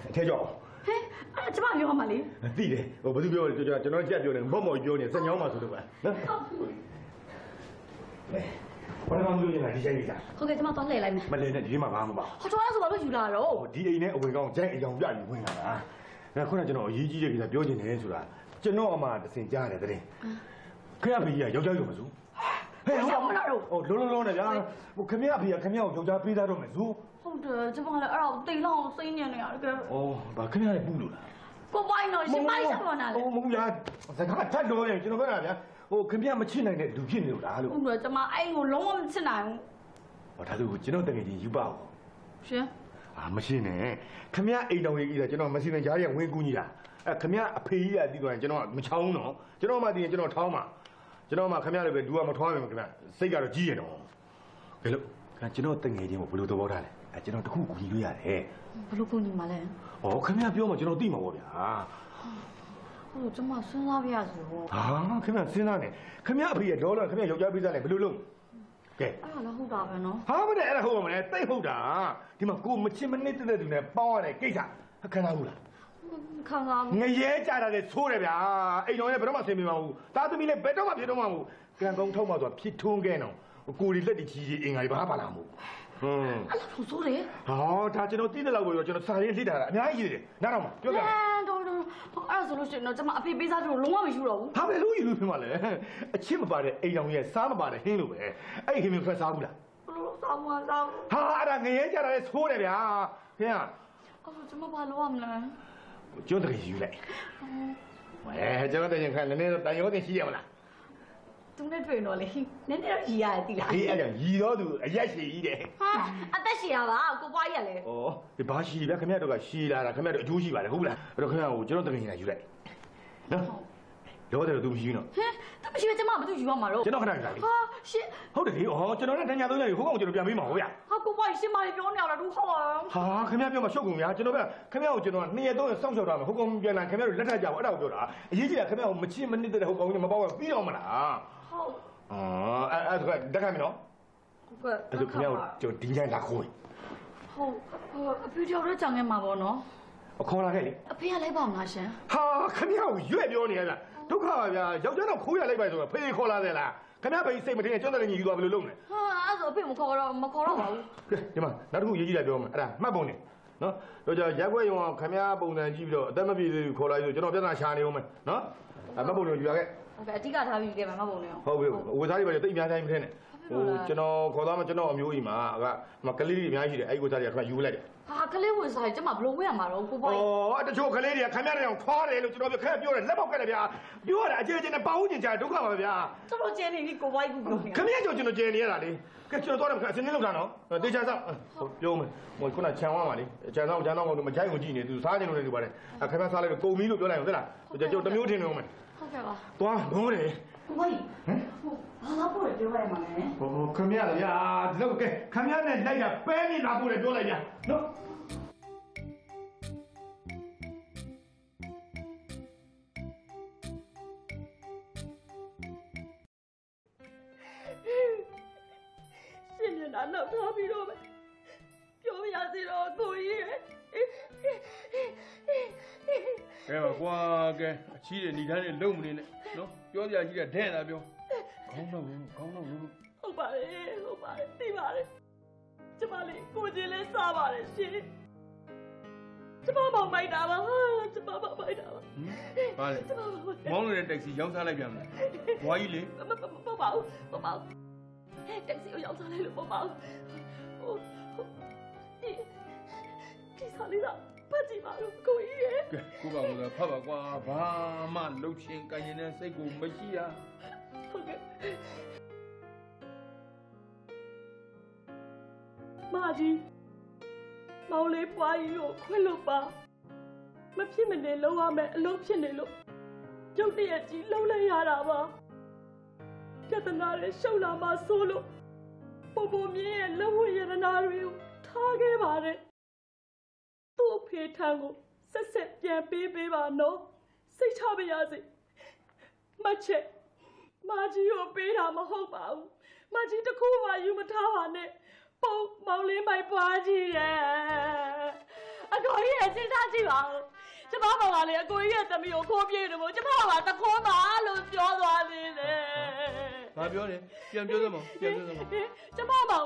အထက်ကြောင့်ဟဲ့အဲ့ကျမပြောမှာလေသိတယ်ဟိုဘယ်သူပြောလဲကျွန်တော်ကျွန်တော်ကြက်ပြောနေမော့မော့ပြောနေစက်ညောင်းပါဆိုလို့ပါနော် ဘာလို့မလို့ရင်ဒီချိန်ကြီးလားဟုတ်ကဲ့ကျမသွားလှည့်လိုက်မယ်မလဲနဲ့ဒီမှာဘာမှမပါဟောတော်ရဆိုဘာလို့ယူလာတော့ဟိုဒီအိမ်နဲ့အဝင်ကောင်းဂျိုင်းအယောင်ပြပြီးဝင်လာတာဒါခုနကကျွန်တော်အရေးကြီးတဲ့ကိစ္စပြောချင်တယ်ဆိုတာကျွန်တော်အမှတစင်ကြားတယ်တဲ့ခင်ဗျာဖေကြီးကယောက်ျားရုံမစုဟဲ့ဟုတ်လားဟိုလုံးလုံးလုံးနဲ့ဗျာဟိုခင်ဗျာဖေကခင်ဗျာကိုယောက်ျားပေးသားတော့မယ်စုဟုတ်တယ်ကျမလည်းအဲ့ဒါကိုတိတ်လောက်စိတ်ညံနေရတယ်ကဲဩဘာခင်ဗျာလည်းပူလို့လားကိုပိုင်တော့ရှင်မိုက်ဆက်ပေါ်လာလေဟိုမဟုတ်ဗျာစကားထပ်တော့ရင်ကျွန်တော်ပြောတာဗျာ ဟိုခင်ဗျာမချစ်နိုင်တဲ့လူဖြစ်နေလို့လားလို့ဟုတ်တယ်ကျမအဲ့ကိုလုံးဝမချစ်နိုင်ဘူးဟောဒါဆိုကျွန်တော်တကယ်ကြီးယူပါဦးရှင်အာမရှင်းနဲ့ခမရအိမ်တော်ကြီးကြီးတာကျွန်တော်မစီမံကြားရဝင်ကူးကြီးတာအဲခမရအဖေကြီးကတီးသွားရင်ကျွန်တော်မချောင်းတော့ကျွန်တော်မှတီးရင်ကျွန်တော်ထောင်းမှာကျွန်တော်မှခမရလည်းပဲလူကမထွားမယ်ခမရစိတ်ကတော့ကြီးရတော့ဘယ်လိုခကျွန်တော်တငယ်ချင်းကိုဘယ်လိုသဘောထားလဲအဲကျွန်တော်တခုကူညီလို့ရတယ်ဘလို့ကိုညီမလဲဩခမရပြောမှကျွန်တော်သိမှာပေါ့ဗျာ ဟုတ်ကျမစဉ်းစားပြရစီဟောဟာခမရစဉ်းစားနေခမရအဖေရဲ့ဒေါ်လာခမရယောက်ျားပေးစားလဲဘယ်လိုလုပ်ကဲအဲ့ဒါလည်းဟုတ်တာပဲနော်ဟာမနဲ့အဲ့ဒါဟုတ်ပါမလဲတိတ်ဟုတ်တာဒီမှာကိုမချစ်မနစ်တဲ့သူနဲ့ပေါင်းရတဲ့ကိစ္စခဏဘူးလားခံစားငရဲကြတာလေဆိုးတယ်ဗျာအိမ်တော်လည်းဘယ်တော့မှဆင်ပြေမှာမဟုတ်သားသမီးလည်းဘယ်တော့မှပြေတော့မှမဟုတ်ကံကောင်းထောက်မှဆိုတာဖြစ်ထွန်းခဲ့တော့ကိုရီလက်တကြီးကြီးအင်္ဂါကြီးဘာပါလာမဟုတ်ဟွန်းအဲ့လိုဆိုးတယ်ဟောဒါကျွန်တော်သိတဲ့လောက်ကိုကျွန်တော်စာရင်းလှစ်ထားတာအများကြီးရှိတယ်နားတော့မပြောပြဟမ်တော့ တော့အဲ့ဒါဆိုလို့ရှိရင်တော့ကျမအဖေပေးစားသူလုံးဝမရှိတော့ဘူးဟာဘယ်လိုယူလို့ဖြစ်မှာလဲအချစ်မပါတဲ့အိမ်တော်ရဲ့စားမပါတဲ့ဟင်းလိုပဲအဲ့ဒီဟင်းမျိုးဖက်စားဘူးလားဘလို့စားမစားဘူးဟာအဲ့ဒါငရဲကြတာလေဆိုးတယ်ဗျာဟင်းအဲ့ဒါကျမဘာလုပ်ရမလဲကျွန်းတကယ်ယူလိုက်ဝဲကျွန်တော်တကယ်ခါနည်းနည်းတော့တန်ရောတင်ရှိရမလား သူနဲ့တွေ့တော့လေနည်းနည်းတော့ရီရတယ်တိလားအေးအဲ့ဒါရီတော့သူအရက်ရှိကြီးတယ်ဟာအသက်ရှည်ရပါကိုပွားကြီးရလေ။ဩဒီဘာရှိဗျခင်ဗျားတို့ကရှိလာတာခင်ဗျားတို့အကျိုးရှိပါတယ်ဟုတ်လား။အဲ့တော့ခင်ဗျားကိုကျွန်တော်တကယ်ကြီးလာယူလိုက်။နော်။လောတယ်တော့သူမရှိဘူးနော်ဟမ်တမရှိပဲကျမဘာလို့ယူရမှာတော့ကျွန်တော်ခဏကြာလေဟာရှင်း။ဟုတ်တယ်လေ။ဩကျွန်တော်နဲ့တညာသုံးရဟိုကောင်ကျွန်တော်ပြန်ပေးမှာဟုတ်ဗျာဟာကိုပွားကြီးရှင်းပါလေပြောနေရတာသူဟော။ဟာခင်ဗျားပြောမှရှုပ်ကုန်ဗျာကျွန်တော်ကခင်ဗျားကိုကျွန်တော်နှစ်ရက်သုံးရက်စောင့်ရှောက်တာမှာဟိုကောင်ပြန်လာခင်ဗျားတို့လက်ထပ်ကြအောင်အဲ့ဒါကိုပြောတာ။အရေးကြီးတာခင်ဗျားကိုမချစ်မနစ်တဲ့ဟိုကောင်ကြီးမပေါ့ပြီးတော့မလား ဟုတ်။အော်အဲ့အဲ့ဒါတက်ခိုင်းမယ်နော်ကဲ။အဲ့ဒါခင်ဗျားကိုကျွန်တော်ဒီညလာခိုးဟုတ်ဟိုအဖေကြောင့်တော့ကြောင်ခဲ့မှာပေါ့နော်အခေါ်လာခဲ့လေအဖေကလိုက်ပါမလားရှင်။ဟာခင်ဗျားကိုရွက်ပြောနေရလား။ဒုက္ခပါဗျာ။ယောက်ျားတော့ခိုးရလိုက်ပါဆိုတော့ဖေးခေါ်လာတယ်လား။ခင်ဗျားဖေးစိတ်မထင်ကျွန်းတယ်ကြီးယူသွားဘယ်လိုလုပ်လဲဟာအဲ့ဆိုအဖေမခေါ်တော့မခေါ်တော့ပါဘူးကဲဒီမှာနောက်တစ်ခုရေးကြည့်လိုက်ပြောမယ်အဲ့ဒါမှတ်ပုံနေနော်တော့ကြရက်ွက်ရုံကခမည်းပုံစံကြည့်ပြီးတော့အသက်မပြည့်သေးဘူးခေါ်လိုက်ဆိုကျွန်တော်ပြဿနာရှာနေအောင်မယ်နော်အဲ့မှတ်ပုံတွေယူရခဲ့ ဟုတ်ကဲ့အဓိကထားပြီးကြည့်ပါမပုံနေအောင်ဟုတ်ပြီဝေသားတွေပဲတိတ်အများကြီးမထင်းနဲ့ဟိုကျွန်တော်ခေါ်သွားမှကျွန်တော်အမျိုးကြီးမှာကမကလေးတွေအများကြီးရှိတယ်အဲ့ဒီဝေသားတွေကခမယူလိုက်တယ်ဟာကလေးဝင်စားရင်ကျမဘယ်လိုဝဲရမှာတော့ကိုပွားကြီးဩတချို့ကလေးတွေကခမရတဲ့အောင်ခွာတယ်လို့ကျွန်တော်ပြောခဲ့ပြောတယ်လက်ပေါက်ကတယ်ဗျာပြောရတာအကျဉ်းချင်းနဲ့ပေါင်းကျင်ကြဒုက္ခပါပဲဗျာတော်တော်ကျင်းနေပြီကိုဘွားကြီးကိုပြောနေခမရကြောင့်ကျွန်တော်ကျင်နေရတာလေကဲကျွန်တော်တော့တယ်ခအစင်းလေးလောက်တာနော်တေချာဆောင်ဟုတ်ပြောမယ်ဟိုခုနခြံဝါမှာလေခြံဆောင်ခြံဆောင်ကောင်မကြိုက်ကိုကြည့်နေသူစားကျင်လို့လည်းဒီပါတယ်ခမရစားလိုက်ကုန်ပြီလို့ပြောလိုက်အောင်သလားကျွန်တော်တမျိုးထင်နေအောင်မယ် ဟုတ်ကဲ့ပါသွားတော့တယ်ကိုဘွားကြီးဟမ်ဘာလာပို့ရပြောရမှာလဲဟိုခမရဗျာဒီလောက်ကဲခမရနဲ့လိုက်တာပဲနေလာ က်ဗျာနော်ရှင်မျက်နှာနောက်ထားပြီးတော့ပဲပြောရစီတော့ကိုကြီးရဲ့ကဲပါကွာကဲအချီးတွေဏိဒန်းတွေလုံမနေနဲ့နော်ပြောစရာကြီးတဲ့ဒဲ့တာပြောခေါင်းတော့ဘူးခေါင်းတော့ဘူးဟုတ်ပါတယ်ဟုတ်ပါတယ်သိပါတယ်ကျမလေးကိုကြီးလေးစားပါတယ်ရှင်ကျမမောင်မိုက်တာပါဟာကျမမောင်မိုက်တာပါပါလေကျမမောင်မိုက်တာမောင်းနေတဲ့တက္ကစီရောက်စားလိုက်ပြန်မလားဘွားကြီးလေမမမမပါဘူးမပါဘူးတက်စီကိုရောက်စားလိုက်လို့မပါဘူးဟိုဟိုဒီဒီစားလေးတော့ ပတ်ကြည့်ပါလို့ကိုကြီးရဲ့ကဲကိုပါကတော့ဖတ်ပါကွာဘာမှလှုပ်ချင်းကင်ရင်တဲ့စိတ်ကိုမရှိရဟုတ်ကဲ့မာကြီးမောင်လေးပွားကြီးကိုခွင့်လို့ပါမဖြစ်မနေလုံးရမယ်အလုပ်ဖြစ်နေလို့ကျုပ်တည့်ရကြီးလုံးလိုက်ရတာပါပြဿနာတွေရှုပ်လာမှဆိုလို့ပုံပုံမြင်းရဲ့လက်ဝတ်ရတနာတွေကိုထားခဲ့ပါတယ်သူ့အ ဖေထံကိုဆက်ဆက်ပြန်ပေးပေးပါနော်စိတ်ချပါရစေမချက်မာကြီးကိုပေးတာမဟုတ်ပါဘူးမာကြီးတစ်ခုမှယူမထားပါနဲ့ပုံမောင်လေးမိုက်ပွားကြီးရဲ့အကိုကြီးရဲ့စဉ်းစားကြည့်ပါဦးကျမမောင်ကလေအကိုကြီးရဲ့သမီးကိုခိုးပြေးတယ်မို့ကျမကတခိုးပါလို့ပြောသွားသေးတယ် ဘာပြောလဲပြန်ပြောစမ်းမပြန်ပြောစမ်းမကျမမောင်ပါ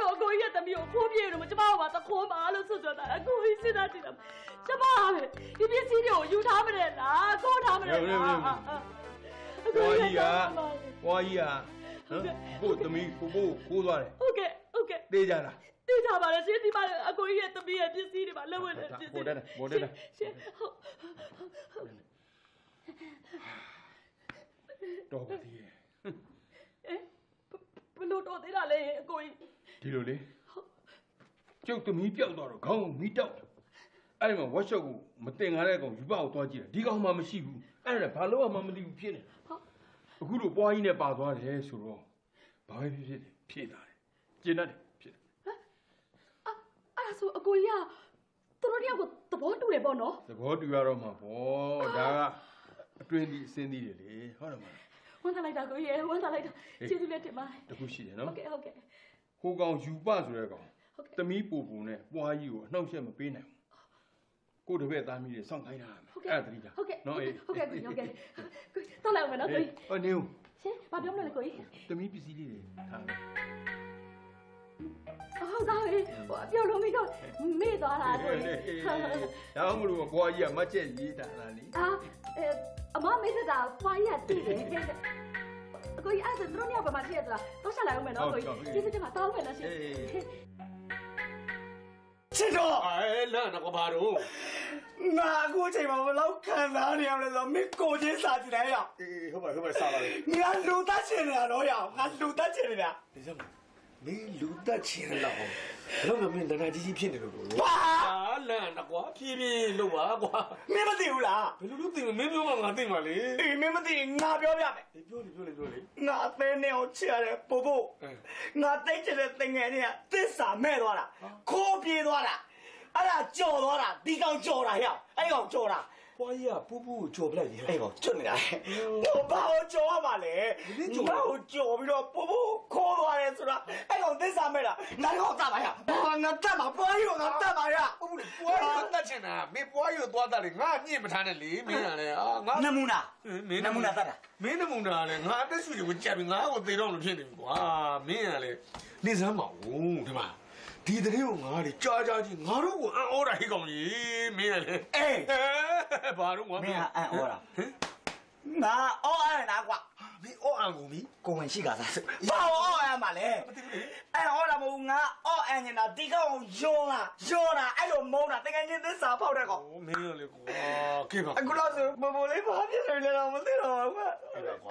လို့အကိုကြီးရဲ့သမီးကိုခိုးပြေးတယ်မို့ကျမကတခိုးပါလို့ဆွဆွတာအကိုကြီးစဉ်းစားကြည့်တာကျမကပဲဒီပစ္စည်းတွေကိုယူထားမတယ်လားခိုးထားမတယ်လားဘွားကြီးကဘွားကြီးကနော်ကိုသမီးကိုကိုကိုးသွားတယ်ဟုတ်ကဲ့ဟုတ်ကဲ့သေးကြလားသိကြပါလားရှင်ဒီမှာအကိုကြီးရဲ့သမီးရဲ့ပစ္စည်းတွေပါလက်ဝဲတဲ့ပစ္စည်းပေါ်တက်တယ်ပေါ်တက်တယ်ရှင်ဟုတ်ဟုတ်တော်ပါသေးရဲ့အဲ ဘယ်လို့တော်သေးတာလဲအကိုကြီးဒီလိုလေကျုပ်သမီးပြောက်သွားတော့ခေါင်းကိုမီးတောက်အဲ့ဒီမှာ workshop ကိုမတင်ကားတဲ့ကောင်ယူပကိုသွားကြည့်တယ်ဒီကောင်မှမရှိဘူးအဲ့ဒါဘာလို့မှမသိဘူးဖြစ်နေအခုတော့ပွားကြီးနဲ့ပါသွားတယ်ဆိုတော့ဘာပဲဖြစ်ဖြစ်တယ်ဖြစ်လာတယ်ကျင်တတ်တယ်ဖြစ်အဲ့ဒါဆိုအကိုကြီးကသူတို့တယောက်ကိုသဘောတူတယ်ပေါ့နော်သဘောတူရတော့မှာပေါ့ဒါကအတွင်းဒီအစင်းသီးတယ်လေဟုတ်တယ်မလား ဝန်ထားလိုက်တာကိုကြီးရဲ့ဝန်ထားလိုက်တာဟေးကျေးဇူးလက်တင်ပါတယ်တခုရှိတယ်နော်ဟုတ်ကဲ့ဟုတ်ကဲ့ဟိုကောင်ယူပဆိုတဲ့ကောင်သမီးပူပူနဲ့ပွားကြီးကိုအနှောက်အယှက်မပေးနိုင်ဘူးကိုတပည့်သားမီးတွေစောင့်ခိုင်းတာမယ်ဟုတ်ကဲ့အဲ့ဒါတတိတာဟုတ်ကဲ့နော်အေးဟုတ်ကဲ့ကိုကြီးဟုတ်ကဲ့ကိုကြီးတော့လိုက်အောင်မယ်နော်ကိုကြီးဟောနေဦးရှင်ဘာပြောမလဲကိုကြီးသမီးပစ္စည်းလေးတွေထားမယ်ဟုတ်သားပဲဟိုအပြောလို့မိတော့မေ့သွားတာကိုကြီးဒါမှမဟုတ်ဘွားကြီးကမချက်ရေးတာလားလေအာအဲ အမမေ့သက်တာဖွားရတည်တယ်အကိုကြီးအဲ့ဒါသူတို့ညဘယ်မှာရှိရသလားတော့ဆက်လိုက်အောင်မယ်နော်ကိုကြီးကျေးဇူးတင်ပါတောင်းမယ်နော်ရှင်ချစ်တော့အဲလန့်တော့ဘာတော့ငါအခုအချိန်မှာဘယ်လောက်ခံစားနေရမလဲဆိုတော့မင်းကိုချင်းစာကြည့်လိုက်ရအောင်အေးဟုတ်ပါဟုတ်ပါစားပါလေငါလူသားချင်နေတာတော့ရအောင်ငါလူသားချင်နေတာဒီစမ်း မင်းလူတက်ချင်လောက်အောင်ဘယ်တော့မှမင်းတနာကြီးကြီးဖြစ်နေလို့ဘာလန့်တော့ကွာဖြည်းဖြည်းလုပ်ပါကွာမင်းမသိဘူးလားဘယ်လိုလုပ်သိမလဲမင်းပြောမှငါသိမှာလေအေးမင်းမသိရင်ငါပြောပြမယ်ပြောလေပြောလေပြောလေငါအသေးနဲ့ကိုချစ်ရတယ်ပို့ဖို့ငါတိတ် ချင်တဲ့သင်ငယ်တွေကသစ္စာမဲ့သွားတာခိုးပြေးသွားတာအဲ့ဒါကြော်သွားတာဒီကောင်ကြော်တာဟဲ့အဲ့ကောင်ကြော်တာပွားကြီးကပူပူကိုကြော်ပလိုက်လေအဲ့ကောင်ကျွတ်နေတာဟိုဘာကိုကြော်ရမှာလဲငါ့ကိုကြော်ပြီးတော့ပို့ဖို့ခိုးသွားတယ်ဆိုတာအဲ့ကောင်သစ္စာမဲ့တာငါတော့တတ်ပါရဘာငါတတ်မှာပွားရီကိုငါတတ်ပါရပူပူလေပွားကြီးတက်ချင်တာမင်းပွားကြီးကိုသွားတတ်လေငါညင့်မထားနဲ့လေမင်းကလည်းအာငါနမူနာမင်းနမူနာတတ်တာမင်းနမူနာလေငါအသက်ရှူတွေကိုကြက်ပြီးငါ့ကိုသေတော့လို့ဖြစ်နေပြီကွာမင်းကလည်းနေစမ်းပါဦးဒီမှာ ဒီတည်းကိုငါလေကြားကြားကြီးငါတို့ကအံ့ဩတာဟိကောင်ကြီးမင်းကလည်းအေးဘာလို့ငါမင်းကအံ့ဩတာငါအော်အဲ့နာကွာမင်းအော့အန်ကုန်ပြီကိုဝင်ရှိကစားဘာအော်အမ်ပါလဲအဲ့ဟောတာမဟုတ်ငါအော်အမ်နေတာဒီကောင်ယောလာယောလာအဲ့လိုမုန်းတာတကယ်ချင်းသစ္စာဖောက်တဲ့ကောင်မင်းရလေကွာကဲပါအခုလောက်ဆိုဘဘလေးဘာဖြစ်နေလဲတော့မသိတော့ဘူးကွာ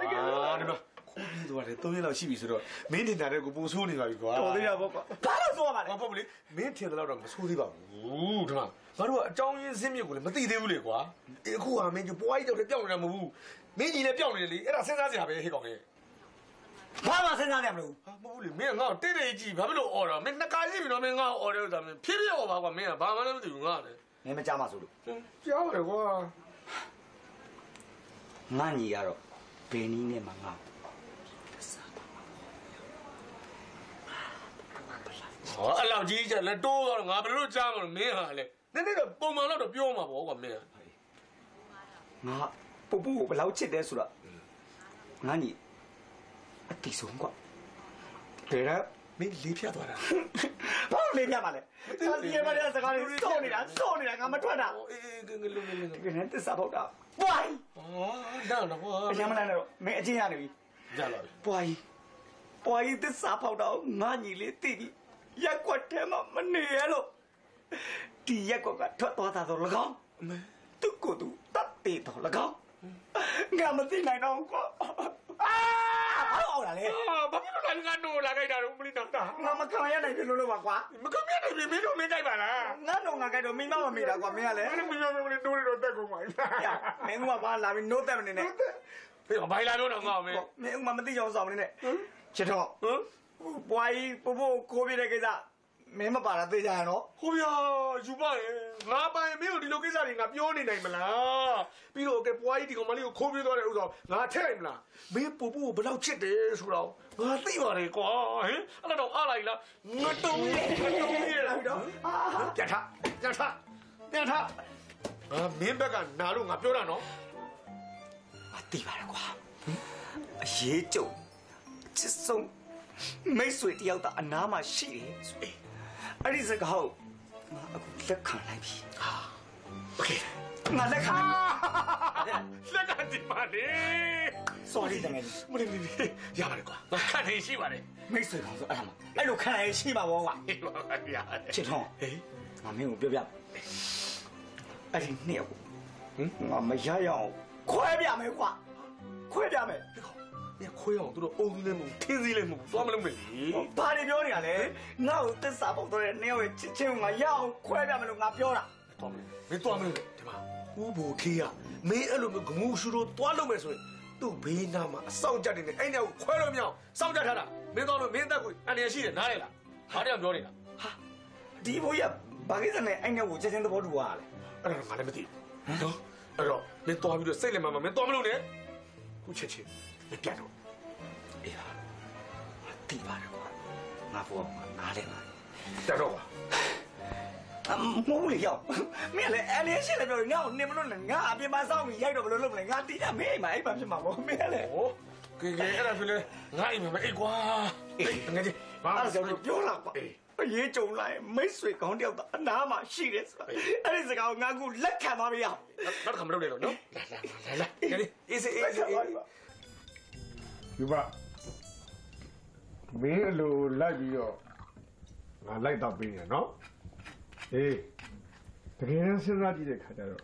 တကယ်ဒီမှာ ခိုးပြီးသွားတယ်၃ရက်လောက်ရှိပြီဆိုတော့မင်းတင်တာတဲ့ကိုပိုဆိုးနေပါပြီကွာတော်သေးရပေါ့ကွာဘာလို့ဆိုရမှာလဲဟုတ်ပေါ့လေမင်းထင်တယ်တော့မဆိုးသေးပါဘူးဒီမှာငါတို့ကအကြောင်းရင်းစင်းမြစ်ကိုလည်းမသိသေးဘူးလေကွာအခုဟာမင်းကပွားကြီးတော့လည်းပျောက်နေတာမဟုတ်ဘူးမင်းကြီးလည်းပျောက်နေတယ်လေအဲ့ဒါစဉ်းစားစရာပဲဟဲ့ကောင်လေဘာမှစဉ်းစားရမလို့ဟာမဟုတ်ဘူးလေမင်းကငါ့ကိုတိတ်တိတ်ကြည့်ဘာဖြစ်လို့အော်တာမင်းနှစ်ခါရှိပြီနော်မင်းငါ့ကိုအော်တယ်ဥစ္စာမင်းဖြည်းဖြည်းအော်ပါကွာမင်းကဘာမှလည်းမသိဘူးငါလည်းမင်းမကြမှာဆိုလို့ကြောက်တယ်ကွာငါညီကတော့ဘယ်နည်းနဲ့မှငါ ဟောအဲ့လောက်ကြီးကြလက်တိုးတော့ငါဘယ်လိုကြားမလို့မင်းဟာလေနည်းနည်းတော့ပုံမှန်တော့ပြောမှာပေါ့ကွာမင်းငါပူပူကိုဘယ်လောက်ချစ်တယ်ဆိုတော့ငါညီအတိဆုံးကွာတဲ့ရမင်းလေးဖြတ်သွားတာဘာလို့လေးပြမှာလဲငါဒီမှာတဲ့စကားတွေစောနေတာစောနေတာငါမထွက်တာအေးအေးငလုံးလုံးလုံးဒီကနေ့သစ္စာပေါက်တာပွိုင်းဟာဒါတော့ကွာအရင်မလိုက်တော့မင်းအချင်းရနေပြီကြလာပြီပွိုင်းပွိုင်းသစ္စာပေါက်တော့ငါညီလေးတိပြီ ရက်ကွက်ထဲမှာမနေရလို့ဒီရက်ကွက်ကထွက်သွားတာတော့၎င်းသူ့ကိုယ်သူတတ်တေတော့၎င်းငါမသိနိုင်တော့ဘူးကွာအာဘာလို့အောင်လာလဲအာဘာဖြစ်လို့လဲငါနိုးလာခိုက်တာတော့မလီတော့တာငါမခံရနိုင်ပြီလို့လို့ပါကွာမကမြတ်နေပြီမင်းတို့မင်းကြိုက်ပါလားငါတော့ငါကြိုက်တော့မိမမမိတာကွာမင်းကလည်းမင်းမင်းမင်းတို့တော့တက်ကုန်ပါလားမင်းကဘာလာပြီး no တက်မနေနဲ့ဖေးဘိုင်လာတော့ငါမင်းမင်းဥမာမသိကြအောင်ဆောင်နေနဲ့ချစ်တော့ဟမ် ပွားကြီးပပို့ခိုးပြတဲ့ကိစ္စမင်းမပါတာသိကြရနော်ဟိုဗျာယူပါရဲ့ငါပိုင်မင်းတို့ဒီလိုကိစ္စတွေငါပြောနေနိုင်မလားပြီးတော့ကဲပွားကြီးဒီကောင်မလေးကိုခိုးပြေးသွားတဲ့ဥစ္စာငါထည့်လိုက်မလားမင်းပူပူကိုဘယ်လောက်ချစ်တယ်ဆိုတော့ငါသိပါတယ်ကွာဟင်အဲ့တော့အားလိုက်လားငါတုံးငါတုံးရလာတော့ပြန်ထပြန်ထပြန်ထအာမင်းဘက်ကနာလို့ငါပြောတာနော်မသိပါနဲ့ကွာအရေးကြုံချစ်ဆုံး မိတ်ဆွေတယောက်သားအနားမှာရှိတယ်ဆိုအေးအဲ့ဒီစကားကိုငါအခုလက်ခံလိုက်ပြီဟာโอเคငါလက်ခံလိုက်ပြီ လက်ကဒီပါလေ sorry တကယ် မလေးမလေးရပါတယ်ကွာငါခံနေရှိပါတယ် မိတ်ဆွေကောင်ဆိုအဲ့ဒါမှအဲ့လိုခံရရှိမှာပေါ့ကွာ ဟေးပါပါဗျာ ချစ်တော့ဟေးငါမင်းကိုပြောပြအဲ့ဒီနှစ်ယောက်ကိုဟင်ငါမရရအောင်ခွဲပြမယ်ကွာခွဲပြမယ် ညခွေးအောင် သူတို့အုံးစည်းလည်းမဟုတ်ထင်းစည်းလည်းမဟုတ်သွားမလုံးနဲ့လေဘာတွေပြောနေရလဲငါ့ကိုသစ္စာပေါက်တော့တဲ့နှစ်ယောက်ရဲ့ချစ်ချင်းကိုငါရအောင်ခွဲပြမယ်လို့ငါပြောတာသွားမလို့မင်းသွားမလို့ဒီမှာဥဘူခေးရမင်းအဲ့လိုမျိုးဂမှုရှူတို့သွားလို့မယ်ဆိုရင်သူ့ဘေးနားမှာအဆောင်ကြက်နေတယ်အဲ့ညကိုခွဲလို့မရအောင်စောင့်ကြထားတာမင်းသွားလို့မင်းတက်ကိုအန်ရရှိတယ်နားလေလားဘာတယောက်ပြောနေတာဒီဘိုးရဘာကိစ္စနဲ့အဲ့နှစ်ယောက်ကိုချ က်ချင်းသဘောတူရလဲအဲ့ဒါငါလည်းမသိဘူးနော်အဲ့တော့မင်းသွားပြီးတော့စိတ်လည်းမမမင်းသွားမလို့နဲ့ခုချက်ချင်းမပြတ်တော့အေးပါတိပါတယ်ကွာငါဘောနားလဲငါတက်တော့ပါအမိုးလေရောက်မင်းလည်းအဲ့လေးရှင်းလည်းပြောငါ့ကိုနေမလို့နဲ့ငါအပြင်မှာစောင့်ပြီးရိုက်တော့ဘယ်လိုလုပ်မလဲငါတီးတာမင်းအိမ်မှာအိမ်မှာဖြစ်မှာပေါ့မင်းလည်းဟိုကဲကဲအဲ့ဒါဆိုလေငါအိမ်မှာပဲအိတ်ကွာအေးငါကြီးဘာအဲ့ဒါကြောင့်ပြောလာပါအရေးကြုံလာရင်မိတ်ဆွေကောင်းတယောက်ကအနားမှာရှိတယ်ဆိုတာအဲ့ဒီစကားကိုငါကလက်ခံသွားပြီရနောက်တစ်ခါမလုပ်နဲ့တော့နော်လာလာလာလာကဲအေးစေးအေးစေးအေး ဒီပါမင်းအလိုလိုက်ပြီးတော့ငါလိုက်တော့ပေးရနော်အေးတကယ်စဉ်းစားကြည့်တဲ့ခါကျတော့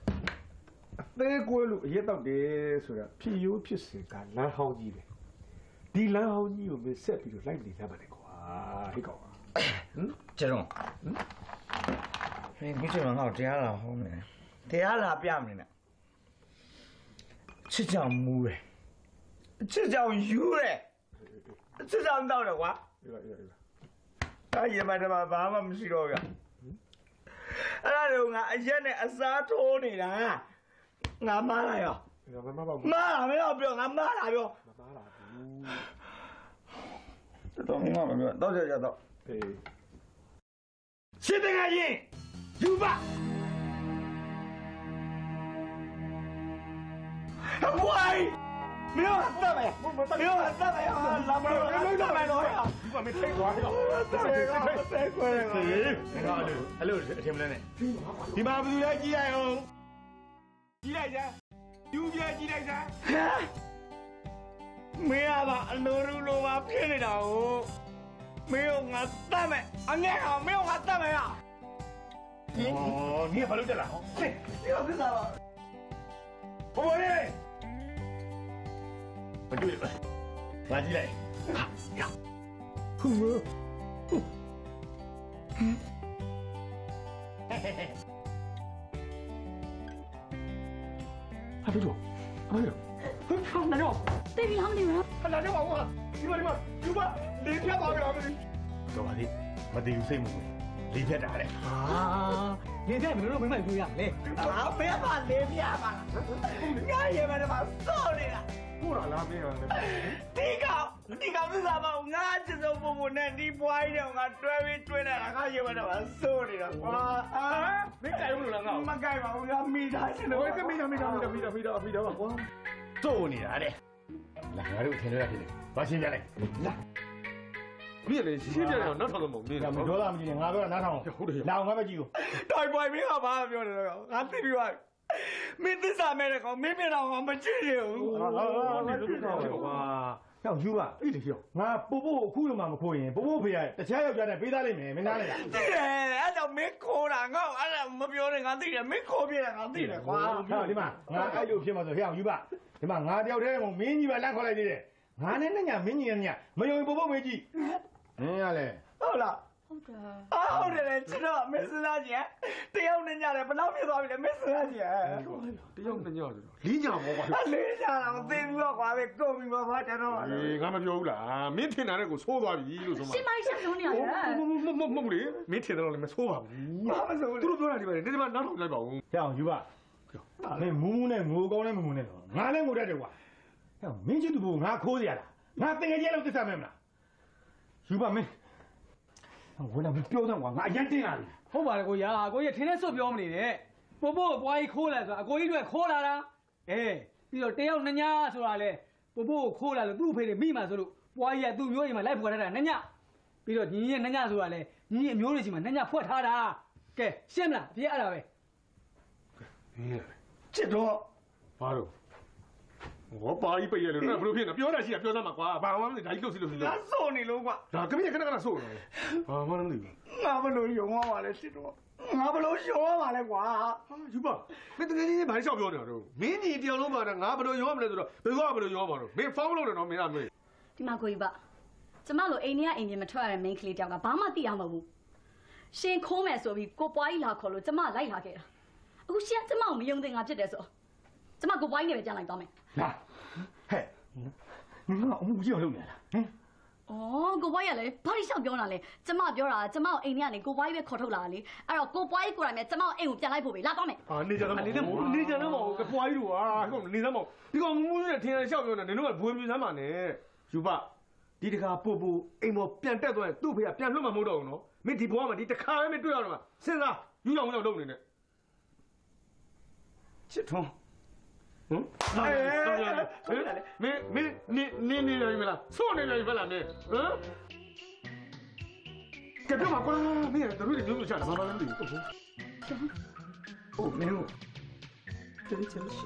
အသေးကွဲလို့အရက်တော့တယ်ဆိုတာဖြစ်ရိုးဖြစ်စဉ်ကလမ်းဟောင်းကြီးပဲဒီလမ်းဟောင်းကြီးကိုမင်းဆက်ပြီးတော့လိုက်နေရမှာလေကွာဟိကောင်ဟမ်ကျတော့ဟင်းဒီကျွန်တော်ငါ့ကိုတရားလာဟောမယ်တရားလာပြမယ်နဲ့ချစ်ကြောင်မူးတယ် ချစ်ကြောင်ယူတယ်ချစ်ကြောင်တောက်တယ်ကွာအေးပါအေးပါအေးပါအဲ့ရမတဘာဘာမှမရှိတော့ဘူးအဲ့ဒါတော့ငါအရက်နဲ့အစားထိုးနေတာငါမားလာရောငါမမပါဘူးမားလာမင်းပြောငါမားလာပြောမမားလာဘူးတော့ငါမပြောတော့ကြကြတော့အေးရှင်းတယ်ရင်ယူပါအမွိုင်း မင်းကသတ်မယ်မင်းကသတ်မယ်လာမလို့လုံးတော့မယ်တော့ရဒီမှာမင်းထိတ်သွားဟိကောင်သတ်မယ်ကသတ်ခွဲတယ်ဟေးငါအဲ့လိုအဲ့လိုအထင်မလဲနဲ့ဒီမှာဘယ်သူလဲကြီးလိုက်အောင်ကြီးလိုက်ကြယူပြကြီးလိုက်ကြမင်းကပါအလိုရူလိုပါဖြစ်နေတာကိုမင်းကငါတတ် မတွေ့ပါငါကြည့်လိုက်ဟာရခုမဟုတ်အဖေတို့အဖေတို့ဟောနော်တေးပြီးဟောင်းနေရောခလာတော့ဟောဒီမှာဒီမှာဒီမှာလေးပြတ်သွားပြီလားမသိတော့ပါလေမတည်ဘူးစိတ်မဝင်လေးပြတ်တာလေဟာလေးပြတ်မလို့မင်းမပြောရလေဟာဘယ်မှာလေးပြတ်ပါလားငါရေမတယ်မှာစော့နေတာ ပို့တာလားမင်းကလည်းဒီကောင်ဒီကောင်လူစားမငါချစ်ဆုံးပုံပုံနဲ့ဒီပွားကြီးတော့ငါတွဲပြီးတွဲနေတာငါရေမတော့ဆိုးနေတာကွာအာမင်းကြိုက်ဘူးလားငါမကြိုက်ပါဘူးငါမိသားရှင်လို့ဟိုကမိသားမိသားမိသားမိသားမိသားမိသားပါကွာတို့နေတာတဲ့လာငါတို့ထင်လို့ရတယ်ဘာရှင်းပြလိုက်လာမင်းလည်းရှင်းပြရအောင်နောက်ထောင်လို့မဟုတ်ဘူး။ဒါမဒေါသမကြည့်နဲ့ငါပြောတာနားထောင်။ဟုတ်တယ်။လာအောင်ငါပဲကြည့်ကို။တိုင်ပွိုင်မင်းကဘာပြောနေလဲ။ငါသိပြီးသွားပြီ။ မင်းသစ္စာမဲ့တဲ့ကောင်မင်းမျက်နှာကမကြည့်ရဘူး။ဟာဟာဒီလိုပြောတာကွာ။ဟောက်ယူပါ။အေးလေပြော။ငါပို့ဖို့အခုမှမခိုးရင်ပို့ဖို့ဖေးရတခြားယောက်ျားနဲ့ပေးသားလိုက်မယ်မင်းနားလေလားသိတယ်အဲ့တော့မင်းခိုးတာငါ့အဲ့ဒါမပြောနဲ့ငါသိတယ်မင်းခိုးပြတာငါသိတယ်ကွာ။ဟောဒီမှာငါအဲ့လိုဖြစ်မှာဆိုဟဲ့အောင်ယူပါ။ဒီမှာငါတယောက်တည်းကမင်းကြီးပဲလန့်ခေါ်လိုက်သေးတယ်။ငါနဲ့နဲ့ညာမင်းကြီးနဲ့ညာမယုံပို့ဖို့မေးကြည့်။မင်းကလည်းဟုတ်လား ဟုတ်တယ်အာဟုတ်တယ်လေကျွန်တော်မင်းစလားကြီးတယောက်နဲ့ညတယ်ဘယ်လောက်ဖြစ်သွားပြီလဲမင်းစလားကြီးတယောက်နဲ့ညဆိုတော့လင်းညာမောကွာအလေးကြတော့သိပြီးတော့ကွာပဲကုန်ပြီပါဘာတန်းတော့အေးငါမပြောဘူးလားမင်းထင်တာနဲ့ကိုဆိုးသွားပြီလို့ဆိုမှရှင်းမရှင်းလုံးနေရတယ်မမမမမလေမင်းထင်တယ်လို့လည်းမဆိုးပါဘူးဘာမဆိုးသူတို့ပြောတာဒီပါလေဒီမှာနောက်ထောင်လိုက်ပါဦးဟဲ့အောင်ယူပါ။မင်း မူးမူးနဲ့ငိုကောင်းနဲ့မငိုနဲ့တော့ငါလည်းငိုတတ်တယ်ကွာ။ဟဲ့မင်းချစ်သူဘုငါခိုးရလား။ငါတင်ငယ်ချင်းလောက်သစ္စာမဲ့မလား။ယူပါမင်း။ဝင်လာမပြောတော့ကွာငါအရင်တင်လာပြီဟုတ်ပါတယ်ကိုရာကိုကြီးထင်းနဲ့စွတ်ပြောမနေနဲ့ပို့ပို့ပွားကြီးခိုးလာဆိုတာအကိုကြီးတို့ခိုးလာတာအေးပြီးတော့တယောက်နှညာဆိုတာလေပို့ပို့ခိုးလာလို့သူ့အဖေတွေမိမှဆိုလို့ပွားကြီးကသူ့မျိုးအိမ်မှာလိုက်ဖွက်ထားတာနှညာပြီးတော့ညီကြီးရဲ့နှညာဆိုတာလေညီကြီးအမျိုးတွေစီမှာနှညာဖွက်ထားတာကဲရှင်းမလားအပြည့်အဲ့ဒါပဲမင်းချစ်တော့ဘာလို့ ဟောပါကြီးပိတ်ရလို့ဘယ်လိုဖြစ်နေပြောတာရှိတာပြောစမ်းမှာကွာဘာမှမသိဒါကြီးလို့စီလို့စီလို့ငါစောနေလို့ကွာဒါကမင်းခဏခဏဆိုးနေဘာမှမသိဘူးငါဘလို့ယုံသွားပါလဲချစ်တော့ငါဘလို့ယုံသွားပါလဲကွာဟာယူပါမင်းတကယ်ကြီးဘာလျှောက်ပြောနေတာတော့မင်းညီတယောက်လုံးပါတာငါဘယ်လိုရောမလဲဆိုတော့ဘယ်ကောဘယ်လိုရောမှာတော့မင်းဖောင်းလို့တယ်နော်မင်းကမင်းဒီမှာကိုကြီးပါကျမတို့အိမ်ကြီးကအိမ်ကြီးမထွက်ရတဲ့ main ကလေးတယောက်ကဘာမှသိရမှာမဟုတ်ဘူးရှင်ခိုးမယ်ဆိုပြီးကိုပွားကြီးလာခေါ်လို့ကျမလိုက်လာခဲ့တာအခုရှင်ကကျမကိုမယုံသင်ငါဖြစ်တယ်ဆို ကျမကိုပွားကြီးနဲ့ပဲကြံလိုက်သွားမယ်လာဟဲ့မင်းကအမှုကြီးအောင်လုပ်နေလားဟင်။အော်ကိုပွားကြီးကလည်းဘာလို့ရှောက်ပြောတာလဲ။ကျမပြောတာကျမကိုအိမ်ထဲကနေကိုပွားကြီးပဲခေါ်ထုတ်လာတာလေ။အဲ့တော့ကိုပွားကြီးကိုယ်တိုင်ပဲကျမကိုအိမ်ကိုပြန်လိုက်ဖို့ပဲလာတော့မယ်။ဟာနေကြတော့နေကြနေကြတော့မဟုတ်ကပွားကြီးတို့ဟာဟုတ်နေစမ်းမဟုတ်ဒီကောင်မူးနဲ့ထင်းရလျှောက်ပြောနေတာနင်တို့ကဘွေမြူစမ်းပါနဲ့ယူပါဒီတခါပို့ပို့အိမ်ပေါ်ပြန်တက်သွားရင်သူ့ဖေကပြန်လွတ်မှာမဟုတ်တော့ဘူးနော်မင်းဒီဘွားမှာဒီတခါပဲမတွေ့ရတော့မှာစဉ်းစားယူအောင်ရောက်လုပ်နေနဲ့ချစ်ထွန်း ဟမ်မင်းမင်းနေနေနေရမလားဆိုးနေရမလားမင်းဟမ်ကဲပြောမှာကွာမင်းတို့တွေမျိုးမျိုးချတာဘာမှမသိဘူးဟိုမင်းတို့ကြည့်ချင်ရှ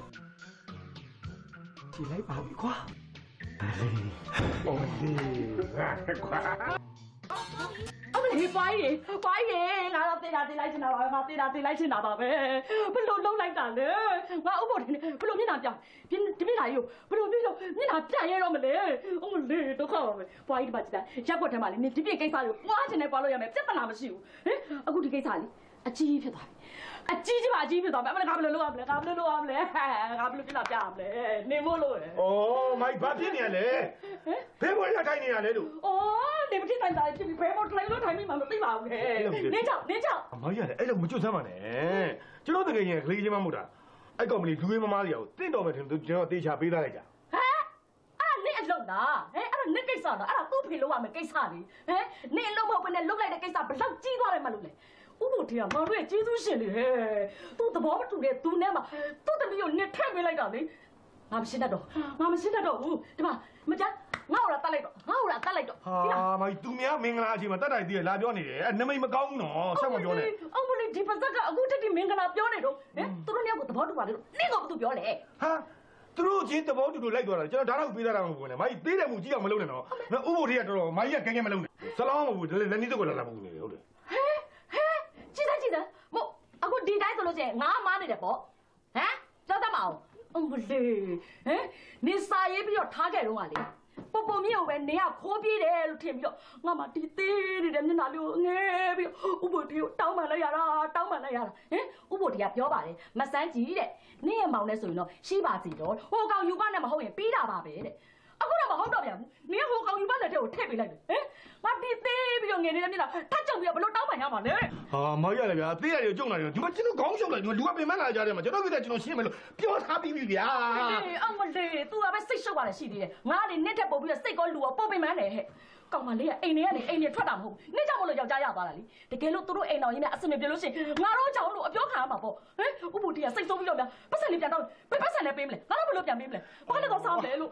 အမလေးပိုင်းရေပိုင်းရေငါတော့တေးတာတေးလိုက်ချင်တာပါပဲငါတေးတာတေးလိုက်ချင်တာပါပဲဘလို့လုံးလိုက်တာလဲငါဥပေါ်တယ်ဘလို့မျက်နှာပြောင်းပြင်းဒီမျက်နှာကြီးကိုဘလို့ပြီးလို့မျက်နှာပြန်ရဲတော့မလဲအမလေးဒုက္ခပါပဲပိုင်းဒီမှာကြည့်တာရက်ွက်ထဲမှာလေနင်ဒီပြည့်ကိစ္စကိုပွားချင်တယ်ပွားလို့ရမယ်ပြဿနာမရှိဘူးဟင်အခုဒီကိစ္စလေးအကြီးဖြစ်သွားပြီအကြီးကြီးပါအကြီးဖြစ်သွားပြီအမလည်းငါဘယ်လိုလုပ်ရမလဲငါဘယ်လိုလုပ်ရမလဲငါဘယ်လိုပြလာပြရမလဲနေမို့လို့ရဩမိုက်ဘာဖြစ်နေရလဲဟင်ဘယ်ပေါ်ရခိုင်းနေရလဲလို့ဩ နေမဖြစ်နိုင်တာဖြစ်ပြီးဘယ်ပေါ်ထိုင်လို့ထိုင်မိမှမသိပါဘူးလေနင်းချောက်နင်းချောက်အမေကြီးရတယ်အဲ့လိုမကြွတ်စမ်းပါနဲ့ကျွန်တော်တကယ်ကြီးကလေးချင်းမမဟုတ်တာအဲ့ကောင်မလေးလူရင်းမမားစီကိုတင့်တော်မယ်ထင်သူကျွန်တော်တေချာပေးသားလိုက်ကြဟမ်အဲ့ဒါနင်းအလုပ်လားဟဲ့အဲ့ဒါနင်းကိစ္စလားအဲ့ဒါသူ့ဖေလို့ရမယ်ကိစ္စလေဟမ်နင်းအလုပ်မဟုတ်ဘဲနဲ့လုပ်လိုက်တဲ့ကိစ္စဘယ်လောက်ကြီးသွားတယ်မလို့လဲဥပ္ပိုလ်တရားမောင်တို့ရဲ့ကျေးဇူးရှင်လေဟဲ့သူ့သဘောမတူတဲ့သူနဲ့မှသူ့တမီးကိုနင်းထည့်ပေးလိုက်တာလေငါမရှင်းတတ်တော့ငါမရှင်းတတ်တော့ဘူးဒီမှာမကြ ငါ့ကိုလာတတ်လိုက်တော့ငါ့ကိုလာတတ်လိုက်တော့ဟာမိုက်သူများမင်္ဂလာအချိန်မှာတတ်တိုင်တည်းလာပြောနေတယ်အဲ့နမိတ်မကောင်းဘူးနော်ဆက်မပြောနဲ့အောင်မလေးဒီပါဇက်ကအခုတက်ဒီမင်္ဂလာပြောနေတော့ဟမ်သူတို့နှစ်ယောက်ကိုသဘောတူပါလေလို့နင်းကဘာသူပြောလဲဟာသူတို့ချင်းသဘောတူတူလိုက်သွားတာကျွန်တော်ဒါတော့ပေးသားတာမဟုတ်ဘူးလေမိုင်းသေးတယ်မှုကြီးအောင်မလုပ်နဲ့နော်နော်ဥပိုလ်ထေးကတော်တော်မိုင်းကကဲကဲမလုပ်နဲ့စလောင်းမဟုတ်ဘူးဒီလက်နီးတော့လာလာပုံနေတယ်ဟုတ်တယ်ဟဲဟဲကြည်စမ်းကြည်စမ်းမို့အခုဒီတိုင်းဆိုလို့ချင်းငါမားနေတယ်ပေါ့ဟမ်ကြောက်တတ်မအောင်အမလေးဟမ်နေစာရေးပြီးတော့ထားခဲ့တော့ကလေ ပုံပုံမြေကိုပဲနေရခိုးပြေးတယ်လို့ထင်ပြီးတော့ငါမှတီးသေးနေတဲ့မျက်နှာလေးကိုငဲပြီးဥပ္ပိုလ်တီကိုတောင်းပန်လိုက်ရတာတောင်းပန်လိုက်ရတာဟင်ဥပ္ပိုလ်တီကပြောပါတယ်မဆန်းကြီးတဲ့နေ့ရမောင်နဲ့ဆိုရင်တော့ရှိပါစီတော့ဟိုကောင်ယူပနဲ့မဟုတ်ရင်ပြီးတာပါပဲတဲ့အခုတော့မဟုတ်တော့ပြန်ဘူးနင်ဟိုကောင်ယူပလက်ထဲကိုထည့်ပေးလိုက်တယ်ဟင် ငါတီးသေးပြီးတော့ငယ်နေတဲ့မျက်နှာထပ်ကြုံပြီးတော့ဘလို့တောင်းပန်ရမှာလဲဟာမိုင်းရတယ်ဗျာသေးရတယ်ကြုံလာတယ်ဒီမှာကျွန်တော်ခေါင်းရှုပ်လိုက်ဒီမှာလူကပင်မလာကြတယ်မှာကျွန်တော်ကကျွန်တော်ရှင်းမယ်လို့ပြောထားပြီးပြီဗျာအေးအမလေး तू ကပဲစိတ်ရှုပ်ရတယ်ရှိသေးတယ်ငါကနေနှစ်ထက်ပို့ပြီးတော့စိတ်ကောလူကပို့ပင်မနဲ့ဟဲ့ကောင်မလေးကအိမ်ထဲကနေအိမ်ထဲထွက်တာမဟုတ်ဘူးနေ့ကြောင်မလို့ယောက်ျားရသွားတာလေတကယ်လို့သူတို့အိမ်တော်ကြီးနဲ့အစမပြေလို့ရှိရင်ငါတို့ကြောင့်လို့အပြောခံရမှာပေါ့ဟမ်ဥပ္ပူတီကစိတ်ဆိုးပြီးတော့ဗျာပတ်စံလေးပြန်တော့ဘယ်ပတ်စံလဲပေးမလဲငါတို့ဘယ်လိုပြန်ပေးမလဲဘာလဲတော့စားမလဲလို့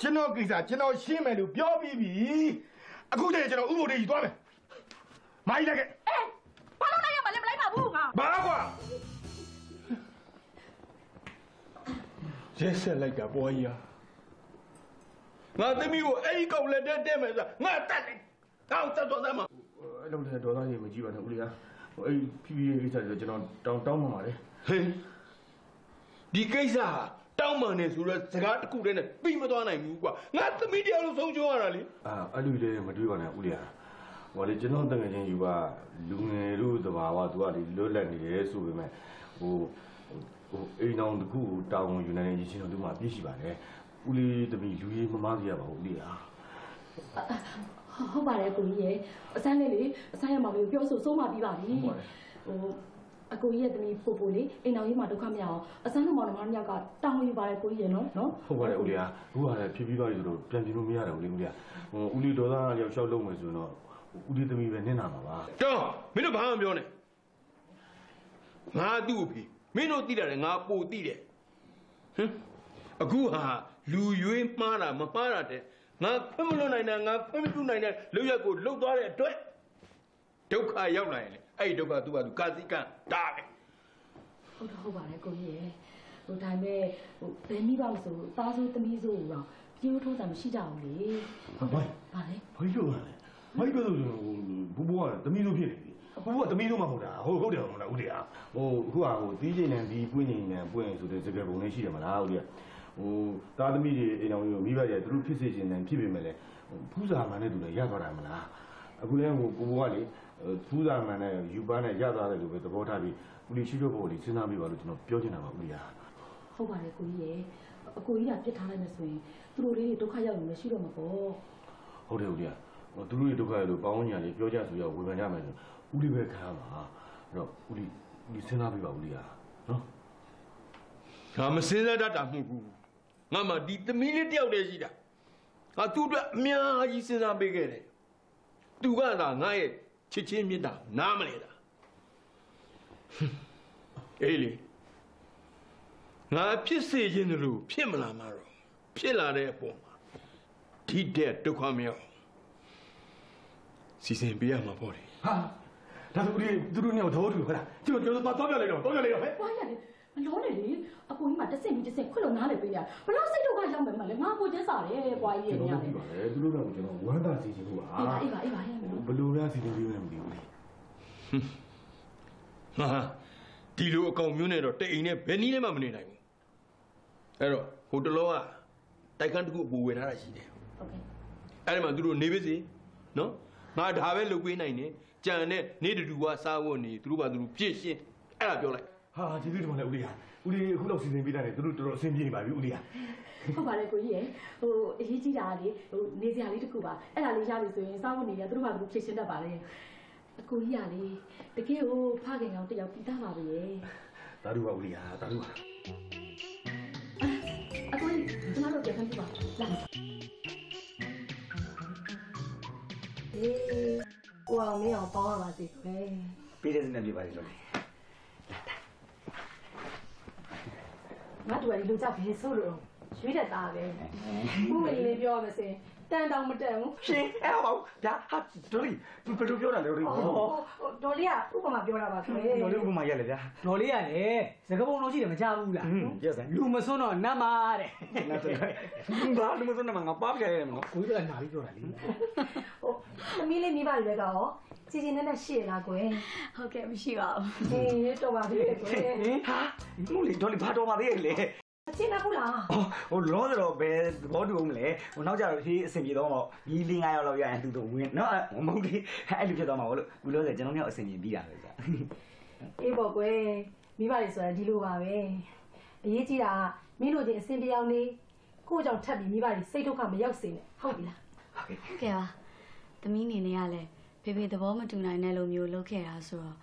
ကျွန်တော်ကိစ္စကျွန်တော်ရှင်းမယ်လို့ပြောပြီးပြီ အခုတည်းကျွန်တော်ဥပိုလ်ထေးကြီးသွားမယ်မိုင်းလိုက်ကဲအေးဘာလို့လိုက်ရမှာလဲမလိုက်ပါဘူးငါဘာကွာရက်ဆက်လိုက်တာပွားကြီးဟာငါသမီးကိုအဲ့ဒီကောင်လက်တက်တက်မယ်ဆိုငါတတ်တယ်ကောက်တတ်တော့သားမအဲ့လိုလေဒေါ်သားကြီးမကြည့်ပါနဲ့ဦးလေးဟာဟိုအဲ့ဖြည်းဖြည်းကိစ္စဆိုကျွန်တော်တောင်းတောင်းမှပါလေဟေးဒီကိစ္စဟာ တောင်းမှန်နေဆိုတော့စကားတစ်ခုတည်းနဲ့ပြီးမသွားနိုင်ဘူးကွာငါသမီးတရားလို့ဆုံးရှုံးရတာလေအာအဲ့လိုလေမတွေးပါနဲ့ဦးလေးဟာဟိုလေကျွန်တော်တကယ်ချင်းယူကလူငယ်တို့သဘာဝသူကလေလွတ်လပ်နေတယ်ဆိုပေမဲ့ဟိုဟိုအိမ်အောင်တစ်ခုကိုတာဝန်ယူနိုင်ရင်ရှင်တို့ဒီမှာပြည့်ရှိပါတယ်ဦးလေးတမီလူရေးမမားစီရပါဘူးဦးလေးဟာဟုတ်ပါတယ်ကိုကြီးရဲ့အစမ်းလေးလေအစမ်းရမှာမျိုးပြောဆိုဆုံးမပြီးပါပြီဟို အကိုကြီးရဲ့တမီပို့ပို့လေအိမ်တော်ကြီးမှာဒုက္ခမရအောင်အစမ်းတို့မောင်နှမမြောက်ကတောင်းယူပါတယ်ကိုကြီးရဲ့နော်နော်ဟုတ်ပါတယ်ဦးလေးဟာအခုကလည်းဖြစ်ပြီးပါပြီဆိုတော့ပြန်ပြင်လို့မရတော့ဦးလေးဦးလေးဟာဟိုဦးလေးဒေါ်သားလျောက်လျှောက်လုံးမယ်ဆိုရင်တော့ဦးလေးတမီပဲနင်းနာမှာပါတော့မင်းတို့ဘာမှမပြောနဲ့ငါသူ့ကိုဖေးမင်းတို့သိတယ်ငါပိုသိတယ်ဟင်အခုဟာလူရွေးမှားတာမမှားတာတဲ့ငါခွင့်မလွတ်နိုင်တာငါခွင့်မပြုနိုင်တဲ့လောက်ရက်ကိုလှုပ်သွားတဲ့အတွက်ဒုက္ခရောက်လာရင်လေ အဲ့ဒီဒုက္ခသူ့ဘာသူကာစီကံဒါပဲဟုတ်တော့ဟုတ်ပါတယ်ကိုကြီးရဲ့ဟိုဒါပေမဲ့ဟိုဘယ်မိပါမဆိုသားစိုးသမီးစိုးတော့ပြေးထိုးတာမရှိကြဘူးလေဟာဘိုင်းဗါလေဘာလို့လဲဘာလို့လဲဘူဘူကတမီလို့ဖြစ်နေပြီဘူဘူကတမီလို့မဟုတ်တာဟုတ်ဟုတ်တယ်ဟုတ်လားဦးလေးဟာဟိုအခုကဟိုတီးချိန်နဲ့ဒီပွင့်ချိန်နဲ့ပွင့်ဆိုတဲ့စကားပုံလေးရှိတယ်မလားဦးလေးဟိုသားသမီးတွေအိမ်တော်ကြီးကိုမိဘရဲ့သူတို့ဖြစ်စေချင်တယ်ဖြစ်ပေမဲ့လည်းဖူးစာမှန်တဲ့သူလည်းရသွားတာမလားအခုလည်းဟိုဘူဘူကလေ ဖူးစာမှန်တဲ့ယူပန်းနဲ့ရသွားတယ်လို့ပဲသဘောထားပြီးဦးလေးရှိတော့ဖို့လေးစဉ်းစားပြီးပါလို့ကျွန်တော်ပြောချင်တာပါဦးလေးဟာဟုတ်ပါတယ်ကိုကြီးရဲ့အကိုကြီးကပြစ်ထားလိုက်မယ်ဆိုရင်သူတို့လေးတွေဒုက္ခရောက်ရင်မရှိတော့မှာပေါ့ဟုတ်တယ်ဦးလေးဟိုသူတို့တွေဒုက္ခရလို့ပေါင်းညာလေးပြောကြဆိုရဝေဖန်ကြမယ်ဆိုဦးလေးပဲခံရမှာအဲ့တော့ဦးလေးဦးလေးစဉ်းစားပြီးပါဦးလေးဟာနော်ငါမစင်းစားတတ်တာမဟုတ်ဘူးငါမှဒီသမီးလေးတယောက်တည်းရှိတာငါသူ့အတွက်အများကြီးစဉ်းစားပေးခဲ့တယ်သူကသာငါရဲ့ ချစ်ချင်းမြတ်တာနားမလဲတာဟွန်းအေးလေငါဖြစ်စေခြင်းလို့ဖြစ်မလာမှာတော့ဖြစ်လာတဲ့အပေါ်မှာဒီတဲ့ဒုက္ခမရောက်စီစဉ်ပေးရမှာပေါ့လေဟာဒါဆိုဦးလေးသူတို့ညောင်တော်တူခလားကျွန်တော်ကျွန်တော်တော့ပြလိုက်တော့တော့ပြလိုက်တော့ဟဲ့။ဘာရလဲ။မ လုံးနဲ့လေ။အကိုကြီးမှတစ်ဆင့်ပြီးတစ်ဆင့်ခွတ်လို့နားလေပေးရ။ဘလို့စိတ်ဒုက္ခရောက်မယ်မလဲ။ငါကိုချင်းစားတယ်ကွာကြီးကျွန်ရဲ့တော်ညသိလေပါတယ်သူတို့ကကျွန်တော်ဝမ်းသာစီချင်လို့ပါ။အေးပါအေးပါအေးပါဟဲ့မလို့ဘလို့လဲစီစဉ်ပြီးနေမသိဘူးလေဟာဒီလိုအကောင်မျိုးနဲ့တော့တိတ်အိမ်နဲ့ဘယ်နည်းနဲ့မှမနေနိုင်ဘူးအဲ့တော့ဟိုတလောကတိုက်ခန်းတစ်ခုအပူဝယ်ထားတာရှိတယ်ဟုတ်ကဲ့အဲ့ဒီမှာသူတို့နေပါစေနော်ငါဒါပဲလုပ်ပေးနိုင်တယ်ကြံတဲ့နေတူတူကစားဖို့နေသူတို့ဘာသူတို့ပြည့်ရှင်းအဲ့ဒါပြောလိုက် ဟာကျေးဇူးတင်ပါတယ်ဦးလေးဟာဦးလေးအခုလောက်စီစဉ်ပေးတာလေသူတို့တော်တော်အဆင်ပြေနေပါပြီဦးလေးဟာဟုတ်ပါတယ်ကိုကြီးရဲ့ဟိုအရေးကြီးတာကလေဟိုနေစရာလေးတစ်ခုပါအဲ့ဒါလေးရပြီဆိုရင်စားဖို့နေရသူတို့ဘာသူဖြည့်ရှင်းတတ်ပါလေအကိုကြီးကလေတကယ်ကိုဖခင်ကောင်တယောက်ပြီးသားပါပဲရဲ့ဒါတို့ပါဦးလေးဟာဒါတို့ပါအကိုကြီးကျွန်တော်တို့ပြန်ခန်းပြပါလာအေးဟိုအောင်မင်းအောင်ပေါင်းရပါစေခွဲပေးတဲ့စနေပြပါလေတော့လေ ငါတို့ကဒီလိုကြောက်ဘယ်ဆိုလို့ရွေးတဲ့သားပဲဥပဒေလေးပြောရမယ်စင် တန်တောင်မတန်ဘူးရှင်အဲ့ဟောဗျာဟာဒေါ်လေးသူဘယ်လိုပြောတာလဲဒေါ်လေးဟိုဒေါ်လေးကဥပမာပြောတာပါကွယ်ဒေါ်လေးဥပမာရက်လေဗျာဒေါ်လေးရတယ်စကပုံတော့ရှိတယ်မကြဘူးလားရက်စံလူမစွန်းတော့နတ်မာတဲ့နားစရိုက်ဘာလို့မစွန်းနေမှာငါပါပြရဲမှာကိုကြီးကနာပြီးပြောတာလေသမီးလေးမိဘတွေလည်းကောကြည်ကြည်နဲ့နဲ့ရှေ့လားကွယ်ဟုတ်ကဲ့မရှိပါဘူးအေးတော်ပါပြီကွယ်ဟင်ဟာမို့လေဒေါ်လေးဘာတော်ပါသေးရဲ့လေ အချင်းနဲ့ဘူးလားဟိုလောတော့ဘယ်သဘောတူအောင်မလဲဟိုနောက်ကြတော့ဒီအဆင်ပြေတော့ပေါ့ဒီ၄၅ရောက်လောက်ရရင်သူတို့ဝင်နော်မဟုတ်လေအဲ့လိုဖြစ်သွားမှာပေါ့လို့ဘူးလို့ဆိုကျွန်တော်တို့အဆင်ပြေပြီးတာပဲဗျာအေးပေါ့ကွယ်မိဘတွေဆိုတာဒီလိုပါပဲအရေးကြီးတာကမင်းတို့ချင်းအစင်ပြောင်းနေကိုယ့်ကြောင့်ထပ်ပြီးမိဘတွေစိတ်ဒုက္ခမရောက်စေနဲ့ဟုတ်ပြီလားဟုတ်ကဲ့ပါသမီးအနေနဲ့ကလည်းဖေဖေသဘောမတူနိုင်တဲ့လိုမျိုးလုပ်ခဲ့တာဆိုတော့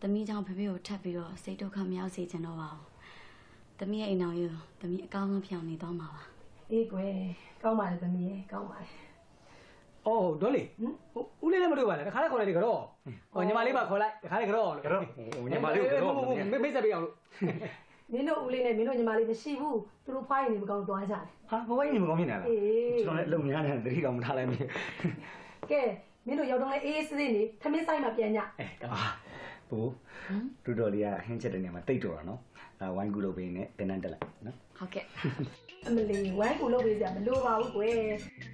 သမီးကြောင့်ဖေဖေကိုထပ်ပြီးတော့စိတ်ဒုက္ခမရောက်စေချင်တော့ပါဘူး သမီးရဲ့အိမ်တော်ယူသမီးအကောင်းဆုံးပြောင်းနေသွားမှာပါအေးကွယ်ကောင်းပါလေသမီးရေကောင်းပါလေအော်ဒေါ်လေးဟိုဦးလေးလည်းမတွေ့ပါနဲ့တခါလေးခေါ်လိုက်ဒီကတော့ဟိုညီမလေးပါခေါ်လိုက်တခါလေးကတော့ကတော့ညီမလေးကိုကတော့မိတ်ဆက်ပေးအောင်လို့မင်းတို့ဦးလေးနဲ့မင်းတို့ညီမလေးမရှိဘူးသူတို့ဖွားရင်နေမကောင်းသွားကြတယ်ဟာဘဝကြီးမကောင်းမြင်လာလားအေးကျွန်တော်လည်းလုံများနေတတိကောင်မထားလိုက်ဘူးကဲမင်းတို့ရောက်တော့လေအေးအေးဆေးဆေးနေထမင်းဆိုင်မှာပြန်ညအဲကပါဘူတူတော်လေးကဟင်းချက်တဲ့နေရာမှာတိတ်တော်တာနော်အဲ ဝိုင်းကူလုပ်ပေးနေတင်တန်းတက်လိုက်နော်ဟုတ်ကဲ့အမလီဝိုင်းကူလုပ်ပေးစရာမလိုပါဘူးကွယ်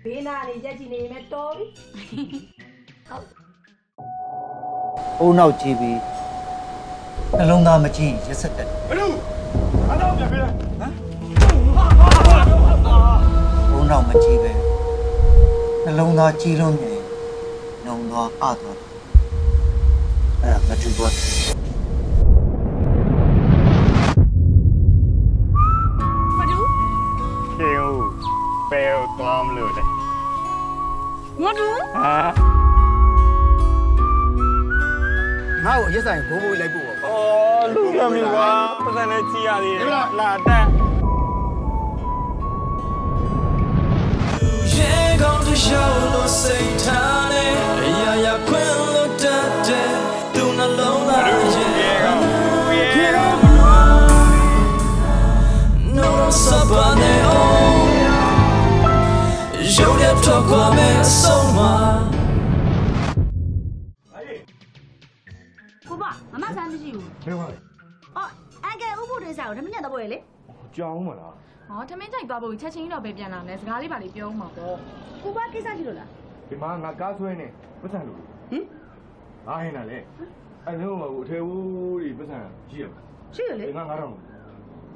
ဘေးနာနေရက်ကြည့်နေမယ်တော်ပြီဟုတ်အုံနောက်ကြည့်ပြီးနှလုံးသားမကြည့်ရက်ဆက်တက်ဘလို့အားတော့ပြန်ပြန်ဟမ်အုံနောက်မကြည့်ပဲနှလုံးသားကြည့်လို့မြင်နှုံသွားအသွားအဲ့ဒါမတူတော့ ယ်ကိုသွားမလို့လဲမတူဟာငါ့ကိုအရက်ဆိုင်ဘိုးဘိုးလိုက်ပို့ပါအော်လူကမီကွာပတ်စံနဲ့ကြည့်ရသေးတယ်လာတက်ရေကောင်းတစ်ယောက်လို့စိတ်ထားနေအရာရာခွင့်လို့တတ်တဲ့သူနှလုံးသားရဲ့ No sabane oh You have to come so much ကိုပါမမဆန်းမရှိဘူးဘယ်ပါလဲအော်အန်ကယ်ဥပုဒေစာကိုဓမင်းတော့ပွဲလေကြောင်းမလားဟောထမင်းချိုက်သွားဖို့ချက်ချင်းတော့ပဲပြန်လာမယ်စကားလေးပါလေးပြောဦးမှာပေါ့ကိုပါကိစ္စရှိလို့လားဒီမှာငါကားဆွဲနေပတ်စံလို့ဟင်အားဟင်းတာလေအဲ့လိုမဟုတ်အထေဦးဒီပတ်စံရှိရမလားရှိရလေငါ9000လို့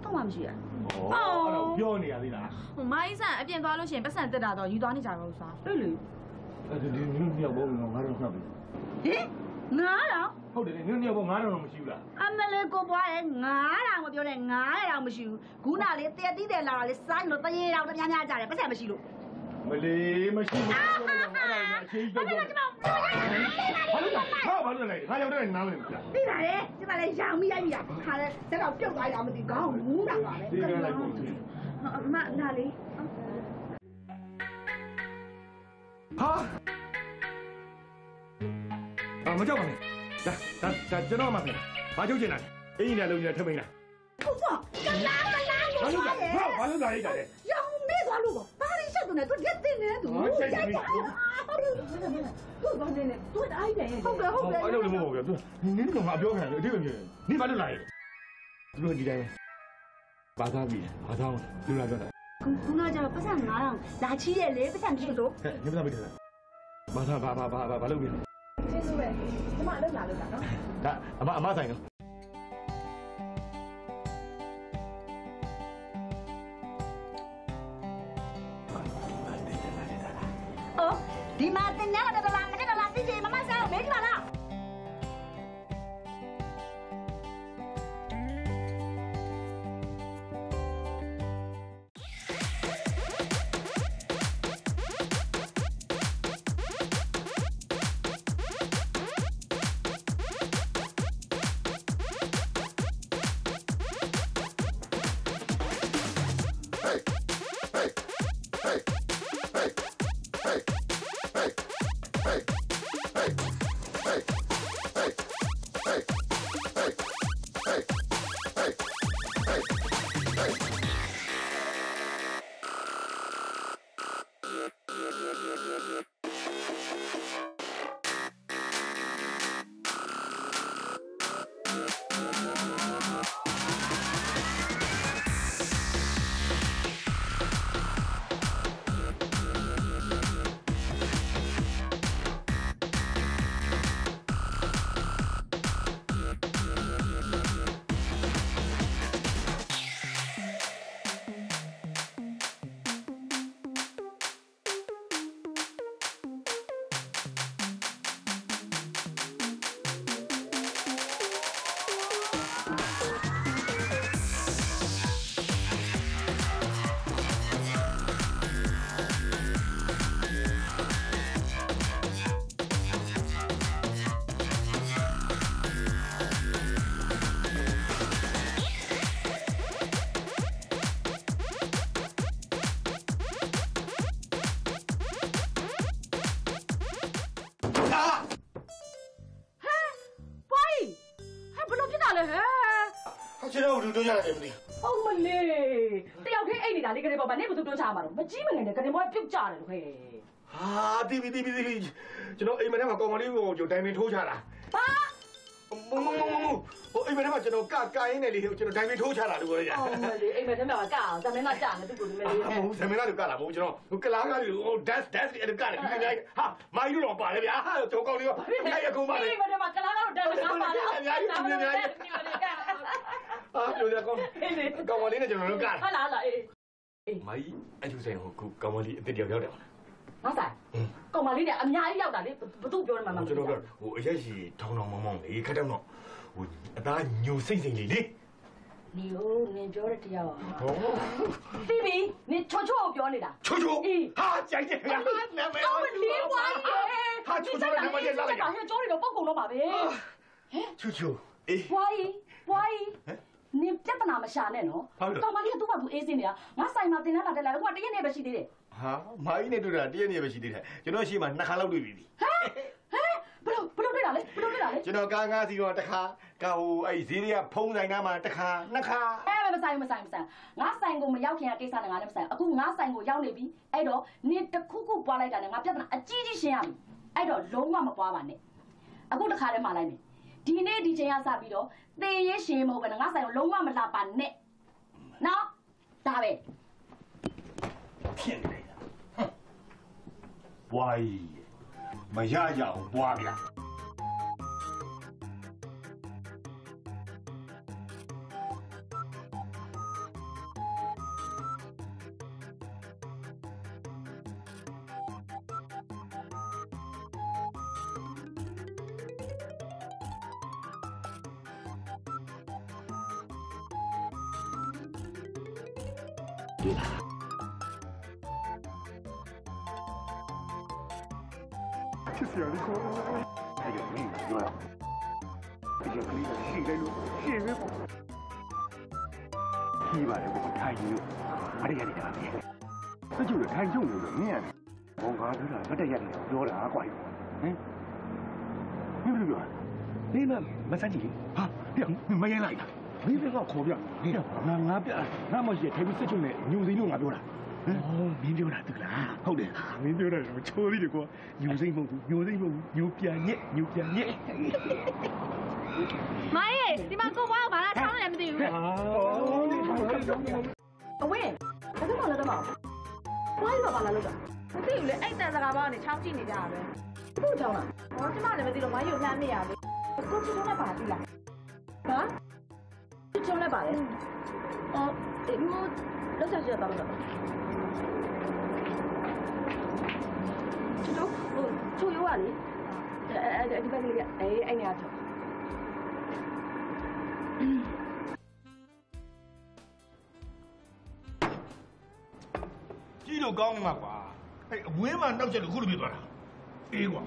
တော့မှမရှိရဩအဲ့တော့ပြောနေရသေးလားဟိုမိုင်းဆန်အပြင်သွားလို့ရှိရင်ပတ်စံတက်တာတော့ယူသွားနေကြတော့စားအေးလေအဲ့ဒီနင်းမြောက်ဘောငါ9000ခတ်ပြီဟင်ငါတော့ဟုတ်တယ်နင်းမြောက်ဘော9000တော့မရှိဘူးလားအမလေးကိုပွားရဲ့ငါးတောင်မပြောနဲ့ငါးတောင်မရှိဘူးခုနလေးတရက်တီးတယ်လာတာလေးစိုင်းလို့တရေတောင်တများများကြတယ်ပတ်စံမရှိလို့ မလေးမရှိဘူးပြောလိုက်တော့အဲ့ဒါအချင်းကြီးတော့ဘာလို့လဲဟာဘာလို့လဲငါရောက်တဲ့နားမလဲဘူးလားသိပါလေဒီမှာလေရောင်မိရိုက်မိတာခါလဲစက်တော့ပြုတ်သွားရအောင်မသိခေါင်းမူးတာပါလေဒီကလိုက်ပေါ့အမလာလေးဟာအာမကြောက်ပါနဲ့ဒါဒါဒါကျွန်တော်မှပြင်ဘာချုပ်ချင်တာအင်းကြီးနဲ့လုံးကြီးနဲ့ထမိန်လားဟုတ်ပါကလာမလာဘာလို့လဲဟာဘာလို့လာလိုက်တာလဲရောင်မေး သွားလို့ပါဘာလို့ရှက်သူနဲ့သူရက်တင်နေသူဟာချက်ချင်ပြီသူဘာနေလဲသူတိုင်းနေဟုတ်ကဲ့ဟုတ်ကဲ့အဲ့လိုလည်းမဟုတ်ဘူးနင်းတော့ငါပြောခံတယ်အတိအကျနင်းဘာလို့လာလဲသူတို့ဒီတိုင်းဘာသာပြီဘာသာလူလာကြတာခုနကကျတော့ပတ်စံ9000လာချီးရဲ့လေပတ်စံမရှိလို့ဟဲ့ညမသားမိတယ်ဘာသာဘာဘာဘာဘာလုပ်ပြီကျေးဇူးပဲကျမလောက်လာလို့တာနော်ဒါအမအမဆိုင်နော် ဒီမှာတင်ရတာတလားမတက်တလားသိချင်မ ပြောကြရတယ်မသိဟုတ်မလေးတယောက်တည်းအိတ်နေတာလေကလေးပေါ်မှာနေဘသူတွန်းချမှာတော့မကြီးမငယ်နဲ့ကလေးပေါ်ပြုတ်ကြတယ်လို့ခဲဟာတီးပြီတီးပြီတီးပြီကျွန်တော်အိမ်မထဲမှာကောင်မလေးကိုကျွန်တော်တိုင်ပင်ထိုးချတာဟာမမမမဟိုအိမ်မထဲမှာကျွန်တော်ကကရင်းနေလေကျွန်တော်တိုင်ပင်ထိုးချတာလို့ပြောလိုက်တာအော်မလေးအိမ်မထဲမှာကအောင်ဇမင်းကကြာနေသူ့ကိုမလေးမဟုတ်ဇမင်းလာကလာမဟုတ်ကျွန်တော်ဟိုကလာကလေးဟို dance dance အဲ့ဒါကလည်းဒီနေ့ဟာမိုင်းလို့တော့ပါတယ်ဗျာဟာကျွန်တော်ကောင်းလေးရောအဲ့ရကုန်ပါလေအိမ်မထဲမှာကလာတော့တယ်ကားပါလားအများကြီးအများကြီး အာပြောရကောင်းကောင်းမလေးနဲ့ကျွန်တော်တို့ကဟာလားလားအေးမိုင်းအကျူဆိုင်ဟိုကောင်းမလေးအစ်တယောက်ရောက်တယ်ငါဆိုင်ကောင်မလေးနဲ့အများကြီးရောက်တာလေဘသူပြောနေမှာမကျွန်တော်ကဟိုအရက်ရှိထောင်းထောင်းမောင်းမောင်းလေးခက်တော့တော့ဟိုအသားညိုစိမ့်စိမ့်လေးလေနီယိုနင်ပြောတဲ့တရားပါဟောတီးပြီနင်ချောချောပြော နေတာချိုချိုအေးဟာကြိုက်တယ်ဗျာနာမည်အော်လေးပွားကြီးဟာချိုချိုနာမည်လာလိုက်တာဟဲ့ကြောတွေတော့ပုတ်ကုန်တော့ပါပဲချိုချိုအေးပွားကြီးပွားကြီးနင်ပြဿနာမရှာနဲ့နော်ဟုတ်တယ် ကောင်မလေးကသူ့ဘာသူအေးစင်းနေတာငါဆိုင်မှာတင်လာတက်လာတော့ဟိုကတရက်နဲ့ပဲရှိသေးတယ်ဟာမိုင်းနဲ့တွေ့တာတည့်ရနေပဲရှိသေးတယ်ကျွန်တော်ရှိမှနှစ်ခါလောက်တွေ့ပြီဟဲ့ဘလို့ဘလို့တွေ့တာလဲဘလို့တွေ့တာလဲကျွန်တော်ကားငါးစီတော့တစ်ခါကဟိုအဲ့ဈေးတွေကဖုံးဆိုင်သားမှာတစ်ခါနှစ်ခါအဲမဆိုင်မဆိုင်မဆိုင်ငါဆိုင်ကိုမရောက်ခင်ကကိစ္စနဲ့ငါလည်းမဆိုင်အခုငါဆိုင်ကိုရောက်နေပြီအဲ့တော့နင်တစ်ခုခုပွားလိုက်တာနဲ့ငါပြဿနာအကြီးကြီးရှင်းရပြီအဲ့တော့လုံးဝမပွားပါနဲ့အခုတစ်ခါတည်းမှလိုက်မယ်ဒီနေ့ဒီချိန်ကစပြီးတော့ သေရေးရှင်မဟုတ်ပဲငါဆိုင်ကိုလုံးဝမလာပါနဲ့နော်ဒါပဲဖြစ်နေတယ်ဘွား မင်းကတော့ခေါ်ပြဟေးငါငါပြငါမရှိထိုင်ပြီးစကြဝဠာနဲ့ညူစိလို့ငါပြောတာဟမ်မင်းပြောတာတူလားဟုတ်တယ်မင်းပြောတာချိုးသေးတယ်ကွာညူစိမ့်မဟုတ်ဘူးညူစိမ့်မဟုတ်ဘူးညူပြန်ညက်ညူပြန်ညက်မိုင်းရေဒီမှာကိုဘွားကိုဘာလာထောင်းလဲမသိဘူးအဝင်းဘယ်သူမှလည်းတော့မဘာလို့မပါလာလို့တော့မသိဘူးလေအဲ့တန်စကားပေါင်းကနေချောင်းကြည့်နေကြတာပဲဘုချောင်းလားဟောကျမလည်းမသိလို့မိုင်းရုံလှမ်းမိရလေကိုချီထုံးနဲ့ပါပြီလားဟာ ချီထုံးနဲ့ပါလေအော်ဒီမို့လောက်ချက်ချက်တော့တော့ချီထုံးဟိုချိုးရွာလေအဲအဲဒီဘက်ကလေးအေးအဲ့နေရာချောကြီးလို့ကောင်းနေမှာကွာအဲ့အဝင်းမှာနောက်ချက်လို့ခုလိုပြသွားတာအေးကွာ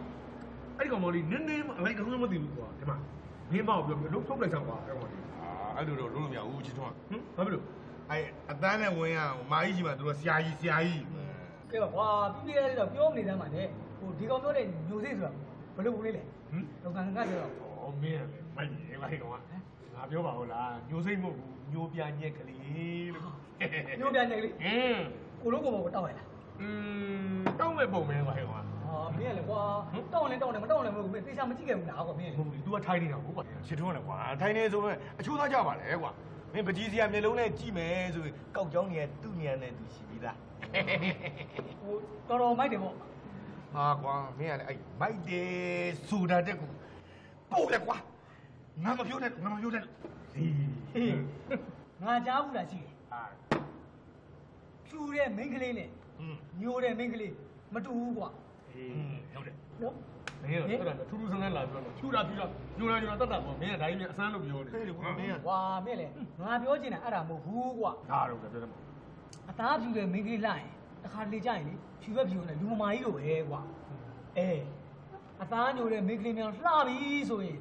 အဲ့ဒီကောင်မလေးနင်းနေမှအလိုက်ကောင်းမှမသိဘူးကွာဒီမှာမင်းမောက်ပြောလုံးထုတ်လိုက်ဆောင်ကွာအဲ့ကောင်လေး အာအဲ့လိုတော့လုံးလို့မရဘူးချစ်ထွန်းဟင်ဘာဖြစ်လို့အဲ့အတန်းနဲ့ဝင်ရအောင်မာကြီးကြီးမှာသူတို့ဆရာကြီးဆရာကြီးကဲပါကွာပြီးပြရတော့ပြောမနေတမ်းပါနဲ့ဟိုဒီကောင်ပြောတဲ့ညိုစိဆိုတာဘယ်လိုဘူးလေးလဲဟင်လောကငါပြောတော့ဩမင်းလည်းမိုက်တယ်လိုက်ကောင်ကငါပြောပါဦးလားညိုစိမ့်မဟုတ်ဘူးညိုပြညက်ကလေးလို့ညိုပြန်နေကလေးဟင်းကိုလုံးကိုဘောကိုတောက်ရလားอืมတောင်းမဲ့ပုံမဲပါဟဲ့ကွာ ဟာမင်းကလည်းကွာတောက်လဲတောက်တယ်မတောက်လဲမဟုတ်ဘူးမင်းသေချာမကြည့်ခဲ့ဘူးလားကွာမင်းဟုတ်ပြီ तू ကထိုင်းနေတာဟုတ်ကွာချစ်ထွန်းလည်းကွာထိုင်းနေဆိုတော့အချိုးသားကြပါလေကွာမင်းပကြီးစရာမျက်လုံးနဲ့ကြည့်မယ်ဆိုရင်ကောက်ကြောင်းနေသူ့ဉာဏ်နဲ့သူရှိပြီးသားဟိုတော်တော်မိုက်တယ်ပေါ့ဟာကွာမင်းကလည်းအဲ့မိုက်တယ်ဆိုတာတက်ကိုပို့တယ်ကွာငါမပြောနဲ့ငါမပြောနဲ့ဟီးဟေးငါကြားဘူးလားရှိတယ်အာဖြူတဲ့မိန်းကလေးနဲ့ညိုတဲ့မိန်းကလေးမတူဘူးကွာ အေးဟုတ်တယ်နော်မင်းတော့အဲ့ဒါထူးထူးဆန်းဆန်းလာပြောတော့ဖြူတာဖြူတာညိုတာညိုတာတတ်တာပေါ့မင်းကဒါကြီးနဲ့အစမ်းလို့ပြောနေဟေးလေကွာမင်းကဝါမင်းလေငါပြောချင်တာအဲ့ဒါမဟုတ်ဘူးကွာဒါတော့ပြောတယ်မဟုတ်အသားဖြူတဲ့မိန်းကလေးလိုက်ရင်တစ်ခါလေကြရင်လေဖြူပဲဖြူနေလူမမာကြီးလိုပဲကွာအဲအသားညိုတဲ့မိန်းကလေးများလှပြီဆိုရင်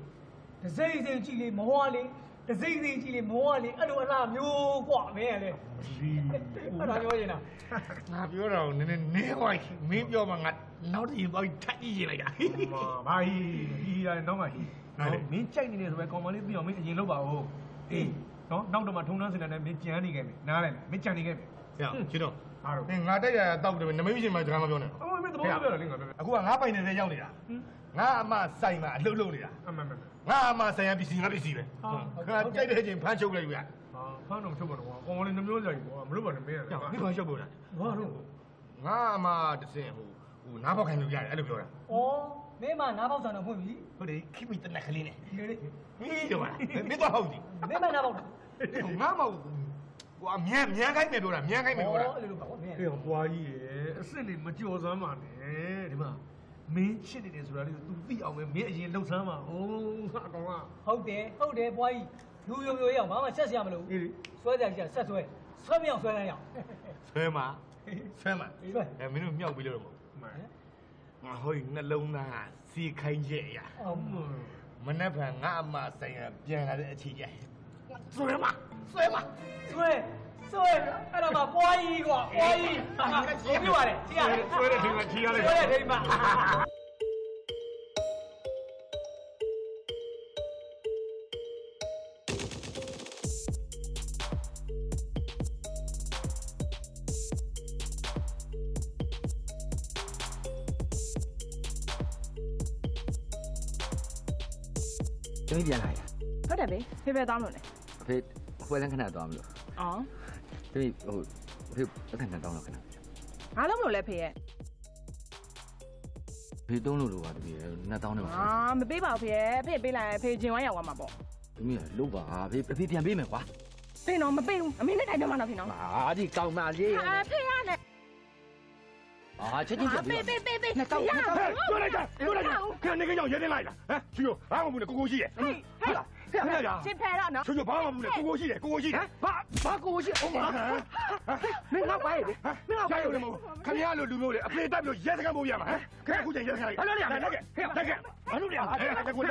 ဒစိမ့်စိမ့်ကြည့်လေမောဟလေးဒစိမ့်စိမ့်ကြည့်လေမောဟလေးအဲ့လိုအလားမျိုးကွာမင်းကလေဒီအဲ့ဒါပြောချင်တာငါပြောတာကိုနည်းနည်းနည်းဝိုင်းမင်းပြောမှငါ နောက်တစ်ရင်သွားပြီးထပ်ကြည့်လိုက်တာမာဘာဟီဟီရတော့မှဟီဟောမင်းကြိုက်နေတယ်ဆိုပဲကောင်မလေးပြီးအောင်မင်းအရင်လောက်ပါဦးအေးနော်နောက်တော့မှထုံနှန်းစင်တဲ့မင်းကြမ်းနေခဲ့မယ်နားလိုက်လားမင်းကြံနေခဲ့မယ်။ဟဲ့ချစ်တော့ဟာတော့။ငါတိုက်ရတောက်တယ်နမိတ်ရှင်မှစကားမပြောနဲ့အမမင်းသဘောပြောတယ်လေငါပြော။အခုကငါပိုင်နေတဲ့ရောက်နေတာ။ငါအမဆိုင်မှာအလုပ်လုပ်နေတာအမမမ။ငါအမဆိုင်ရပစ္စည်းငါပစ္စည်းပဲ။ငါကြိုက်တဲ့အချိန်ဖမ်းချုပ်လိုက်ပြီ။ဟာဖမ်းတော့ချုပ်ပါတော့ကွာကောင်လေးနှမျိုးဆိုင်ကွာမလို့ပါနဲ့မင်းကြောက်မိခွန်ရှုပ်ပေါ်တာဘာလို့ငါအမတစင်ဟို ဟိုနားပေါက်ခိုင်းလို့ရတယ်အဲ့လိုပြောတာဩမင်းမနားပေါက်ဆံတော့ဖွင့်ပြီဟုတ်တယ်ခိမိတနက်ကလေးနဲ့ဒီလေဟေးတော့ပါမင်းတော့ဟုတ်ပြီမင်းမနားပေါက်တာငါမဟုတ်ကွာမြန်မြန်ခိုင်းမယ်ပြောတာမြန်ခိုင်းမယ်ပြောတာအဲ့လိုပါကွာမင်းဟေ့ပွားကြီးရဲ့အစ်စ်လေးမကြော်စမ်းပါနဲ့ဒီမှာမင်းချစ်နေတယ်ဆိုတာလေးကို तू သိအောင်ပဲမင်းအရင်လှုပ်ဆမ်းပါဦးဟာကောင်ကဟုတ်တယ်ဟုတ်တယ်ပွားကြီးလူယုံယုံရအောင်ဘာမှဆက်စရာမလိုဘူးဆွဲကြကြဆက်ဆွဲဆွဲမအောင်ဆွဲလိုက်ရအောင်ဆွဲမှာဆွဲမှာဆွဲအဲမင်းတို့မြောက်ပြီးလို့တော့ မဟုတ်ငါဟိုနှလုံးသားစီခိုင်းချက်ရအောင်မနေ့ကငါအမဆိုင်ရပြန်လာတဲ့အချိန်ကျဆွဲမှာဆွဲမှာဆွဲဆွဲအဲ့တော့မှပွားကြီးကွာပွားကြီးဟာငါပြောပြရတယ်ကြည့်ရတယ်ဆွဲတဲ့ချိန်မှာချီရတယ်ဆွဲတဲ့ထိမှာ။ သမီးပြန်လာရဟုတ်တယ်ဘေဖေဖေတောင်းလို့လေ။အဖေအဖွဲလန်းခဏသွားမလို့အော်။သမီးဟိုအဖေအသက်ခံတောင်းတော့ခဏဘာလို့မလို့လဲဖေရဲ့။ဖေတုံးလို့လို့ပါသမီးနှစ်တောင်းနဲ့ပါအာမပေးပါဘူးဖေရဲ့ဖေပေးလိုက်ရင်ဖေဂျင်ဝိုင်းရောက်သွားမှာပေါ့။သမီးကလို့ပါဖေအဖေပြန်ပေးမယ်ကွာဖေနော်မပေးဘူးအမေနဲ့တိုင်ပြမနော်ဖေနော်။ဟာဒီကောင်းမလေးအာဖေရနဲ့။ ဟာချက်ချင်းပြပေးပြီးပေးပေးပေးနှစ်ကောက်နှစ်ကောက်ပြောလိုက်ကြပြောလိုက်ကြခဏနေကြောင်ရဲနေလိုက်လားဟမ်ချီရောဘာမှမဘူးလေကိုကိုရှိရဲ့ဟေးဟေးဖေဖေချင်းဖဲတော့နော်ချီရောဘာမှမဘူးလေကိုကိုရှိတယ်ကိုကိုရှိတယ်ဘာဘာကိုကိုရှိအောင်ပါမင်းငါပါရဲ့မင်းငါပါရဲ့မဟုတ်ခင်ဗျားလိုလူမျိုးလေအဖေတက်ပြီးရဲစခန်းပို့ရမှာဟမ်ခင်ဗျားခုချိန်ရဲစခန်းလိုက်ဟဲ့လက်ကလက်ကလက်ကဘာလို့လဲအဲ့ဒါကိုလ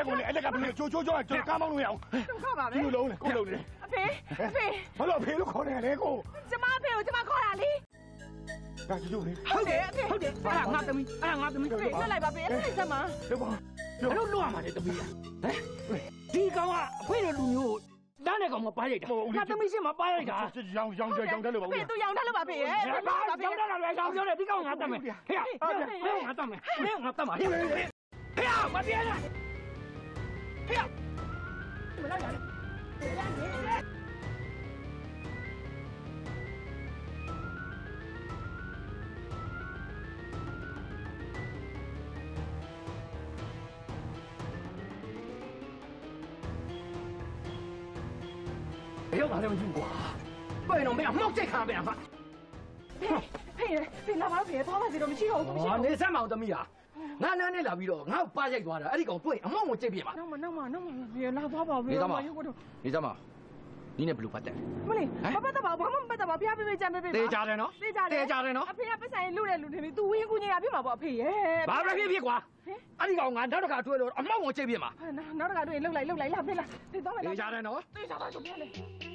ဟုတ်တယ်အဖေဟုတ်တယ်အဲ့ဒါငါသမီးအဲ့ဒါငါသမီးဖေလွတ်လိုက်ပါဖေအဲ့ဒါဆက်မှာလို့ပါဘယ်လိုလုပ်ရမှာလဲသမီးကဟမ်ဒီကောင်ကအဖေတို့လူမျိုးတန်းတဲ့ကောင်မပါလိုက်တာငါသမီးရှင်းမပါလိုက်တာရောင်ရောင်ရောင်တယ်လို့ပါဖေသူရောင်ထားလို့ပါဖေရဲ့ဘာကြောင်တယ်လားရောင်ပြောတယ်ဒီကောင်ငါတတ်မယ်ဟဲ့ငါတတ်မယ်ဟဲ့ငါတတ်မှာဟဲ့ဟဲ့မပြေးလားဟဲ့ဘယ်ရောက်လာလဲမသိဘူး ကွာဘယ်တော့မင်းအမောက်ကျိတ်ခါပြန်ပါဖေဖေလာပါဖေသွားပါစေတော့မရှိတော့ဘူးမရှိဟာတော့နေဆက်မအောင်သမီးဟာငါနားနဲ့လာပြီးတော့ငါ့ကိုပါရိုက်သွားတာအဲ့ဒီကောင်တွေ့အမောက်ကိုကျိတ်ပြပါနောက်မနောက်မနောက်မဖေလာသွားပါဖေနေသားမရုပ်ကတော့နေသားမနီးနဲ့ဘလူးပတ်တယ်မလေးမပတ်တော့ပါဘာမှမပတ်တော့ပါဖျားပေးပေးကြမ်းပေးပေးတေးကြတယ်နော်တေးကြတယ်တေးကြတယ်နော်အဖေကပတ်ဆိုင်လူတဲ့လူတွေပြီး तू ဝင်းကူညီရပြမှာပေါ့အဖေရဲ့ဘာပဲဖြစ်ဖြစ်ကွာအဲ့ဒီကောင်ငါနောက်တစ်ခါတွေ့လို့အမောက်ကိုကျိတ်ပြမှာနောက်တစ်ခါတွေ့လှုပ်လိုက်လှုပ်လိုက်လာဖေးလာဖေးသွားမယ်တေးကြတယ်နော်တေးကြတယ်ဆိုပြလေဟာလောက်ကြလောက်ကြပါဦးဗျာလောက်ကြပါဦးရကြလို့ကျွန်တော်မသိတယ်လို့